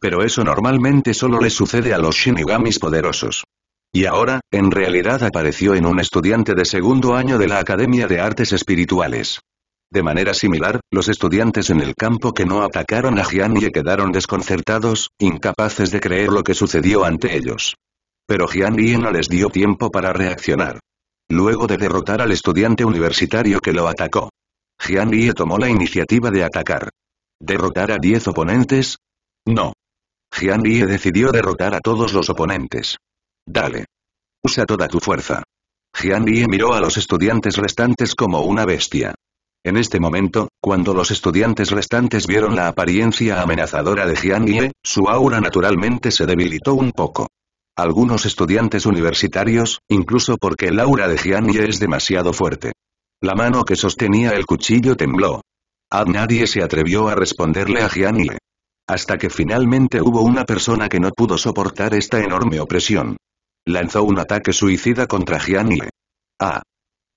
Pero eso normalmente solo le sucede a los Shinigamis poderosos. Y ahora, en realidad apareció en un estudiante de segundo año de la Academia de Artes Espirituales. De manera similar, los estudiantes en el campo que no atacaron a Jian Ye quedaron desconcertados, incapaces de creer lo que sucedió ante ellos. Pero Jian Ye no les dio tiempo para reaccionar. Luego de derrotar al estudiante universitario que lo atacó, Jian Ye tomó la iniciativa de atacar. ¿Derrotar a 10 oponentes? No. Jian Ye decidió derrotar a todos los oponentes. Dale. Usa toda tu fuerza. Jian Ye miró a los estudiantes restantes como una bestia. En este momento, cuando los estudiantes restantes vieron la apariencia amenazadora de Jian Ye, su aura naturalmente se debilitó un poco. Algunos estudiantes universitarios, incluso porque el aura de Jian Ye es demasiado fuerte. La mano que sostenía el cuchillo tembló. A nadie se atrevió a responderle a Jian Ye. Hasta que finalmente hubo una persona que no pudo soportar esta enorme opresión. Lanzó un ataque suicida contra Jian Ye. Ah.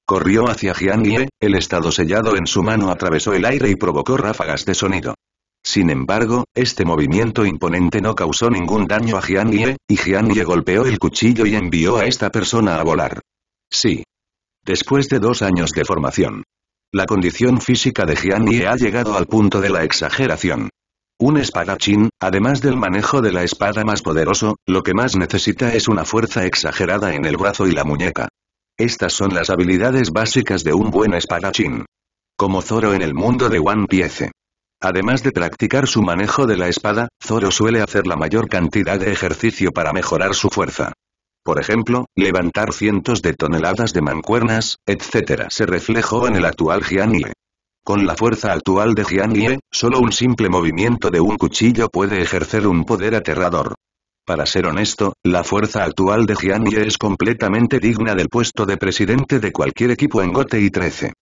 Corrió hacia Jian Ye, el estado sellado en su mano atravesó el aire y provocó ráfagas de sonido. Sin embargo, este movimiento imponente no causó ningún daño a Jian Ye, y Jian Ye golpeó el cuchillo y envió a esta persona a volar. Sí. Después de dos años de formación. La condición física de Jian Ye ha llegado al punto de la exageración. Un espadachín, además del manejo de la espada más poderoso, lo que más necesita es una fuerza exagerada en el brazo y la muñeca. Estas son las habilidades básicas de un buen espadachín. Como Zoro en el mundo de One Piece. Además de practicar su manejo de la espada, Zoro suele hacer la mayor cantidad de ejercicio para mejorar su fuerza. Por ejemplo, levantar cientos de toneladas de mancuernas, etc. se reflejó en el actual Jian Ye. Con la fuerza actual de Jian solo un simple movimiento de un cuchillo puede ejercer un poder aterrador. Para ser honesto, la fuerza actual de Jian Ye es completamente digna del puesto de presidente de cualquier equipo en Gote y 13.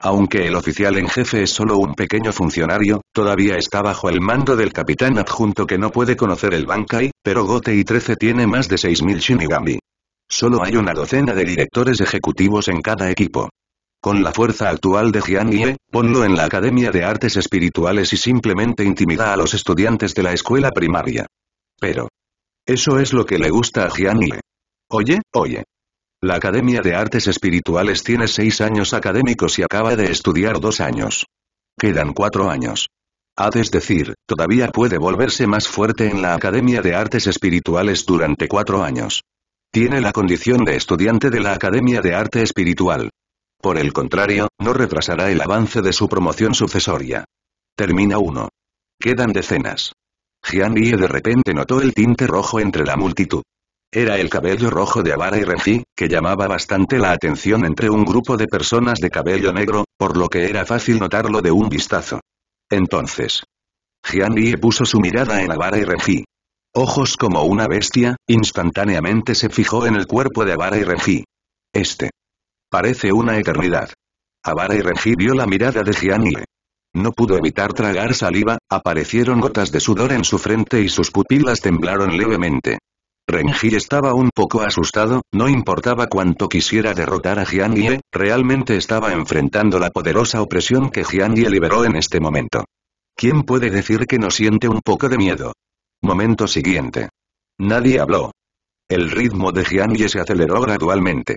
Aunque el oficial en jefe es solo un pequeño funcionario, todavía está bajo el mando del capitán adjunto que no puede conocer el Bankai, pero Gote y 13 tiene más de 6.000 Shinigami. Solo hay una docena de directores ejecutivos en cada equipo. Con la fuerza actual de Jian Ye, ponlo en la Academia de Artes Espirituales y simplemente intimida a los estudiantes de la escuela primaria. Pero, eso es lo que le gusta a Jian Ye. Oye, oye. La Academia de Artes Espirituales tiene seis años académicos y acaba de estudiar dos años. Quedan cuatro años. Ha de decir, todavía puede volverse más fuerte en la Academia de Artes Espirituales durante cuatro años. Tiene la condición de estudiante de la Academia de Arte Espiritual. Por el contrario, no retrasará el avance de su promoción sucesoria. Termina uno. Quedan decenas. Jian Yi de repente notó el tinte rojo entre la multitud. Era el cabello rojo de Avara y Renji, que llamaba bastante la atención entre un grupo de personas de cabello negro, por lo que era fácil notarlo de un vistazo. Entonces. Jian Yi puso su mirada en Avara y Renji. Ojos como una bestia, instantáneamente se fijó en el cuerpo de Avara y Renji. Este. Parece una eternidad. Avara y Renji vio la mirada de Jian Yi. No pudo evitar tragar saliva, aparecieron gotas de sudor en su frente y sus pupilas temblaron levemente. Renji estaba un poco asustado, no importaba cuánto quisiera derrotar a Jian Ye, realmente estaba enfrentando la poderosa opresión que Jian Ye liberó en este momento. ¿Quién puede decir que no siente un poco de miedo? Momento siguiente. Nadie habló. El ritmo de Jian Ye se aceleró gradualmente.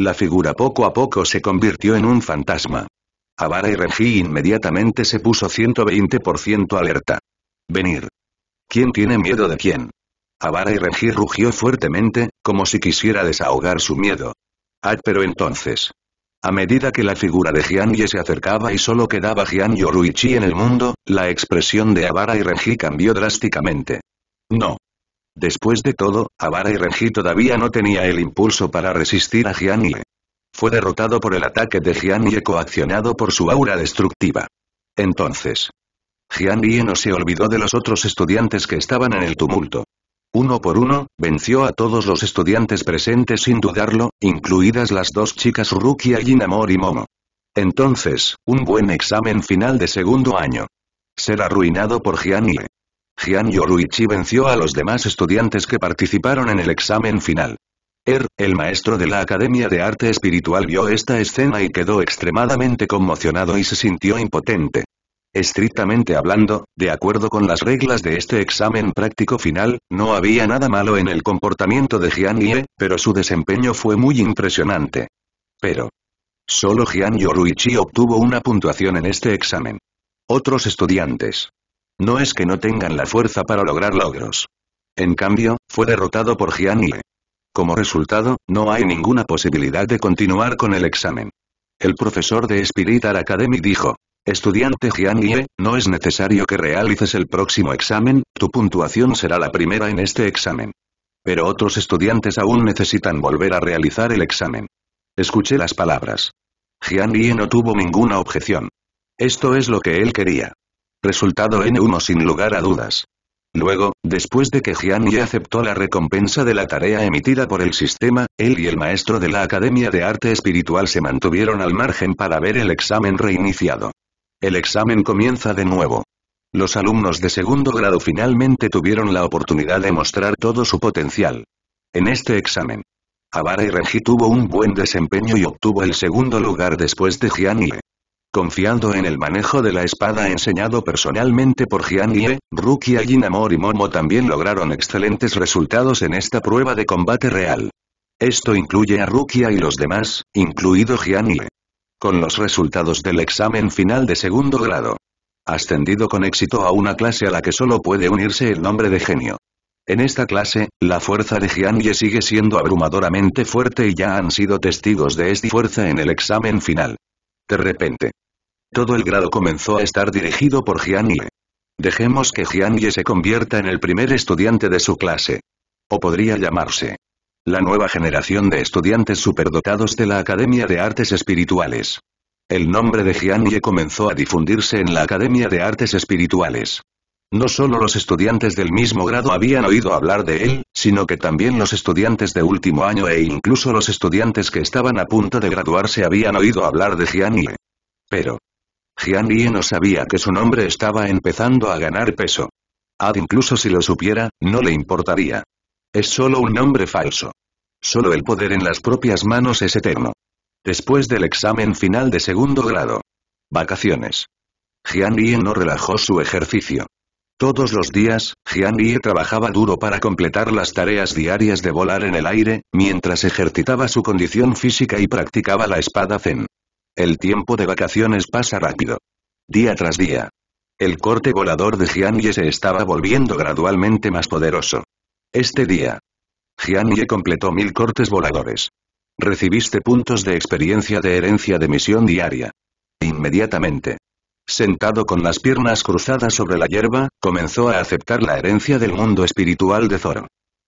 La figura poco a poco se convirtió en un fantasma. Avara y Renji inmediatamente se puso 120% alerta. Venir. ¿Quién tiene miedo de quién? Avara y Renji rugió fuertemente, como si quisiera desahogar su miedo. Ah, pero entonces. A medida que la figura de Jianye se acercaba y solo quedaba Jian Yoruichi en el mundo, la expresión de Avara y Renji cambió drásticamente. No. Después de todo, Avara y Renji todavía no tenía el impulso para resistir a Jianye. Fue derrotado por el ataque de Jianye coaccionado por su aura destructiva. Entonces. Jianye no se olvidó de los otros estudiantes que estaban en el tumulto. Uno por uno, venció a todos los estudiantes presentes sin dudarlo, incluidas las dos chicas Rukia Jinamor y Momo. Entonces, un buen examen final de segundo año. Ser arruinado por Jian Ye. Jian Yoruichi venció a los demás estudiantes que participaron en el examen final. Er, el maestro de la Academia de Arte Espiritual vio esta escena y quedó extremadamente conmocionado y se sintió impotente. Estrictamente hablando, de acuerdo con las reglas de este examen práctico final, no había nada malo en el comportamiento de Jian Ye, pero su desempeño fue muy impresionante. Pero. Solo Jian Yoruichi obtuvo una puntuación en este examen. Otros estudiantes. No es que no tengan la fuerza para lograr logros. En cambio, fue derrotado por Jian Ye. Como resultado, no hay ninguna posibilidad de continuar con el examen. El profesor de Spiritar Academy dijo, Estudiante Jian no es necesario que realices el próximo examen, tu puntuación será la primera en este examen. Pero otros estudiantes aún necesitan volver a realizar el examen. Escuché las palabras. Jian no tuvo ninguna objeción. Esto es lo que él quería. Resultado N1 sin lugar a dudas. Luego, después de que Jian Ye aceptó la recompensa de la tarea emitida por el sistema, él y el maestro de la Academia de Arte Espiritual se mantuvieron al margen para ver el examen reiniciado. El examen comienza de nuevo. Los alumnos de segundo grado finalmente tuvieron la oportunidad de mostrar todo su potencial. En este examen, Avara y Renji tuvo un buen desempeño y obtuvo el segundo lugar después de Jian Ye. Confiando en el manejo de la espada enseñado personalmente por Jian Ye, Rukia Jinamor y Momo también lograron excelentes resultados en esta prueba de combate real. Esto incluye a Rukia y los demás, incluido Jian con los resultados del examen final de segundo grado. Ascendido con éxito a una clase a la que solo puede unirse el nombre de genio. En esta clase, la fuerza de Ye sigue siendo abrumadoramente fuerte y ya han sido testigos de esta fuerza en el examen final. De repente. Todo el grado comenzó a estar dirigido por Ye. Dejemos que Ye se convierta en el primer estudiante de su clase. O podría llamarse la nueva generación de estudiantes superdotados de la Academia de Artes Espirituales. El nombre de Jian Ye comenzó a difundirse en la Academia de Artes Espirituales. No solo los estudiantes del mismo grado habían oído hablar de él, sino que también los estudiantes de último año e incluso los estudiantes que estaban a punto de graduarse habían oído hablar de Jian Ye. Pero. Jian Ye no sabía que su nombre estaba empezando a ganar peso. Ad incluso si lo supiera, no le importaría. Es solo un nombre falso. Solo el poder en las propias manos es eterno. Después del examen final de segundo grado. Vacaciones. Jian Yi no relajó su ejercicio. Todos los días, Jian Yi trabajaba duro para completar las tareas diarias de volar en el aire, mientras ejercitaba su condición física y practicaba la espada Zen. El tiempo de vacaciones pasa rápido. Día tras día. El corte volador de Jian Yi se estaba volviendo gradualmente más poderoso. Este día. Jian Ye completó mil cortes voladores. Recibiste puntos de experiencia de herencia de misión diaria. Inmediatamente. Sentado con las piernas cruzadas sobre la hierba, comenzó a aceptar la herencia del mundo espiritual de Zoro.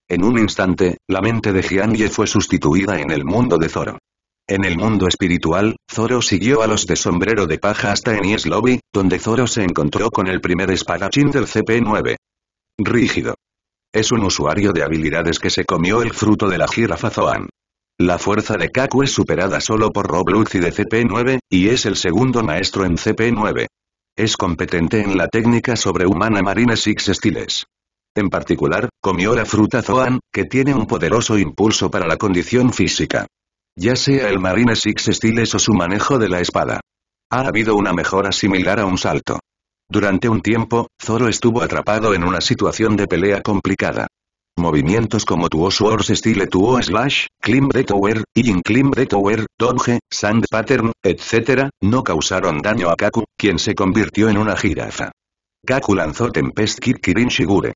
En un instante, la mente de Jian Ye fue sustituida en el mundo de Zoro. En el mundo espiritual, Zoro siguió a los de sombrero de paja hasta Enies Lobby, donde Zoro se encontró con el primer espadachín del CP9. Rígido. Es un usuario de habilidades que se comió el fruto de la jirafa Zoan. La fuerza de Kaku es superada solo por Roblox y de CP9, y es el segundo maestro en CP9. Es competente en la técnica sobrehumana Marine Six Styles. En particular, comió la fruta Zoan, que tiene un poderoso impulso para la condición física. Ya sea el Marine Six Styles o su manejo de la espada. Ha habido una mejora similar a un salto. Durante un tiempo, Zoro estuvo atrapado en una situación de pelea complicada. Movimientos como Tuo Swords Style Tuo Slash, Climb the Tower, Yin Climb the Tower, Dodge, Sand Pattern, etc., no causaron daño a Kaku, quien se convirtió en una jirafa. Kaku lanzó Tempest Kick Kirin Shigure.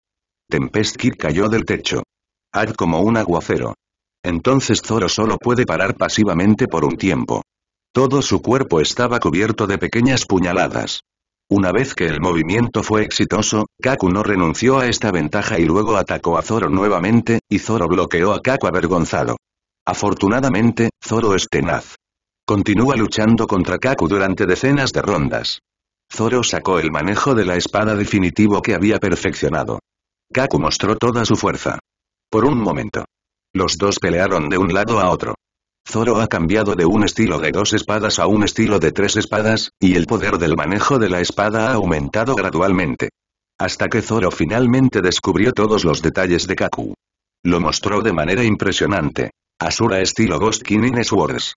Tempest Kick cayó del techo. Ad como un aguacero. Entonces Zoro solo puede parar pasivamente por un tiempo. Todo su cuerpo estaba cubierto de pequeñas puñaladas. Una vez que el movimiento fue exitoso, Kaku no renunció a esta ventaja y luego atacó a Zoro nuevamente, y Zoro bloqueó a Kaku avergonzado. Afortunadamente, Zoro es tenaz. Continúa luchando contra Kaku durante decenas de rondas. Zoro sacó el manejo de la espada definitivo que había perfeccionado. Kaku mostró toda su fuerza. Por un momento. Los dos pelearon de un lado a otro. Zoro ha cambiado de un estilo de dos espadas a un estilo de tres espadas, y el poder del manejo de la espada ha aumentado gradualmente. Hasta que Zoro finalmente descubrió todos los detalles de Kaku. Lo mostró de manera impresionante. Asura estilo Ghost Kinin Swords.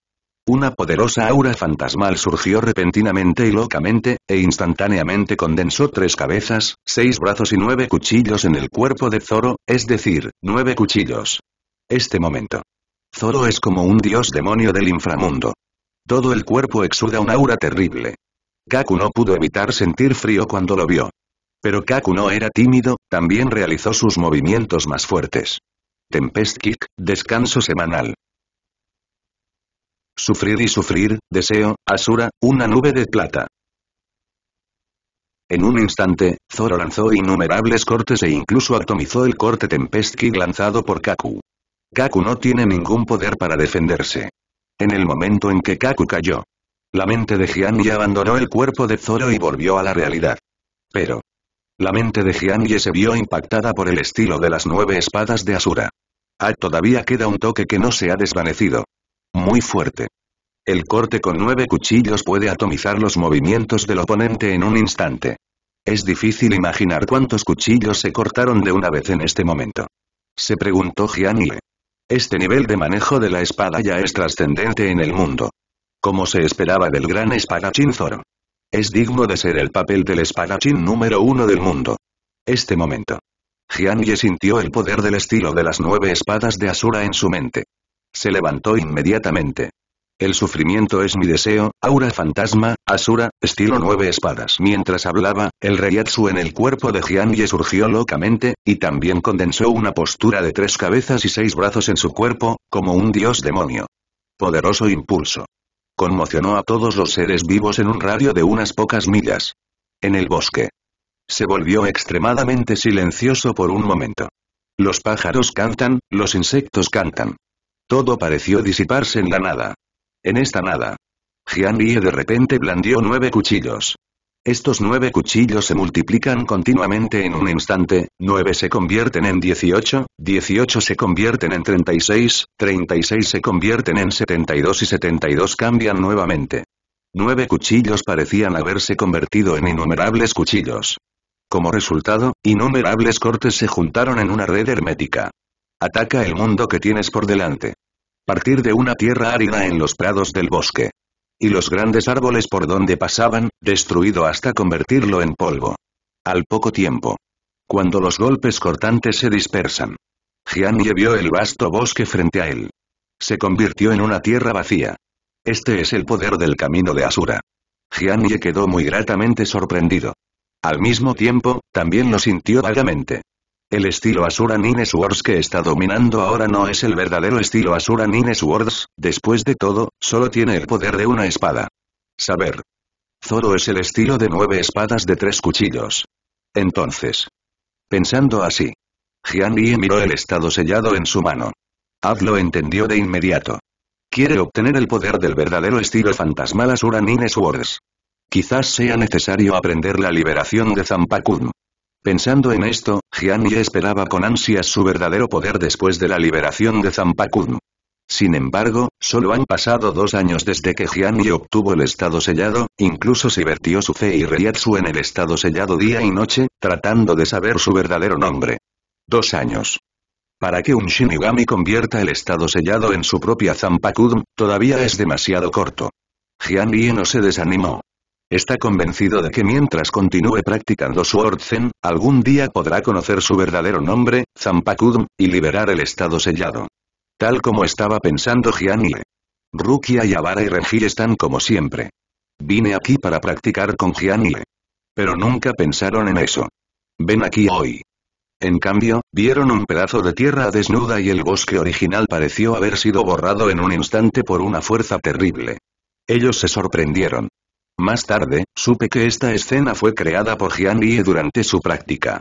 Una poderosa aura fantasmal surgió repentinamente y locamente, e instantáneamente condensó tres cabezas, seis brazos y nueve cuchillos en el cuerpo de Zoro, es decir, nueve cuchillos. Este momento. Zoro es como un dios demonio del inframundo. Todo el cuerpo exuda un aura terrible. Kaku no pudo evitar sentir frío cuando lo vio. Pero Kaku no era tímido, también realizó sus movimientos más fuertes. Tempest Kick, descanso semanal. Sufrir y sufrir, deseo, Asura, una nube de plata. En un instante, Zoro lanzó innumerables cortes e incluso atomizó el corte Tempest Kick lanzado por Kaku. Kaku no tiene ningún poder para defenderse. En el momento en que Kaku cayó, la mente de Jianye abandonó el cuerpo de Zoro y volvió a la realidad. Pero, la mente de Jianye se vio impactada por el estilo de las nueve espadas de Asura. Ah, todavía queda un toque que no se ha desvanecido. Muy fuerte. El corte con nueve cuchillos puede atomizar los movimientos del oponente en un instante. Es difícil imaginar cuántos cuchillos se cortaron de una vez en este momento. Se preguntó Jianye. Este nivel de manejo de la espada ya es trascendente en el mundo. Como se esperaba del gran espadachín Zoro. Es digno de ser el papel del espadachín número uno del mundo. Este momento. Jianye sintió el poder del estilo de las nueve espadas de Asura en su mente. Se levantó inmediatamente. El sufrimiento es mi deseo, aura fantasma, Asura, estilo nueve espadas. Mientras hablaba, el Reiatsu en el cuerpo de Jianye surgió locamente, y también condensó una postura de tres cabezas y seis brazos en su cuerpo, como un dios demonio. Poderoso impulso. Conmocionó a todos los seres vivos en un radio de unas pocas millas. En el bosque. Se volvió extremadamente silencioso por un momento. Los pájaros cantan, los insectos cantan. Todo pareció disiparse en la nada. En esta nada. Jian de repente blandió nueve cuchillos. Estos nueve cuchillos se multiplican continuamente en un instante, nueve se convierten en 18, 18 se convierten en 36, 36 se convierten en 72 y 72 cambian nuevamente. Nueve cuchillos parecían haberse convertido en innumerables cuchillos. Como resultado, innumerables cortes se juntaron en una red hermética. Ataca el mundo que tienes por delante partir de una tierra árida en los prados del bosque. Y los grandes árboles por donde pasaban, destruido hasta convertirlo en polvo. Al poco tiempo. Cuando los golpes cortantes se dispersan. Jianye vio el vasto bosque frente a él. Se convirtió en una tierra vacía. Este es el poder del camino de Asura. Jianye quedó muy gratamente sorprendido. Al mismo tiempo, también lo sintió vagamente. El estilo Asura Nine Swords que está dominando ahora no es el verdadero estilo Asura Nine Swords, después de todo, solo tiene el poder de una espada. Saber. Zoro es el estilo de nueve espadas de tres cuchillos. Entonces. Pensando así. Jian Yi miró el estado sellado en su mano. Ab lo entendió de inmediato. Quiere obtener el poder del verdadero estilo fantasmal Asura Nine Swords. Quizás sea necesario aprender la liberación de Zampakun. Pensando en esto, Jian Yi esperaba con ansias su verdadero poder después de la liberación de Zampakun. Sin embargo, solo han pasado dos años desde que Jian Yi obtuvo el estado sellado, incluso se vertió su fe y Reiatsu en el estado sellado día y noche, tratando de saber su verdadero nombre. Dos años. Para que un Shinigami convierta el estado sellado en su propia Zampakun, todavía es demasiado corto. Jian Yi no se desanimó. Está convencido de que mientras continúe practicando Sword Zen, algún día podrá conocer su verdadero nombre, Zampakudm, y liberar el estado sellado. Tal como estaba pensando Jian Ye. Rukia Yabara y Renji están como siempre. Vine aquí para practicar con Jian Ye. Pero nunca pensaron en eso. Ven aquí hoy. En cambio, vieron un pedazo de tierra desnuda y el bosque original pareció haber sido borrado en un instante por una fuerza terrible. Ellos se sorprendieron. Más tarde, supe que esta escena fue creada por Jian Ye durante su práctica.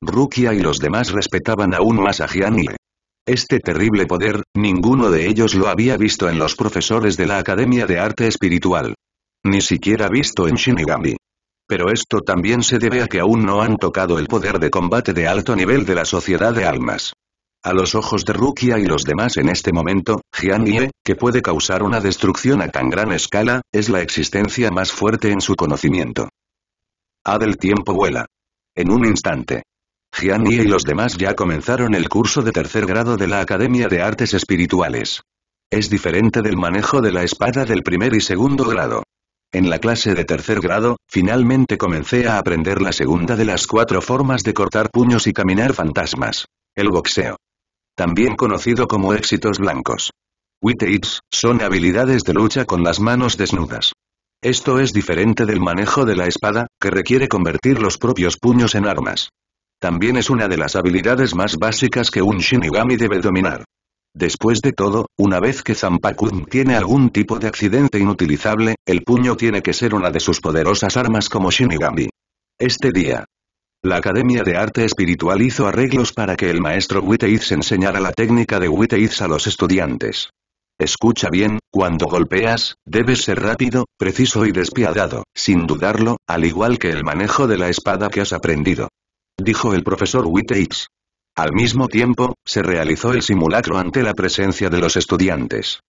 Rukia y los demás respetaban aún más a Jian Ye. Este terrible poder, ninguno de ellos lo había visto en los profesores de la Academia de Arte Espiritual. Ni siquiera visto en Shinigami. Pero esto también se debe a que aún no han tocado el poder de combate de alto nivel de la sociedad de almas. A los ojos de Rukia y los demás en este momento, Jian Ye, que puede causar una destrucción a tan gran escala, es la existencia más fuerte en su conocimiento. A del tiempo vuela. En un instante. Jian y los demás ya comenzaron el curso de tercer grado de la Academia de Artes Espirituales. Es diferente del manejo de la espada del primer y segundo grado. En la clase de tercer grado, finalmente comencé a aprender la segunda de las cuatro formas de cortar puños y caminar fantasmas. El boxeo también conocido como éxitos blancos. Witeids, son habilidades de lucha con las manos desnudas. Esto es diferente del manejo de la espada, que requiere convertir los propios puños en armas. También es una de las habilidades más básicas que un Shinigami debe dominar. Después de todo, una vez que Zampakun tiene algún tipo de accidente inutilizable, el puño tiene que ser una de sus poderosas armas como Shinigami. Este día, la Academia de Arte Espiritual hizo arreglos para que el maestro Witeiz enseñara la técnica de Witeiz a los estudiantes. Escucha bien, cuando golpeas, debes ser rápido, preciso y despiadado, sin dudarlo, al igual que el manejo de la espada que has aprendido. Dijo el profesor Witeiz. Al mismo tiempo, se realizó el simulacro ante la presencia de los estudiantes.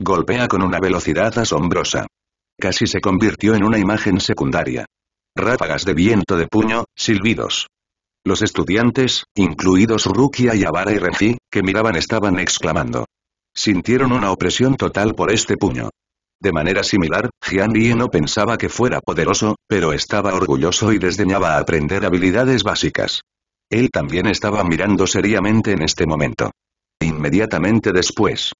Golpea con una velocidad asombrosa. Casi se convirtió en una imagen secundaria. Ráfagas de viento de puño, silbidos. Los estudiantes, incluidos Rukia y Avara y Renji, que miraban estaban exclamando. Sintieron una opresión total por este puño. De manera similar, Jian Yi no pensaba que fuera poderoso, pero estaba orgulloso y desdeñaba aprender habilidades básicas. Él también estaba mirando seriamente en este momento. Inmediatamente después.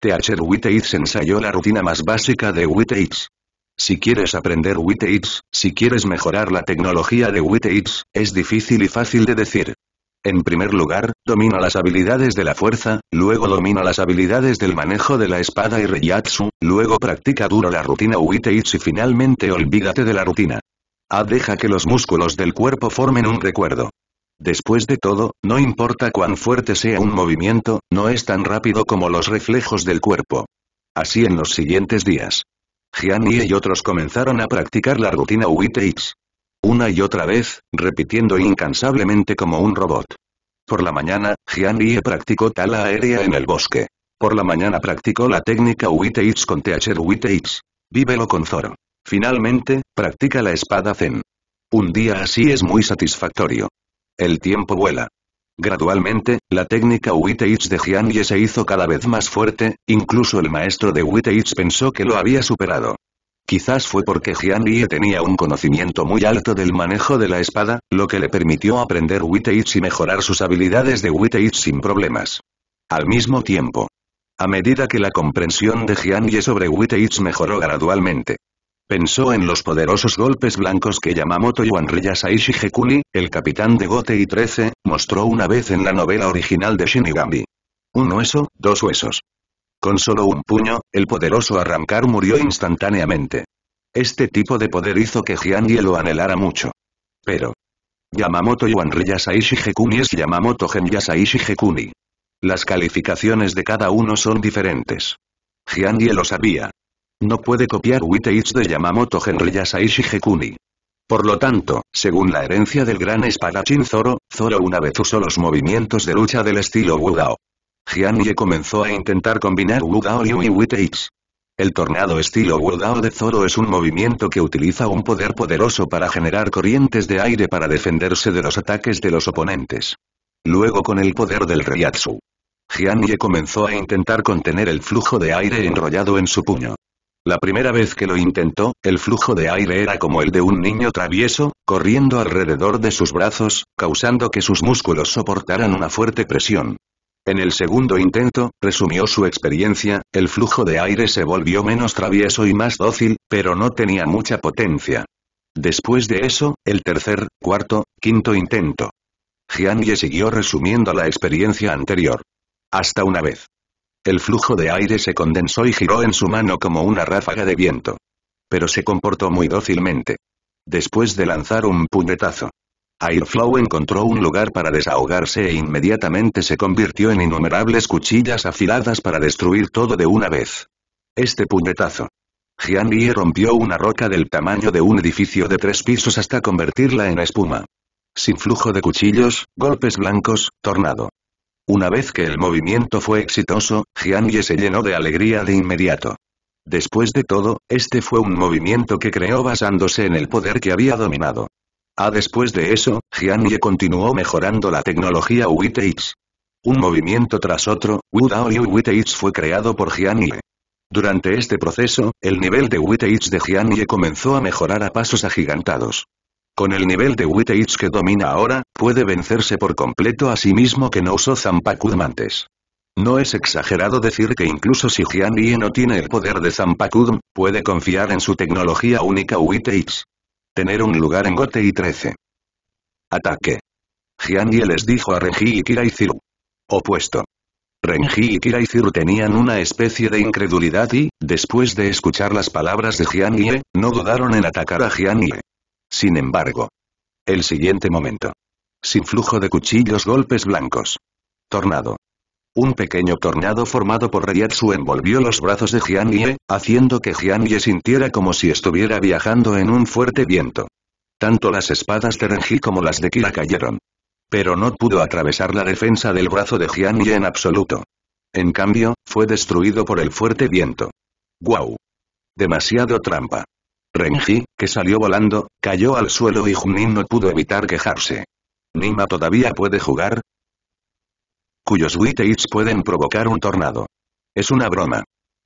Teacher Witeiz ensayó la rutina más básica de Witeiz. Si quieres aprender WITEITS, si quieres mejorar la tecnología de WITEITS, es difícil y fácil de decir. En primer lugar, domina las habilidades de la fuerza, luego domina las habilidades del manejo de la espada y Reyatsu, luego practica duro la rutina WITEITS y finalmente olvídate de la rutina. Ah deja que los músculos del cuerpo formen un recuerdo. Después de todo, no importa cuán fuerte sea un movimiento, no es tan rápido como los reflejos del cuerpo. Así en los siguientes días. Jian Yi y otros comenzaron a practicar la rutina X. Una y otra vez, repitiendo incansablemente como un robot. Por la mañana, Jian Yi practicó tala aérea en el bosque. Por la mañana practicó la técnica X con Teacher X. Vívelo con Zoro. Finalmente, practica la espada Zen. Un día así es muy satisfactorio. El tiempo vuela. Gradualmente, la técnica Witteich de Jian Ye se hizo cada vez más fuerte, incluso el maestro de Witteich pensó que lo había superado. Quizás fue porque Jian Ye tenía un conocimiento muy alto del manejo de la espada, lo que le permitió aprender Witteich y mejorar sus habilidades de Witteich sin problemas. Al mismo tiempo. A medida que la comprensión de Jian Ye sobre Witteich mejoró gradualmente, Pensó en los poderosos golpes blancos que Yamamoto Yuanriya Saishi Hekuni, el capitán de Gote y 13, mostró una vez en la novela original de Shinigami. Un hueso, dos huesos. Con solo un puño, el poderoso arrancar murió instantáneamente. Este tipo de poder hizo que Jian lo anhelara mucho. Pero. Yamamoto Yuanriya Saishi Hekuni es Yamamoto Gen Saishi Hekuni. Las calificaciones de cada uno son diferentes. Jian lo sabía. No puede copiar Witeichi de Yamamoto Genri Yasaishi Hekuni. Por lo tanto, según la herencia del gran espadachín Zoro, Zoro una vez usó los movimientos de lucha del estilo Wudao. Jian Ye comenzó a intentar combinar Wudao y Witeichi. El tornado estilo Wudao de Zoro es un movimiento que utiliza un poder poderoso para generar corrientes de aire para defenderse de los ataques de los oponentes. Luego con el poder del Ryatsu. Jian Ye comenzó a intentar contener el flujo de aire enrollado en su puño. La primera vez que lo intentó, el flujo de aire era como el de un niño travieso, corriendo alrededor de sus brazos, causando que sus músculos soportaran una fuerte presión. En el segundo intento, resumió su experiencia, el flujo de aire se volvió menos travieso y más dócil, pero no tenía mucha potencia. Después de eso, el tercer, cuarto, quinto intento. Jian Ye siguió resumiendo la experiencia anterior. Hasta una vez. El flujo de aire se condensó y giró en su mano como una ráfaga de viento. Pero se comportó muy dócilmente. Después de lanzar un puñetazo. Airflow encontró un lugar para desahogarse e inmediatamente se convirtió en innumerables cuchillas afiladas para destruir todo de una vez. Este puñetazo. Jian Yi rompió una roca del tamaño de un edificio de tres pisos hasta convertirla en espuma. Sin flujo de cuchillos, golpes blancos, tornado. Una vez que el movimiento fue exitoso, Jian Ye se llenó de alegría de inmediato. Después de todo, este fue un movimiento que creó basándose en el poder que había dominado. Ah, después de eso, Jian Ye continuó mejorando la tecnología Witeix. Un movimiento tras otro, Wu Dao Liu Witeix fue creado por Jian Ye. Durante este proceso, el nivel de Witeix de Jian Ye comenzó a mejorar a pasos agigantados. Con el nivel de Witteich que domina ahora, puede vencerse por completo a sí mismo que no usó Zampakudm antes. No es exagerado decir que incluso si Jian no tiene el poder de Zampakudm, puede confiar en su tecnología única Witteich. Tener un lugar en Gote y 13. Ataque. Jian les dijo a Renji y Kira y Ziru. Opuesto. Renji y Kira y Ziru tenían una especie de incredulidad y, después de escuchar las palabras de Jian no dudaron en atacar a Jian. Sin embargo. El siguiente momento. Sin flujo de cuchillos golpes blancos. Tornado. Un pequeño tornado formado por Reiatsu envolvió los brazos de Jian Ye, haciendo que Jian Ye sintiera como si estuviera viajando en un fuerte viento. Tanto las espadas de Renji como las de Kira cayeron. Pero no pudo atravesar la defensa del brazo de Jian Ye en absoluto. En cambio, fue destruido por el fuerte viento. ¡Guau! Demasiado trampa. Renji, que salió volando, cayó al suelo y Junin no pudo evitar quejarse. ¿Nima todavía puede jugar? Cuyos Witteits pueden provocar un tornado. Es una broma.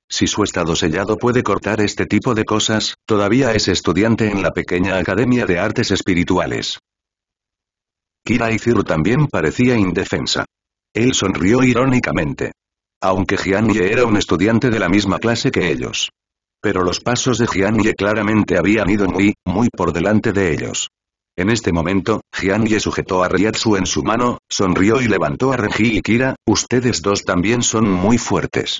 Si su estado sellado puede cortar este tipo de cosas, todavía es estudiante en la pequeña Academia de Artes Espirituales. Kira Iziru también parecía indefensa. Él sonrió irónicamente. Aunque Jian Ye era un estudiante de la misma clase que ellos. Pero los pasos de Jian Ye claramente habían ido muy, muy por delante de ellos. En este momento, Jian Ye sujetó a Ryatsu en su mano, sonrió y levantó a Renji y Kira, ustedes dos también son muy fuertes.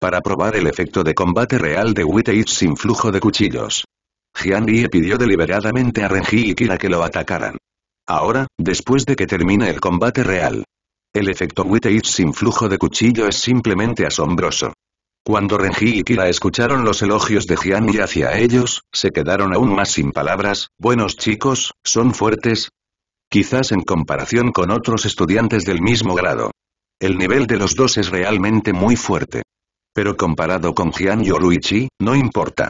Para probar el efecto de combate real de Witteich sin flujo de cuchillos. Jian Ye pidió deliberadamente a Renji y Kira que lo atacaran. Ahora, después de que termine el combate real. El efecto Witteich sin flujo de cuchillo es simplemente asombroso. Cuando Renji y Kira escucharon los elogios de Jian y hacia ellos, se quedaron aún más sin palabras, buenos chicos, son fuertes. Quizás en comparación con otros estudiantes del mismo grado. El nivel de los dos es realmente muy fuerte. Pero comparado con Jian y Luigi, no importa.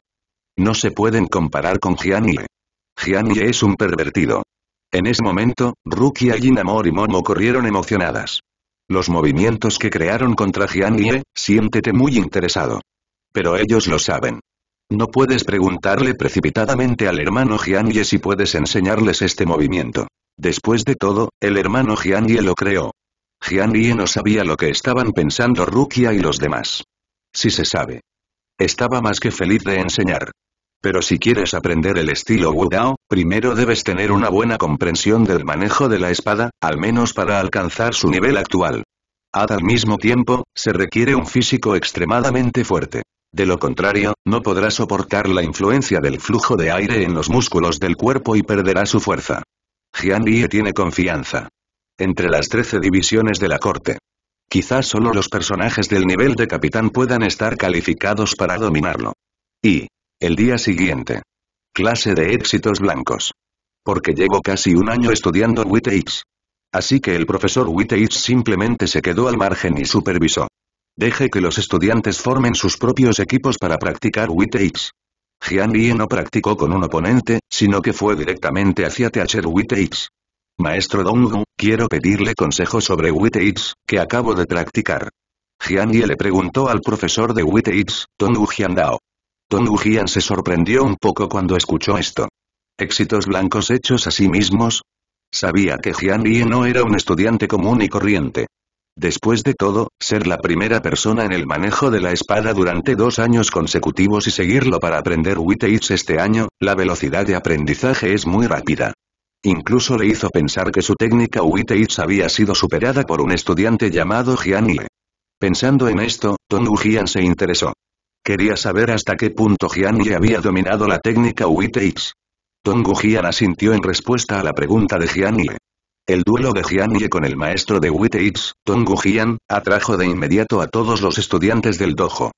No se pueden comparar con. Jian Ye es un pervertido. En ese momento, Rukia y Namor y Momo corrieron emocionadas. Los movimientos que crearon contra Jian Ye, siéntete muy interesado. Pero ellos lo saben. No puedes preguntarle precipitadamente al hermano Jian Ye si puedes enseñarles este movimiento. Después de todo, el hermano Jian Ye lo creó. Jian Ye no sabía lo que estaban pensando Rukia y los demás. Si se sabe. Estaba más que feliz de enseñar. Pero si quieres aprender el estilo Wudao, primero debes tener una buena comprensión del manejo de la espada, al menos para alcanzar su nivel actual. Al mismo tiempo, se requiere un físico extremadamente fuerte. De lo contrario, no podrá soportar la influencia del flujo de aire en los músculos del cuerpo y perderá su fuerza. Jian Yi tiene confianza. Entre las 13 divisiones de la corte. Quizás solo los personajes del nivel de capitán puedan estar calificados para dominarlo. Y, el día siguiente. Clase de éxitos blancos. Porque llevo casi un año estudiando Witteich. Así que el profesor Witteich simplemente se quedó al margen y supervisó. Deje que los estudiantes formen sus propios equipos para practicar Witteich. Jian Yi no practicó con un oponente, sino que fue directamente hacia Teacher Witteich. Maestro Donghu, quiero pedirle consejo sobre Witteich, que acabo de practicar. Jian Yi le preguntó al profesor de Witteich, Donghu Jiandao. Don Wujian se sorprendió un poco cuando escuchó esto. ¿Éxitos blancos hechos a sí mismos? Sabía que Jian Yi no era un estudiante común y corriente. Después de todo, ser la primera persona en el manejo de la espada durante dos años consecutivos y seguirlo para aprender Witteich este año, la velocidad de aprendizaje es muy rápida. Incluso le hizo pensar que su técnica Witteich había sido superada por un estudiante llamado Jian Yi. Pensando en esto, Don Wujian se interesó. Quería saber hasta qué punto Jian Yi había dominado la técnica Witteich. Don Wujian asintió en respuesta a la pregunta de Jian. El duelo de Jian con el maestro de Witteich, Tongu Jian, atrajo de inmediato a todos los estudiantes del dojo.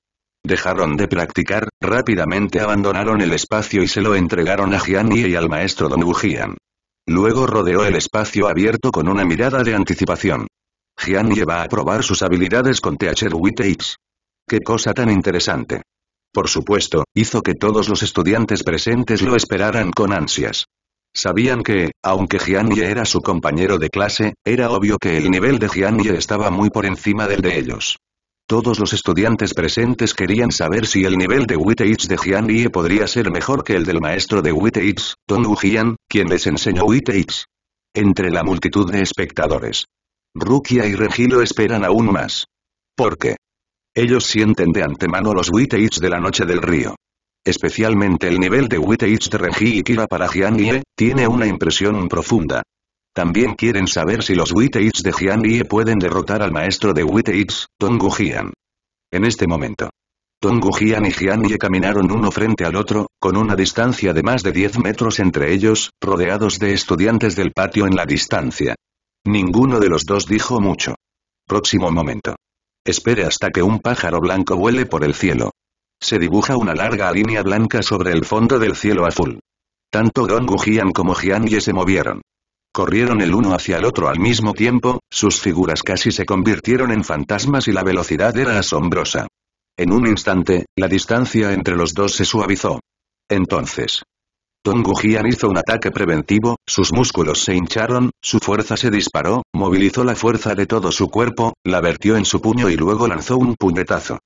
Dejaron de practicar, rápidamente abandonaron el espacio y se lo entregaron a Jian y al maestro Don Jian. Luego rodeó el espacio abierto con una mirada de anticipación. Jian va a probar sus habilidades con Teacher Witteich. ¡Qué cosa tan interesante! Por supuesto, hizo que todos los estudiantes presentes lo esperaran con ansias. Sabían que, aunque Jian Ye era su compañero de clase, era obvio que el nivel de Jian Ye estaba muy por encima del de ellos. Todos los estudiantes presentes querían saber si el nivel de Witteich de Jian Ye podría ser mejor que el del maestro de Witteich, Don Jian, quien les enseñó Witteich. Entre la multitud de espectadores. Rukia y Regilo esperan aún más. ¿Por qué? Ellos sienten de antemano los Witteich de la noche del río. Especialmente el nivel de Witteich de Renji y Kira para Jian Ye, tiene una impresión profunda. También quieren saber si los Witteich de Jian Ye pueden derrotar al maestro de Witteich, Tongu Jian. En este momento. Tongu Jian y Jian Ye caminaron uno frente al otro, con una distancia de más de 10 metros entre ellos, rodeados de estudiantes del patio en la distancia. Ninguno de los dos dijo mucho. Próximo momento. Espere hasta que un pájaro blanco vuele por el cielo. Se dibuja una larga línea blanca sobre el fondo del cielo azul. Tanto Gong Jian como Jian Ye se movieron. Corrieron el uno hacia el otro al mismo tiempo, sus figuras casi se convirtieron en fantasmas y la velocidad era asombrosa. En un instante, la distancia entre los dos se suavizó. Entonces. Tongu Jian hizo un ataque preventivo, sus músculos se hincharon, su fuerza se disparó, movilizó la fuerza de todo su cuerpo, la vertió en su puño y luego lanzó un puñetazo.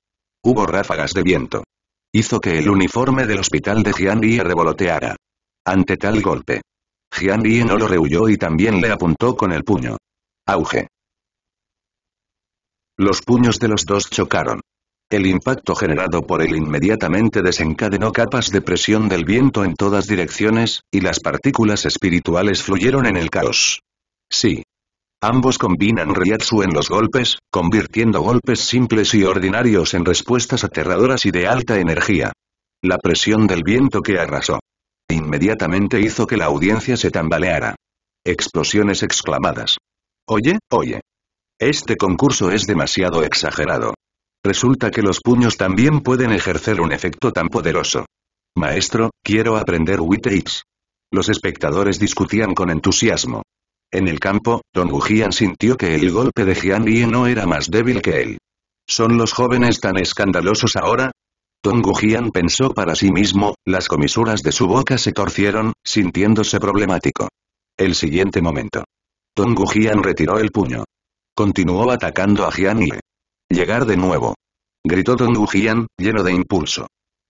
Hubo ráfagas de viento. Hizo que el uniforme del hospital de Jian Yi revoloteara. Ante tal golpe. Jian Yi no lo rehuyó y también le apuntó con el puño. Auge. Los puños de los dos chocaron. El impacto generado por él inmediatamente desencadenó capas de presión del viento en todas direcciones, y las partículas espirituales fluyeron en el caos. Sí, Ambos combinan Ryatsu en los golpes, convirtiendo golpes simples y ordinarios en respuestas aterradoras y de alta energía. La presión del viento que arrasó. Inmediatamente hizo que la audiencia se tambaleara. Explosiones exclamadas. Oye, oye. Este concurso es demasiado exagerado. Resulta que los puños también pueden ejercer un efecto tan poderoso. Maestro, quiero aprender Witteich. Los espectadores discutían con entusiasmo. En el campo, Don Wujian sintió que el golpe de Jian Yi no era más débil que él. ¿Son los jóvenes tan escandalosos ahora? Don Wujian pensó para sí mismo, las comisuras de su boca se torcieron, sintiéndose problemático. El siguiente momento. Don Wujian retiró el puño. Continuó atacando a Jian Yi. Llegar de nuevo. Gritó Don Wujian, lleno de impulso.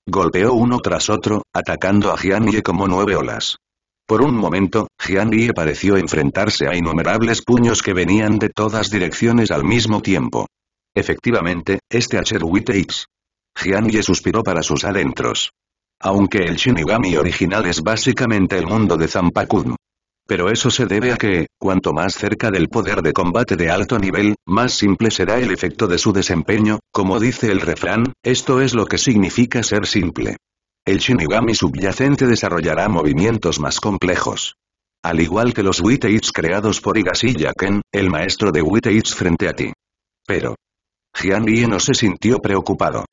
Golpeó uno tras otro, atacando a Jian como nueve olas. Por un momento, Jian pareció enfrentarse a innumerables puños que venían de todas direcciones al mismo tiempo. Efectivamente, este Acher Witteich. Jian Yi suspiró para sus adentros. Aunque el Shinigami original es básicamente el mundo de Zampakun. Pero eso se debe a que, cuanto más cerca del poder de combate de alto nivel, más simple será el efecto de su desempeño, como dice el refrán, esto es lo que significa ser simple. El Shinigami subyacente desarrollará movimientos más complejos. Al igual que los Witteich creados por Higashi Yaken, el maestro de Witteich frente a ti. Pero. Jian Yi no se sintió preocupado.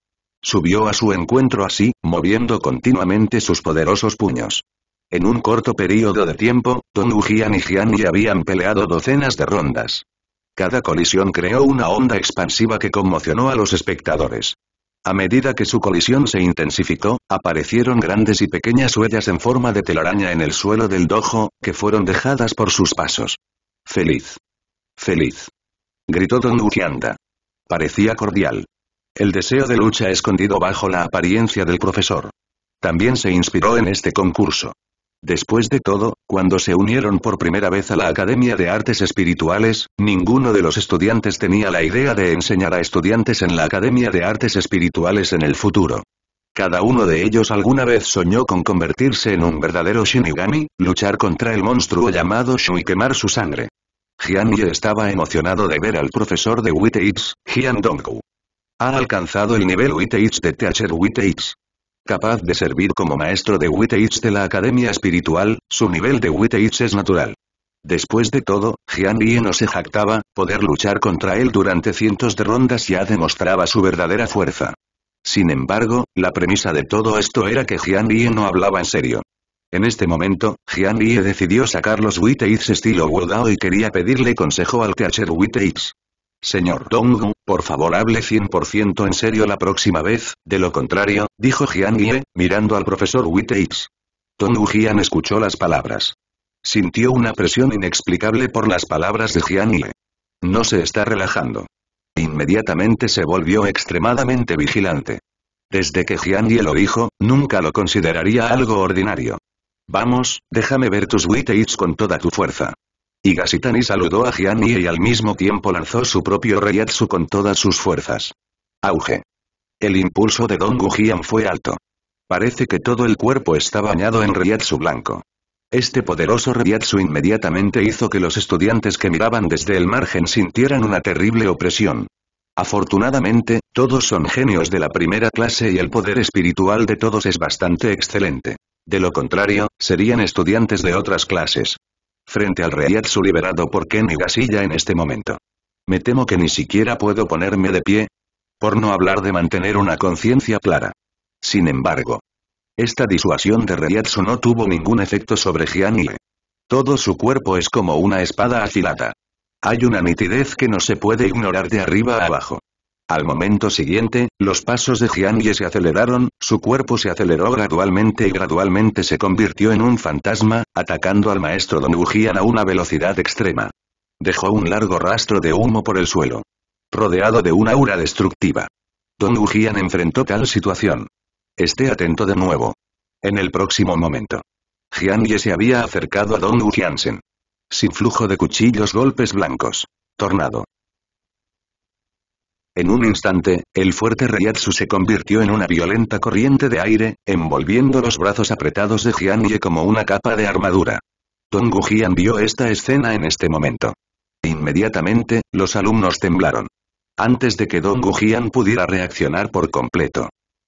Subió a su encuentro así, moviendo continuamente sus poderosos puños. En un corto periodo de tiempo, Don Jian y Jian Yi habían peleado docenas de rondas. Cada colisión creó una onda expansiva que conmocionó a los espectadores. A medida que su colisión se intensificó, aparecieron grandes y pequeñas huellas en forma de telaraña en el suelo del dojo, que fueron dejadas por sus pasos. Feliz. Feliz. Gritó Don Ujianda. Parecía cordial. El deseo de lucha escondido bajo la apariencia del profesor. también se inspiró en este concurso. Después de todo, cuando se unieron por primera vez a la Academia de Artes Espirituales, ninguno de los estudiantes tenía la idea de enseñar a estudiantes en la Academia de Artes Espirituales en el futuro. Cada uno de ellos alguna vez soñó con convertirse en un verdadero Shinigami, luchar contra el monstruo llamado Shu y quemar su sangre. Jian Ye estaba emocionado de ver al profesor de Witeiz, Jian Donggu. Ha alcanzado el nivel Witeiz de Teacher Witeiz. Capaz de servir como maestro de Witeiz de la Academia Espiritual, su nivel de Witeiz es natural. Después de todo, Jian Yi no se jactaba, poder luchar contra él durante cientos de rondas ya demostraba su verdadera fuerza. Sin embargo, la premisa de todo esto era que Jian Yi no hablaba en serio. En este momento, Jian Yi decidió sacar los Witeiz estilo Wudao y quería pedirle consejo al Teacher Witeiz. Señor Donggu, por favor hable 100% en serio la próxima vez, de lo contrario, dijo Jian Ye, mirando al profesor Witeix. Donggu Jian escuchó las palabras. Sintió una presión inexplicable por las palabras de Jian Ye. No se está relajando. Inmediatamente se volvió extremadamente vigilante. Desde que Jian Ye lo dijo, nunca lo consideraría algo ordinario. Vamos, déjame ver tus Witeix con toda tu fuerza. Gasitani saludó a Jian y al mismo tiempo lanzó su propio Reiatsu con todas sus fuerzas. Auge. El impulso de Don Jian fue alto. Parece que todo el cuerpo está bañado en Reiatsu blanco. Este poderoso Reiatsu inmediatamente hizo que los estudiantes que miraban desde el margen sintieran una terrible opresión. Afortunadamente, todos son genios de la primera clase y el poder espiritual de todos es bastante excelente. De lo contrario, serían estudiantes de otras clases frente al Reiatsu liberado por Ken y Gasilla en este momento. Me temo que ni siquiera puedo ponerme de pie. Por no hablar de mantener una conciencia clara. Sin embargo, esta disuasión de Reiatsu no tuvo ningún efecto sobre Jian Todo su cuerpo es como una espada afilada. Hay una nitidez que no se puede ignorar de arriba a abajo. Al momento siguiente, los pasos de Jian Ye se aceleraron, su cuerpo se aceleró gradualmente y gradualmente se convirtió en un fantasma, atacando al maestro Don Wujian a una velocidad extrema. Dejó un largo rastro de humo por el suelo. Rodeado de una aura destructiva. Don Wujian enfrentó tal situación. Esté atento de nuevo. En el próximo momento. Jian Ye se había acercado a Don Wujiansen. Sin flujo de cuchillos golpes blancos. Tornado. En un instante, el fuerte Reiatsu se convirtió en una violenta corriente de aire, envolviendo los brazos apretados de Jian Ye como una capa de armadura. Don Jian vio esta escena en este momento. Inmediatamente, los alumnos temblaron. Antes de que Don Jian pudiera reaccionar por completo.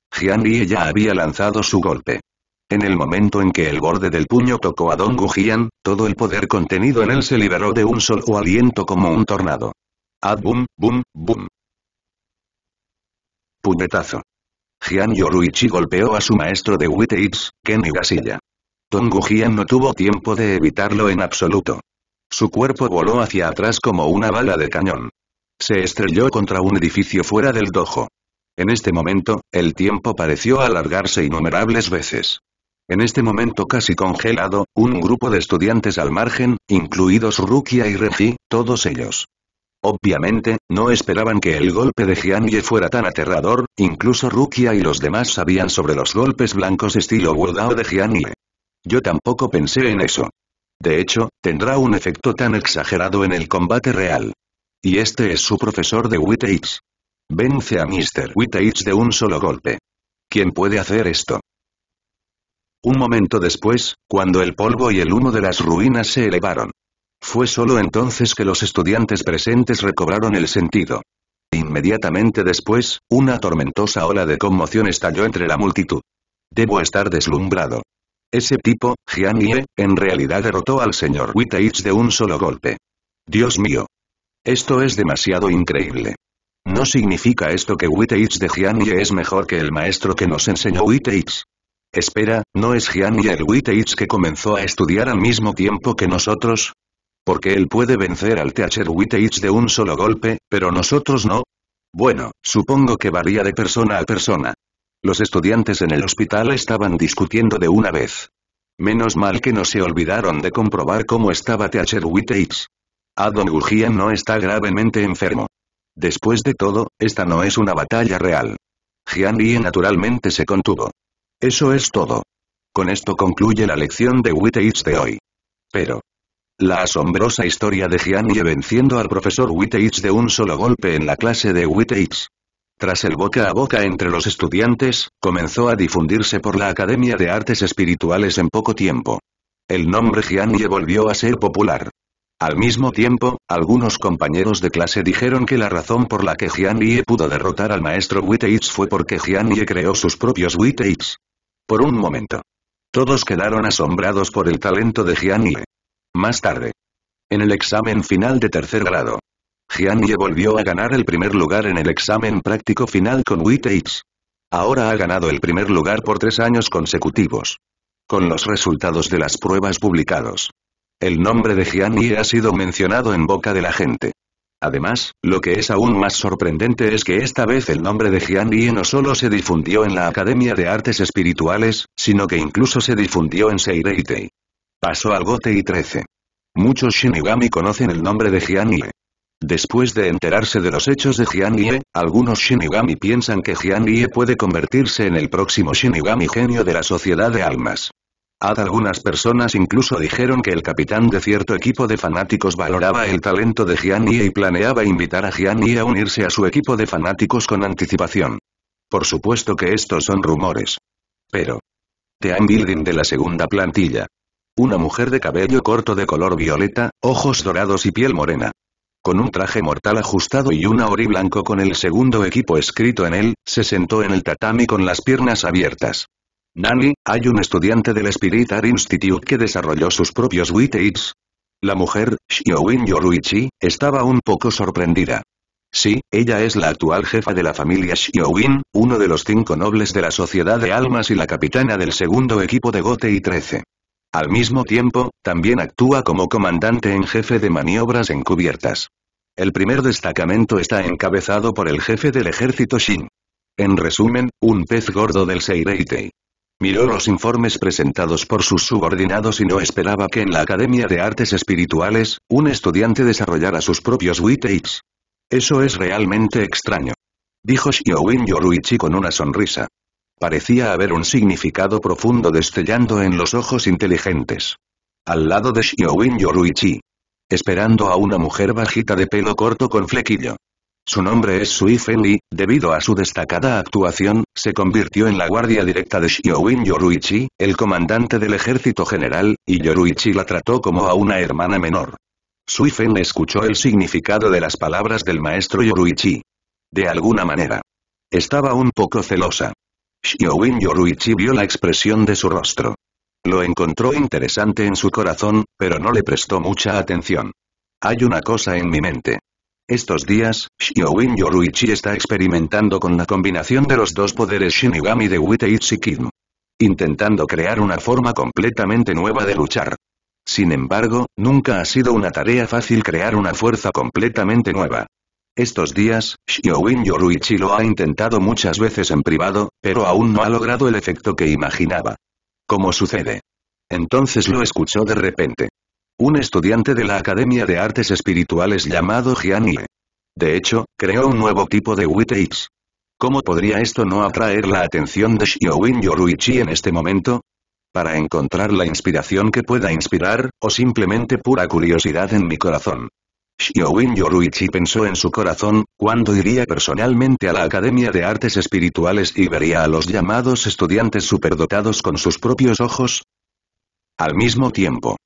Jian Ye ya había lanzado su golpe. En el momento en que el borde del puño tocó a Don Jian, todo el poder contenido en él se liberó de un solo aliento como un tornado. Ad boom, boom, boom. Puñetazo. Jian Yoruichi golpeó a su maestro de Witeiz, Ken Gasilla. Tongu Jian no tuvo tiempo de evitarlo en absoluto. Su cuerpo voló hacia atrás como una bala de cañón. Se estrelló contra un edificio fuera del dojo. En este momento, el tiempo pareció alargarse innumerables veces. En este momento casi congelado, un grupo de estudiantes al margen, incluidos Rukia y Reji, todos ellos, Obviamente, no esperaban que el golpe de Jian Ye fuera tan aterrador, incluso Rukia y los demás sabían sobre los golpes blancos estilo Wudao de Jian Ye. Yo tampoco pensé en eso. De hecho, tendrá un efecto tan exagerado en el combate real. Y este es su profesor de Witeiz. Vence a Mr. Witeiz de un solo golpe. ¿Quién puede hacer esto? Un momento después, cuando el polvo y el humo de las ruinas se elevaron, fue solo entonces que los estudiantes presentes recobraron el sentido. Inmediatamente después, una tormentosa ola de conmoción estalló entre la multitud. Debo estar deslumbrado. Ese tipo, Jian en realidad derrotó al señor Witteich de un solo golpe. Dios mío. Esto es demasiado increíble. ¿No significa esto que Witteich de Jian es mejor que el maestro que nos enseñó Witteich? Espera, ¿no es Jian el Witteich que comenzó a estudiar al mismo tiempo que nosotros? Porque él puede vencer al Teacher Witteich de un solo golpe, pero nosotros no. Bueno, supongo que varía de persona a persona. Los estudiantes en el hospital estaban discutiendo de una vez. Menos mal que no se olvidaron de comprobar cómo estaba Teacher Witteich. Adon Gujian no está gravemente enfermo. Después de todo, esta no es una batalla real. Jian naturalmente se contuvo. Eso es todo. Con esto concluye la lección de Witteich de hoy. Pero. La asombrosa historia de Jianye venciendo al profesor Witteich de un solo golpe en la clase de Witteich. Tras el boca a boca entre los estudiantes, comenzó a difundirse por la Academia de Artes Espirituales en poco tiempo. El nombre Jianye volvió a ser popular. Al mismo tiempo, algunos compañeros de clase dijeron que la razón por la que Jian Ye pudo derrotar al maestro Witteich fue porque Jian Ye creó sus propios Witteich. Por un momento. Todos quedaron asombrados por el talento de Jian Ye. Más tarde. En el examen final de tercer grado. Jian Ye volvió a ganar el primer lugar en el examen práctico final con Witteich. Ahora ha ganado el primer lugar por tres años consecutivos. Con los resultados de las pruebas publicados. El nombre de Jian Yi ha sido mencionado en boca de la gente. Además, lo que es aún más sorprendente es que esta vez el nombre de Jian no solo se difundió en la Academia de Artes Espirituales, sino que incluso se difundió en Seireitei. Pasó al Gotei 13. Muchos Shinigami conocen el nombre de Jian Yi. Después de enterarse de los hechos de Jian Yi, algunos Shinigami piensan que Jian Yi puede convertirse en el próximo Shinigami genio de la sociedad de almas. Algunas personas incluso dijeron que el capitán de cierto equipo de fanáticos valoraba el talento de Jian Yi y planeaba invitar a Jian Yi a unirse a su equipo de fanáticos con anticipación. Por supuesto que estos son rumores. Pero. Team Building de la segunda plantilla. Una mujer de cabello corto de color violeta, ojos dorados y piel morena. Con un traje mortal ajustado y un ori blanco con el segundo equipo escrito en él, se sentó en el tatami con las piernas abiertas. Nani, hay un estudiante del Spirit Art Institute que desarrolló sus propios Witteits. La mujer, Xiaowin Yoruichi, estaba un poco sorprendida. Sí, ella es la actual jefa de la familia Xiaowin, uno de los cinco nobles de la Sociedad de Almas y la capitana del segundo equipo de Gote y 13. Al mismo tiempo, también actúa como comandante en jefe de maniobras encubiertas. El primer destacamento está encabezado por el jefe del ejército Shin. En resumen, un pez gordo del Seireitei. Miró los informes presentados por sus subordinados y no esperaba que en la Academia de Artes Espirituales, un estudiante desarrollara sus propios Witteits. Eso es realmente extraño. Dijo Xiaowin Yoruichi con una sonrisa. Parecía haber un significado profundo destellando en los ojos inteligentes. Al lado de Xiaowin Yoruichi. Esperando a una mujer bajita de pelo corto con flequillo. Su nombre es Sui Fenli, debido a su destacada actuación, se convirtió en la guardia directa de Xiaowin Yoruichi, el comandante del ejército general, y Yoruichi la trató como a una hermana menor. Sui escuchó el significado de las palabras del maestro Yoruichi. De alguna manera. Estaba un poco celosa. Xiaowin Yoruichi vio la expresión de su rostro. Lo encontró interesante en su corazón, pero no le prestó mucha atención. Hay una cosa en mi mente. Estos días, Xiaowin Yoruichi está experimentando con la combinación de los dos poderes Shinigami de Witeichi Kid. Intentando crear una forma completamente nueva de luchar. Sin embargo, nunca ha sido una tarea fácil crear una fuerza completamente nueva. Estos días, Xiaowin Yoruichi lo ha intentado muchas veces en privado, pero aún no ha logrado el efecto que imaginaba. ¿Cómo sucede? Entonces lo escuchó de repente. Un estudiante de la Academia de Artes Espirituales llamado Jian Ye. De hecho, creó un nuevo tipo de Witteich. ¿Cómo podría esto no atraer la atención de Xiaowin Yoruichi en este momento? Para encontrar la inspiración que pueda inspirar, o simplemente pura curiosidad en mi corazón. Xiaowin Yoruichi pensó en su corazón, ¿cuándo iría personalmente a la Academia de Artes Espirituales y vería a los llamados estudiantes superdotados con sus propios ojos? Al mismo tiempo,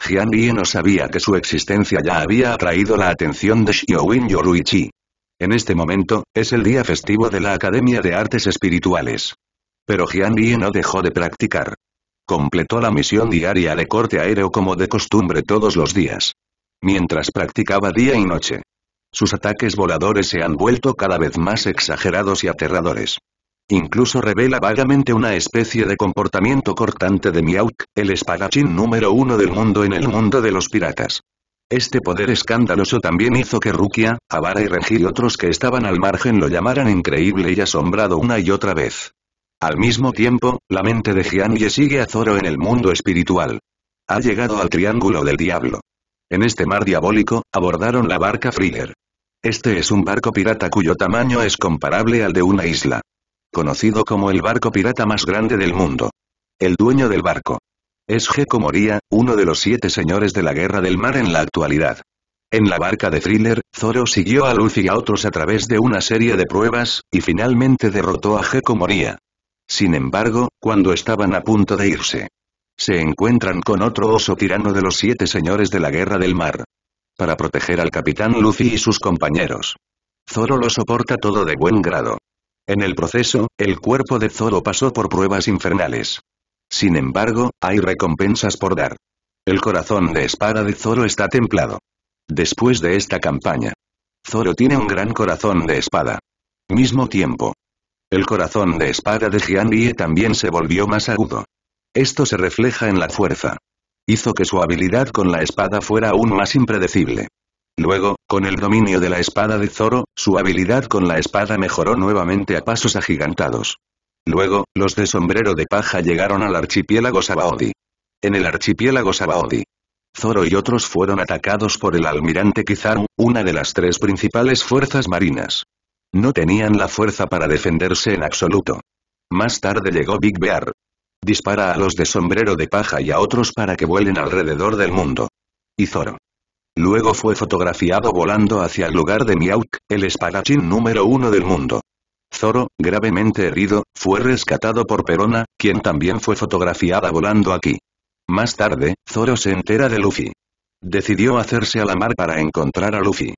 Jian Yi no sabía que su existencia ya había atraído la atención de Xiaowin Yoruichi. En este momento, es el día festivo de la Academia de Artes Espirituales. Pero Jian Yi no dejó de practicar. Completó la misión diaria de corte aéreo como de costumbre todos los días. Mientras practicaba día y noche. Sus ataques voladores se han vuelto cada vez más exagerados y aterradores. Incluso revela vagamente una especie de comportamiento cortante de Miauk, el espadachín número uno del mundo en el mundo de los piratas. Este poder escandaloso también hizo que Rukia, Avara y Renji y otros que estaban al margen lo llamaran increíble y asombrado una y otra vez. Al mismo tiempo, la mente de Jian Ye sigue a Zoro en el mundo espiritual. Ha llegado al Triángulo del Diablo. En este mar diabólico, abordaron la barca Friller. Este es un barco pirata cuyo tamaño es comparable al de una isla. conocido como el barco pirata más grande del mundo. El dueño del barco. Es Gecko Moria, uno de los siete señores de la guerra del mar en la actualidad. En la barca de Thriller, Zoro siguió a Luffy y a otros a través de una serie de pruebas, y finalmente derrotó a Gecko Moria. Sin embargo, cuando estaban a punto de irse, se encuentran con otro oso tirano de los siete señores de la guerra del mar. Para proteger al capitán Luffy y sus compañeros. Zoro lo soporta todo de buen grado. En el proceso, el cuerpo de Zoro pasó por pruebas infernales. Sin embargo, hay recompensas por dar. El corazón de espada de Zoro está templado. Después de esta campaña, Zoro tiene un gran corazón de espada. Mismo tiempo. El corazón de espada de Jian Yi también se volvió más agudo. Esto se refleja en la fuerza. Hizo que su habilidad con la espada fuera aún más impredecible. Luego, con el dominio de la espada de Zoro, su habilidad con la espada mejoró nuevamente a pasos agigantados. Luego, los de sombrero de paja llegaron al archipiélago Sabaody. En el archipiélago Sabaody, Zoro y otros fueron atacados por el almirante Kizaru, una de las tres principales fuerzas marinas. No tenían la fuerza para defenderse en absoluto. Más tarde llegó Big Bear. Dispara a los de sombrero de paja y a otros para que vuelen alrededor del mundo. Y Zoro. Luego fue fotografiado volando hacia el lugar de Miauk, el espadachín número uno del mundo. Zoro, gravemente herido, fue rescatado por Perona, quien también fue fotografiada volando aquí. Más tarde, Zoro se entera de Luffy. Decidió hacerse a la mar para encontrar a Luffy.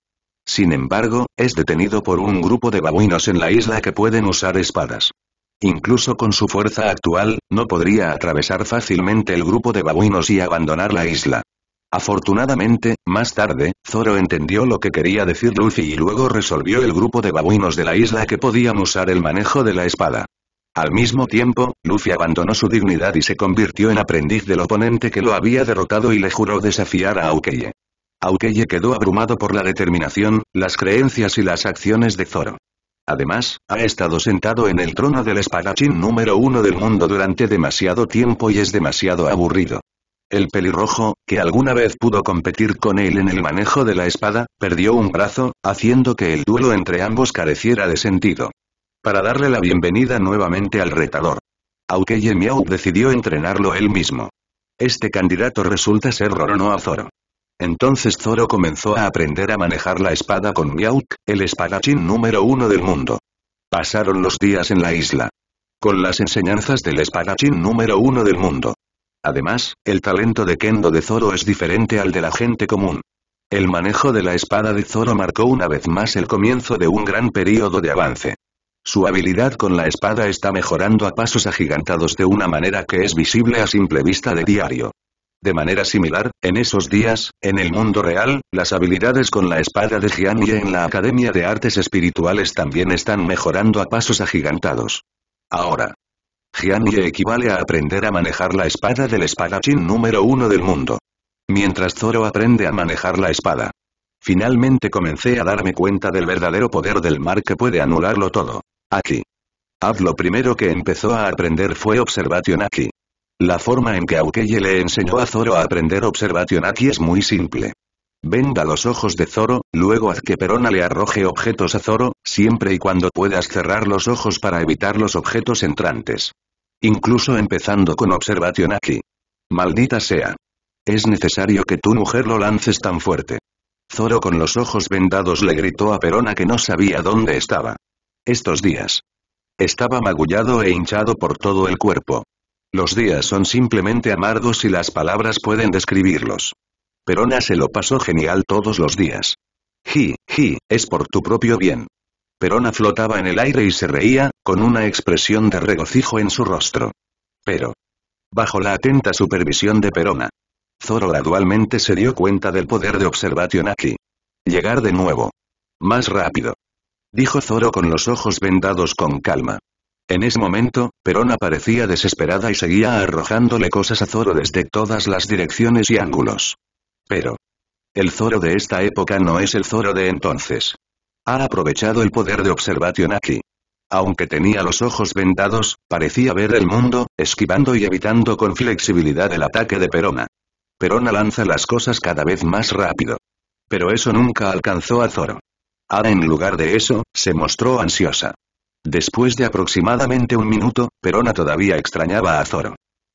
Sin embargo, es detenido por un grupo de babuinos en la isla que pueden usar espadas. Incluso con su fuerza actual, no podría atravesar fácilmente el grupo de babuinos y abandonar la isla. Afortunadamente, más tarde, Zoro entendió lo que quería decir Luffy y luego resolvió el grupo de babuinos de la isla que podían usar el manejo de la espada. Al mismo tiempo, Luffy abandonó su dignidad y se convirtió en aprendiz del oponente que lo había derrotado y le juró desafiar a Aokeye. Aokeye quedó abrumado por la determinación, las creencias y las acciones de Zoro. Además, ha estado sentado en el trono del espadachín número uno del mundo durante demasiado tiempo y es demasiado aburrido. El pelirrojo, que alguna vez pudo competir con él en el manejo de la espada, perdió un brazo, haciendo que el duelo entre ambos careciera de sentido para darle la bienvenida nuevamente al retador. Aukeye Miau decidió entrenarlo él mismo. Este candidato resulta ser Roronoa Zoro. Entonces Zoro comenzó a aprender a manejar la espada con Miauk, el espadachín número uno del mundo. Pasaron los días en la isla. Con las enseñanzas del espadachín número uno del mundo. Además, el talento de Kendo de Zoro es diferente al de la gente común. El manejo de la espada de Zoro marcó una vez más el comienzo de un gran período de avance. Su habilidad con la espada está mejorando a pasos agigantados de una manera que es visible a simple vista de diario. De manera similar, en esos días, en el mundo real, las habilidades con la espada de Jian y en la Academia de Artes Espirituales también están mejorando a pasos agigantados. Ahora. Jian Ye equivale a aprender a manejar la espada del espadachín número uno del mundo. Mientras Zoro aprende a manejar la espada. Finalmente comencé a darme cuenta del verdadero poder del mar que puede anularlo todo. Aquí. Haz lo primero que empezó a aprender fue Observation Aki. La forma en que Aukeye le enseñó a Zoro a aprender Observation Aki es muy simple. Venda los ojos de Zoro, luego haz que Perona le arroje objetos a Zoro, siempre y cuando puedas cerrar los ojos para evitar los objetos entrantes. Incluso empezando con Observation Aki. Maldita sea. Es necesario que tu mujer lo lances tan fuerte. Zoro con los ojos vendados le gritó a Perona que no sabía dónde estaba. Estos días. Estaba magullado e hinchado por todo el cuerpo. Los días son simplemente amargos y las palabras pueden describirlos. Perona se lo pasó genial todos los días. Ji, ji, es por tu propio bien. Perona flotaba en el aire y se reía, con una expresión de regocijo en su rostro. Pero. Bajo la atenta supervisión de Perona. Zoro gradualmente se dio cuenta del poder de observación aquí. Llegar de nuevo. Más rápido. Dijo Zoro con los ojos vendados con calma. En ese momento, Perona parecía desesperada y seguía arrojándole cosas a Zoro desde todas las direcciones y ángulos. Pero. El Zoro de esta época no es el Zoro de entonces. Ha aprovechado el poder de observación aquí. Aunque tenía los ojos vendados, parecía ver el mundo, esquivando y evitando con flexibilidad el ataque de Perona. Perona lanza las cosas cada vez más rápido. Pero eso nunca alcanzó a Zoro. Ada en lugar de eso, se mostró ansiosa. Después de aproximadamente un minuto, Perona todavía extrañaba a Zoro.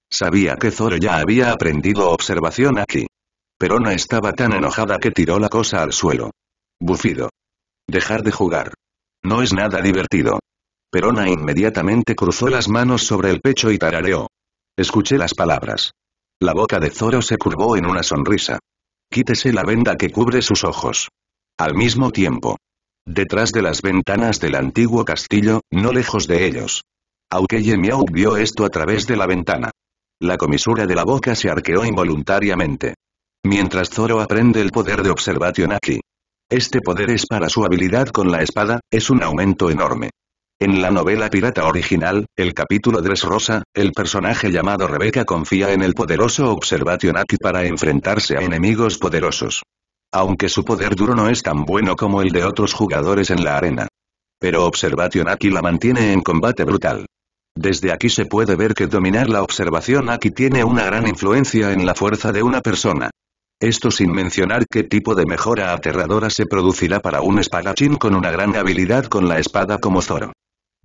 Sabía que Zoro ya había aprendido observación aquí. Perona estaba tan enojada que tiró la cosa al suelo. Bufido. Dejar de jugar. No es nada divertido. Perona inmediatamente cruzó las manos sobre el pecho y tarareó. Escuché las palabras. La boca de Zoro se curvó en una sonrisa. Quítese la venda que cubre sus ojos. Al mismo tiempo. Detrás de las ventanas del antiguo castillo, no lejos de ellos. Aukeye Miao vio esto a través de la ventana. La comisura de la boca se arqueó involuntariamente. Mientras Zoro aprende el poder de Observation aquí. Este poder es para su habilidad con la espada, es un aumento enorme. En la novela pirata original, el capítulo Rosa, el personaje llamado Rebecca confía en el poderoso Observation Aki para enfrentarse a enemigos poderosos. Aunque su poder duro no es tan bueno como el de otros jugadores en la arena. Pero Observation Aki la mantiene en combate brutal. Desde aquí se puede ver que dominar la observación Aki tiene una gran influencia en la fuerza de una persona. Esto sin mencionar qué tipo de mejora aterradora se producirá para un espadachín con una gran habilidad con la espada como Zoro.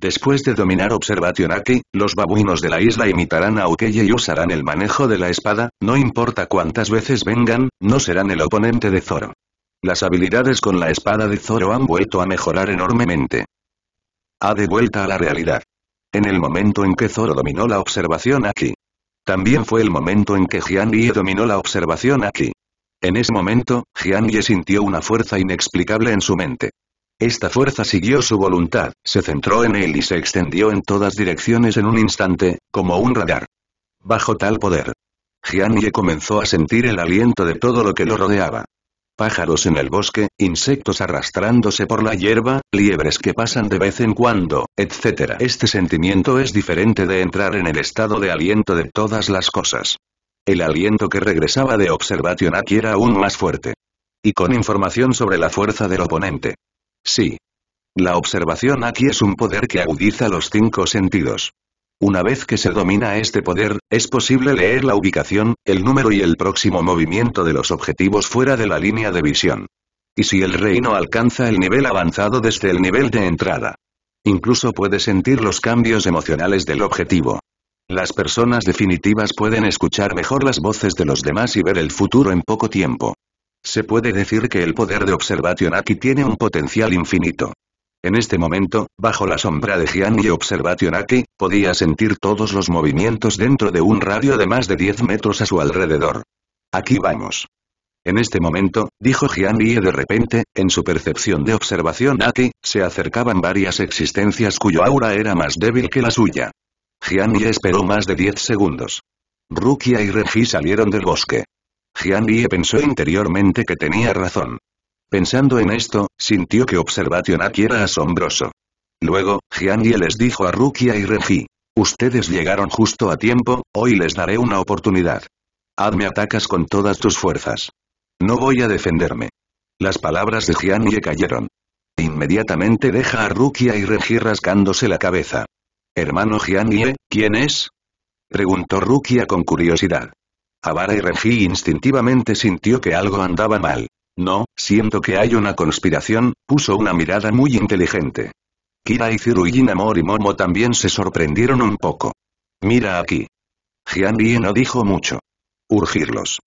Después de dominar Observation Aki, los babuinos de la isla imitarán a Ukeye y usarán el manejo de la espada, no importa cuántas veces vengan, no serán el oponente de Zoro. Las habilidades con la espada de Zoro han vuelto a mejorar enormemente. Ha de vuelta a la realidad. En el momento en que Zoro dominó la observación Aki. También fue el momento en que Jian Yi dominó la observación Aki. En ese momento, Jian Yi sintió una fuerza inexplicable en su mente. Esta fuerza siguió su voluntad, se centró en él y se extendió en todas direcciones en un instante, como un radar. Bajo tal poder. Jian Ye comenzó a sentir el aliento de todo lo que lo rodeaba. Pájaros en el bosque, insectos arrastrándose por la hierba, liebres que pasan de vez en cuando, etc. Este sentimiento es diferente de entrar en el estado de aliento de todas las cosas. El aliento que regresaba de Observation aquí era aún más fuerte. Y con información sobre la fuerza del oponente. Sí. La observación aquí es un poder que agudiza los cinco sentidos. Una vez que se domina este poder, es posible leer la ubicación, el número y el próximo movimiento de los objetivos fuera de la línea de visión. Y si el reino alcanza el nivel avanzado desde el nivel de entrada. Incluso puede sentir los cambios emocionales del objetivo. Las personas definitivas pueden escuchar mejor las voces de los demás y ver el futuro en poco tiempo. Se puede decir que el poder de Observation aquí tiene un potencial infinito. En este momento, bajo la sombra de Jian y Observation aquí, podía sentir todos los movimientos dentro de un radio de más de 10 metros a su alrededor. Aquí vamos. En este momento, dijo Jian y de repente, en su percepción de observación aquí, se acercaban varias existencias cuyo aura era más débil que la suya. Jian Yi esperó más de 10 segundos. Rukia y Regi salieron del bosque. Jian Yi pensó interiormente que tenía razón. Pensando en esto, sintió que Observation aquí era asombroso. Luego, Jian Yi les dijo a Rukia y Regi. Ustedes llegaron justo a tiempo, hoy les daré una oportunidad. Hazme atacas con todas tus fuerzas. No voy a defenderme. Las palabras de Jian Yi cayeron. Inmediatamente deja a Rukia y Regi rascándose la cabeza. Hermano Jian Yi, ¿quién es? Preguntó Rukia con curiosidad. Avara y Regi instintivamente sintió que algo andaba mal. No, siento que hay una conspiración, puso una mirada muy inteligente. Kira y Zirujin Amor y Momo también se sorprendieron un poco. Mira aquí. Jian no dijo mucho. Urgirlos.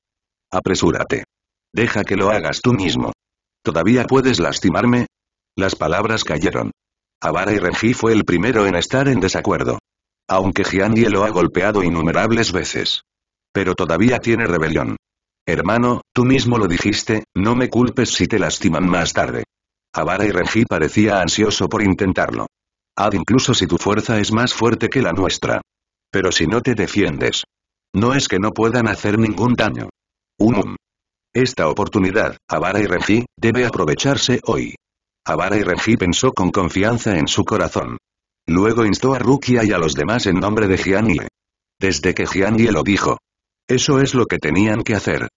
Apresúrate. Deja que lo hagas tú mismo. ¿Todavía puedes lastimarme? Las palabras cayeron. Avara y Regi fue el primero en estar en desacuerdo. Aunque Jian lo ha golpeado innumerables veces. Pero todavía tiene rebelión. Hermano, tú mismo lo dijiste, no me culpes si te lastiman más tarde. Avara y Regi parecía ansioso por intentarlo. Ad incluso si tu fuerza es más fuerte que la nuestra. Pero si no te defiendes. No es que no puedan hacer ningún daño. Um. Esta oportunidad, Avara y Regi, debe aprovecharse hoy. Avara y Regi pensó con confianza en su corazón. Luego instó a Rukia y a los demás en nombre de Jian Desde que Jian lo dijo, eso es lo que tenían que hacer.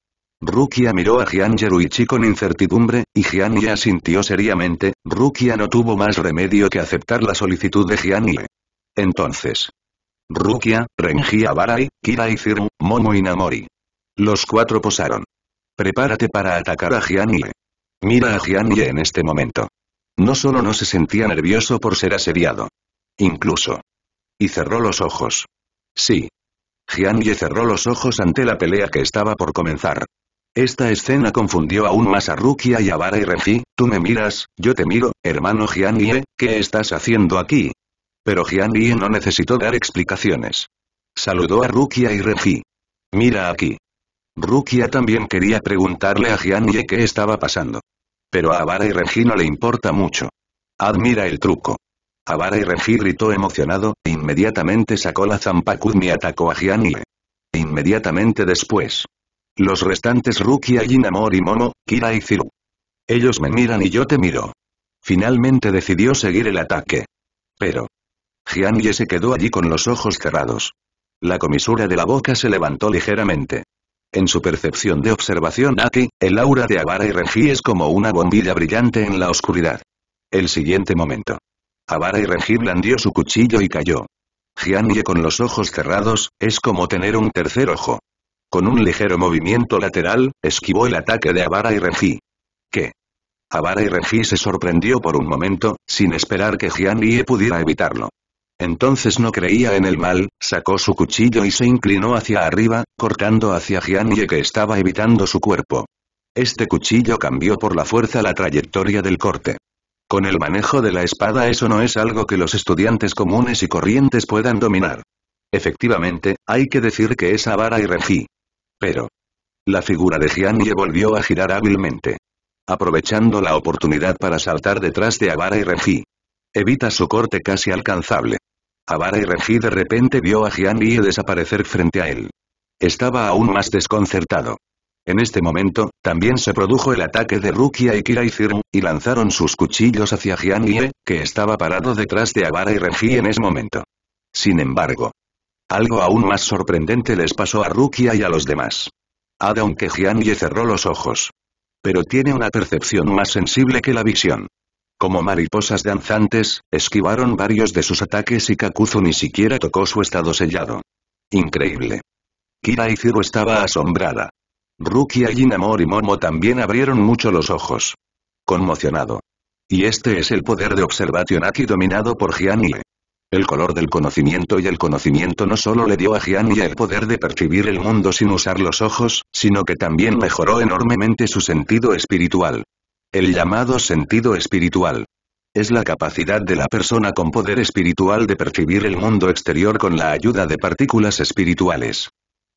Rukia miró a Jian Yeruichi con incertidumbre, y Jian Ye asintió seriamente, Rukia no tuvo más remedio que aceptar la solicitud de Jian Ye. Entonces. Rukia, Renji Abarai, Kira y Zirm, Momo y Namori. Los cuatro posaron. Prepárate para atacar a Jian Ye. Mira a Jian Ye en este momento. No solo no se sentía nervioso por ser asediado. Incluso. Y cerró los ojos. Sí. Jian Ye cerró los ojos ante la pelea que estaba por comenzar. Esta escena confundió aún más a Rukia y a Vara y Renji, tú me miras, yo te miro, hermano Jian Ye, ¿qué estás haciendo aquí? Pero Jian Ye no necesitó dar explicaciones. Saludó a Rukia y Renji. Mira aquí. Rukia también quería preguntarle a Jian Ye qué estaba pasando. Pero a Vara y Renji no le importa mucho. Admira el truco. Avara y Renji gritó emocionado, inmediatamente sacó la Zampakudmi y atacó a Jian. Inmediatamente después. Los restantes Rukia Jinamor y Momo, Kira y Ziru. Ellos me miran y yo te miro. Finalmente decidió seguir el ataque. Pero. Jian se quedó allí con los ojos cerrados. La comisura de la boca se levantó ligeramente. En su percepción de observación aquí, el aura de Avara y Renji es como una bombilla brillante en la oscuridad. El siguiente momento. Avara y Renji blandió su cuchillo y cayó. Jian Ye con los ojos cerrados, es como tener un tercer ojo. Con un ligero movimiento lateral, esquivó el ataque de Avara y Renji. ¿Qué? Avara y Renji se sorprendió por un momento, sin esperar que Jian Ye pudiera evitarlo. Entonces no creía en el mal, sacó su cuchillo y se inclinó hacia arriba, cortando hacia Jian Ye que estaba evitando su cuerpo. Este cuchillo cambió por la fuerza la trayectoria del corte. Con el manejo de la espada eso no es algo que los estudiantes comunes y corrientes puedan dominar. Efectivamente, hay que decir que es Avara y Renji. Pero. La figura de Jian Ye volvió a girar hábilmente. Aprovechando la oportunidad para saltar detrás de Avara y Renji. Evita su corte casi alcanzable. Avara y Renji de repente vio a Jian Ye desaparecer frente a él. Estaba aún más desconcertado. En este momento, también se produjo el ataque de Rukia y Kira y y lanzaron sus cuchillos hacia Jian Ye, que estaba parado detrás de Avara y Renji en ese momento. Sin embargo, algo aún más sorprendente les pasó a Rukia y a los demás. Ada aunque Jian Ye cerró los ojos. Pero tiene una percepción más sensible que la visión. Como mariposas danzantes, esquivaron varios de sus ataques y Kakuzu ni siquiera tocó su estado sellado. Increíble. Kira estaba asombrada. Rukia y Momo también abrieron mucho los ojos. Conmocionado. Y este es el poder de Observation Aki dominado por Jian Ye. El color del conocimiento y el conocimiento no solo le dio a Jian Ye el poder de percibir el mundo sin usar los ojos, sino que también mejoró enormemente su sentido espiritual. El llamado sentido espiritual. Es la capacidad de la persona con poder espiritual de percibir el mundo exterior con la ayuda de partículas espirituales.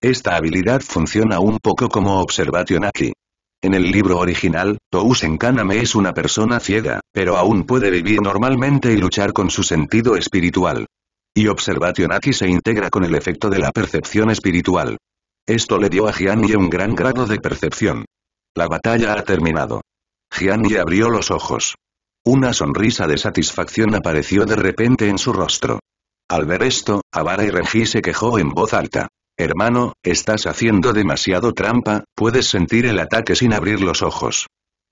Esta habilidad funciona un poco como Observation Aki. En el libro original, Tousen Kaname es una persona ciega, pero aún puede vivir normalmente y luchar con su sentido espiritual. Y Observation Aki se integra con el efecto de la percepción espiritual. Esto le dio a Jian Ye un gran grado de percepción. La batalla ha terminado. Jian Ye abrió los ojos. Una sonrisa de satisfacción apareció de repente en su rostro. Al ver esto, Avara y Renji se quejó en voz alta. Hermano, estás haciendo demasiado trampa, puedes sentir el ataque sin abrir los ojos.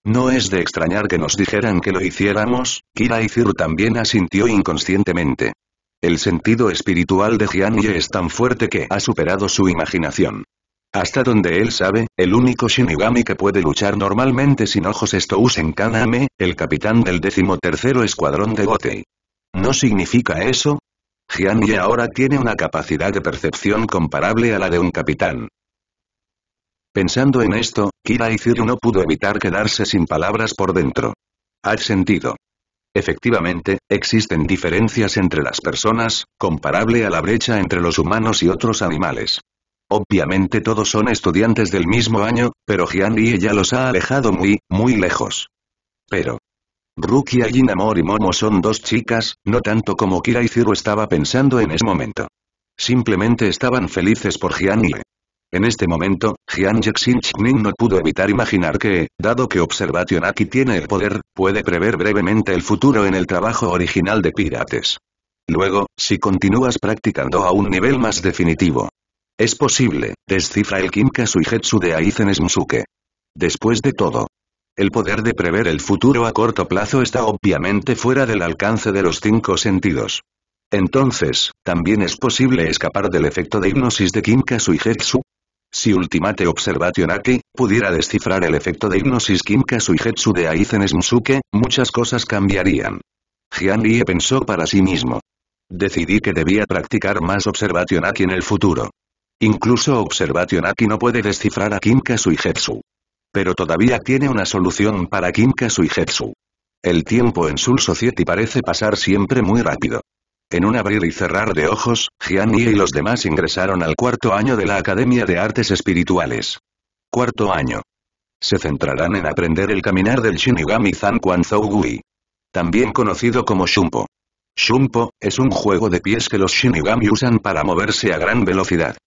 No es de extrañar que nos dijeran que lo hiciéramos, Kira Izir también asintió inconscientemente. El sentido espiritual de Jian Ye es tan fuerte que ha superado su imaginación. Hasta donde él sabe, el único Shinigami que puede luchar normalmente sin ojos es Tousen Kaname, el capitán del decimotercero escuadrón de Gotei. ¿No significa eso? Jian Ye ahora tiene una capacidad de percepción comparable a la de un capitán. Pensando en esto, Kira Izir no pudo evitar quedarse sin palabras por dentro. ¿Has sentido? Efectivamente, existen diferencias entre las personas, comparable a la brecha entre los humanos y otros animales. Obviamente todos son estudiantes del mismo año, pero Jian Ye ya los ha alejado muy, muy lejos. Pero, Rukia y Momo son dos chicas, no tanto como Kira y estaba pensando en ese momento. Simplemente estaban felices por Jian Ye. En este momento, Jian Yexin no pudo evitar imaginar que, dado que Observation Aki tiene el poder, puede prever brevemente el futuro en el trabajo original de Pirates. Luego, si continúas practicando a un nivel más definitivo. Es posible, descifra el Kinka Suigetsu de Aizen Smusuke. Después de todo, el poder de prever el futuro a corto plazo está obviamente fuera del alcance de los cinco sentidos. Entonces, ¿también es posible escapar del efecto de hipnosis de Kinka Suigetsu? Si Ultimate Observation Aki pudiera descifrar el efecto de hipnosis Kinka Suigetsu de Aizen Smusuke, muchas cosas cambiarían. Jian Lie pensó para sí mismo. Decidí que debía practicar más Observation Aki en el futuro. Incluso Observation Aki no puede descifrar a Kinka Suigetsu. Pero todavía tiene una solución para Kinka Suigetsu. El tiempo en Soul Society parece pasar siempre muy rápido. En un abrir y cerrar de ojos, Jian y los demás ingresaron al cuarto año de la Academia de Artes Espirituales. Cuarto año. Se centrarán en aprender el caminar del Shinigami Zan Quan Gui. También conocido como Shumpo. Shumpo, es un juego de pies que los Shinigami usan para moverse a gran velocidad.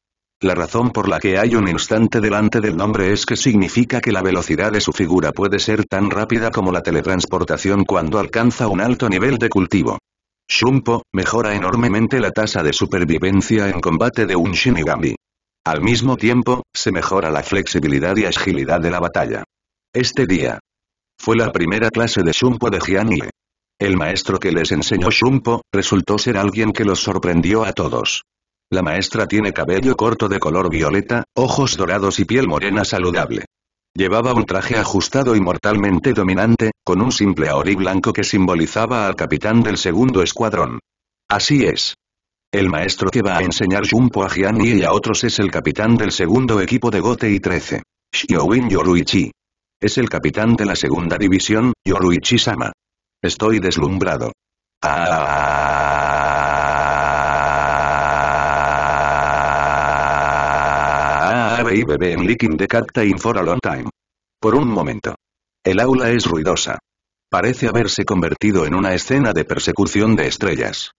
La razón por la que hay un instante delante del nombre es que significa que la velocidad de su figura puede ser tan rápida como la teletransportación cuando alcanza un alto nivel de cultivo. Shumpo, mejora enormemente la tasa de supervivencia en combate de un Shinigami. Al mismo tiempo, se mejora la flexibilidad y agilidad de la batalla. Este día. Fue la primera clase de Shumpo de Jianye. El maestro que les enseñó Shumpo, resultó ser alguien que los sorprendió a todos. La maestra tiene cabello corto de color violeta, ojos dorados y piel morena saludable. Llevaba un traje ajustado y mortalmente dominante, con un simple aori blanco que simbolizaba al capitán del segundo escuadrón. Así es. El maestro que va a enseñar Jumpo a Jian y a otros es el capitán del segundo equipo de Gote y 13. Xiaowin Yoruichi. Es el capitán de la segunda división, Yoruichi-sama. Estoy deslumbrado. y bebé en Licking the Time for a long time. Por un momento. El aula es ruidosa. Parece haberse convertido en una escena de persecución de estrellas.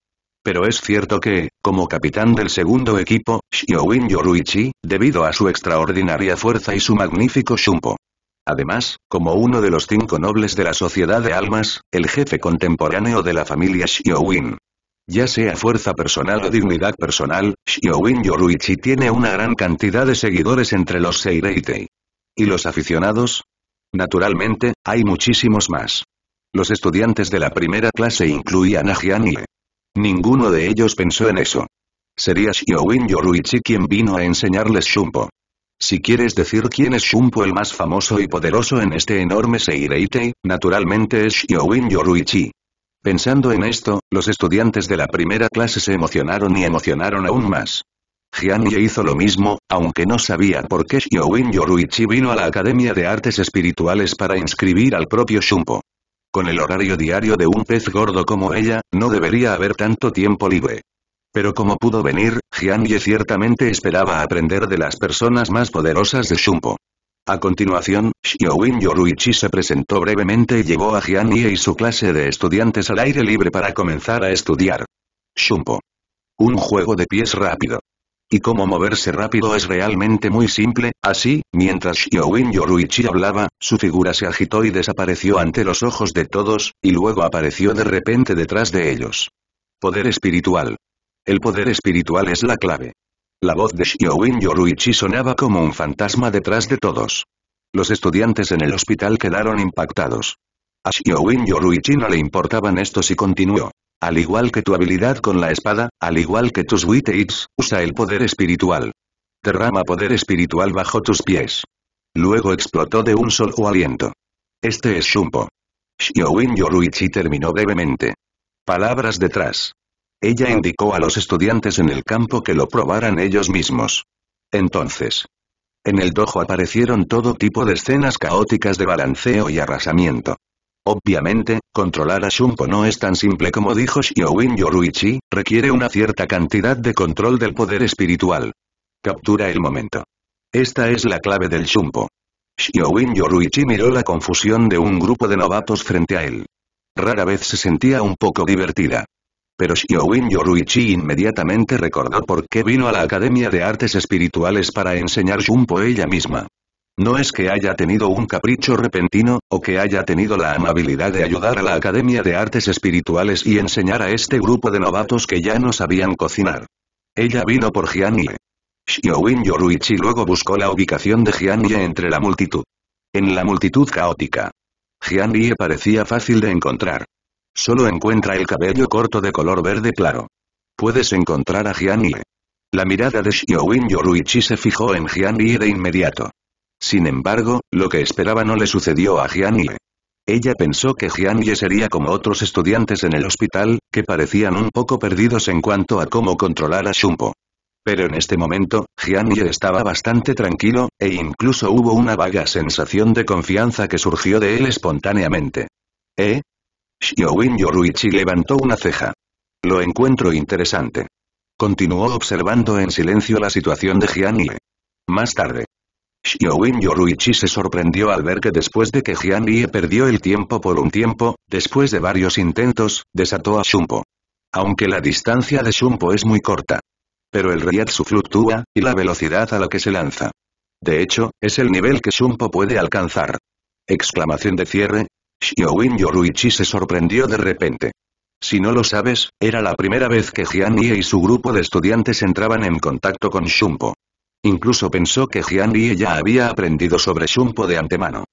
Pero es cierto que, como capitán del segundo equipo, Xiaowin Yoruichi, debido a su extraordinaria fuerza y su magnífico Shumpo. Además, como uno de los cinco nobles de la sociedad de almas, el jefe contemporáneo de la familia Xiaowin. Ya sea fuerza personal o dignidad personal, Xiaowin Yoruichi tiene una gran cantidad de seguidores entre los Seireitei. ¿Y los aficionados? Naturalmente, hay muchísimos más. Los estudiantes de la primera clase incluían a Jian Ninguno de ellos pensó en eso. Sería Xiaowin Yoruichi quien vino a enseñarles Shumpo. Si quieres decir quién es Shumpo el más famoso y poderoso en este enorme Seireitei, naturalmente es Xiaowin Yoruichi. Pensando en esto, los estudiantes de la primera clase se emocionaron y emocionaron aún más. Jian Ye hizo lo mismo, aunque no sabía por qué Xiaowin Yoruichi vino a la Academia de Artes Espirituales para inscribir al propio Shumpo. Con el horario diario de un pez gordo como ella, no debería haber tanto tiempo libre. Pero como pudo venir, Jian Ye ciertamente esperaba aprender de las personas más poderosas de Shumpo. A continuación, Xiaowin Yoruichi se presentó brevemente y llevó a Jian Ye y su clase de estudiantes al aire libre para comenzar a estudiar. Shumpo. Un juego de pies rápido. Y cómo moverse rápido es realmente muy simple, así, mientras Xiaowin Yoruichi hablaba, su figura se agitó y desapareció ante los ojos de todos, y luego apareció de repente detrás de ellos. Poder espiritual. El poder espiritual es la clave. La voz de Xiaowin Yoruichi sonaba como un fantasma detrás de todos. Los estudiantes en el hospital quedaron impactados. A Xiaowin Yoruichi no le importaban estos y continuó. Al igual que tu habilidad con la espada, al igual que tus Witeids, usa el poder espiritual. Derrama poder espiritual bajo tus pies. Luego explotó de un solo aliento. Este es Shumpo. Xiaowin Yoruichi terminó brevemente. Palabras detrás. Ella indicó a los estudiantes en el campo que lo probaran ellos mismos. Entonces. En el dojo aparecieron todo tipo de escenas caóticas de balanceo y arrasamiento. Obviamente, controlar a Shumpo no es tan simple como dijo Xiaowin Yoruichi, requiere una cierta cantidad de control del poder espiritual. Captura el momento. Esta es la clave del Shumpo. Xiaowin Yoruichi miró la confusión de un grupo de novatos frente a él. Rara vez se sentía un poco divertida. Pero Xiaowin Yoruichi inmediatamente recordó por qué vino a la Academia de Artes Espirituales para enseñar Shumpo ella misma. No es que haya tenido un capricho repentino, o que haya tenido la amabilidad de ayudar a la Academia de Artes Espirituales y enseñar a este grupo de novatos que ya no sabían cocinar. Ella vino por Ye. Xiaowin Yoruichi luego buscó la ubicación de Jian Ye entre la multitud. En la multitud caótica. Jian Ye parecía fácil de encontrar. Solo encuentra el cabello corto de color verde claro. Puedes encontrar a Jian Yi. La mirada de Xiaowin Yoruichi se fijó en Jian Yi de inmediato. Sin embargo, lo que esperaba no le sucedió a Jian Yi. Ella pensó que Jian Ye sería como otros estudiantes en el hospital, que parecían un poco perdidos en cuanto a cómo controlar a Shumpo. Pero en este momento, Jian Ye estaba bastante tranquilo, e incluso hubo una vaga sensación de confianza que surgió de él espontáneamente. ¿Eh? Xiaowin Yoruichi levantó una ceja. Lo encuentro interesante. Continuó observando en silencio la situación de Jian. Más tarde. Xiaowin Yoruichi se sorprendió al ver que después de que Jian perdió el tiempo por un tiempo, después de varios intentos, desató a Shumpo. Aunque la distancia de Shumpo es muy corta. Pero el Ryatsu fluctúa, y la velocidad a la que se lanza. De hecho, es el nivel que Shumpo puede alcanzar. Exclamación de cierre. Xiaowin Yoruichi se sorprendió de repente. Si no lo sabes, era la primera vez que Jian Ye y su grupo de estudiantes entraban en contacto con Shumpo. Incluso pensó que Jian Yi ya había aprendido sobre Shumpo de antemano.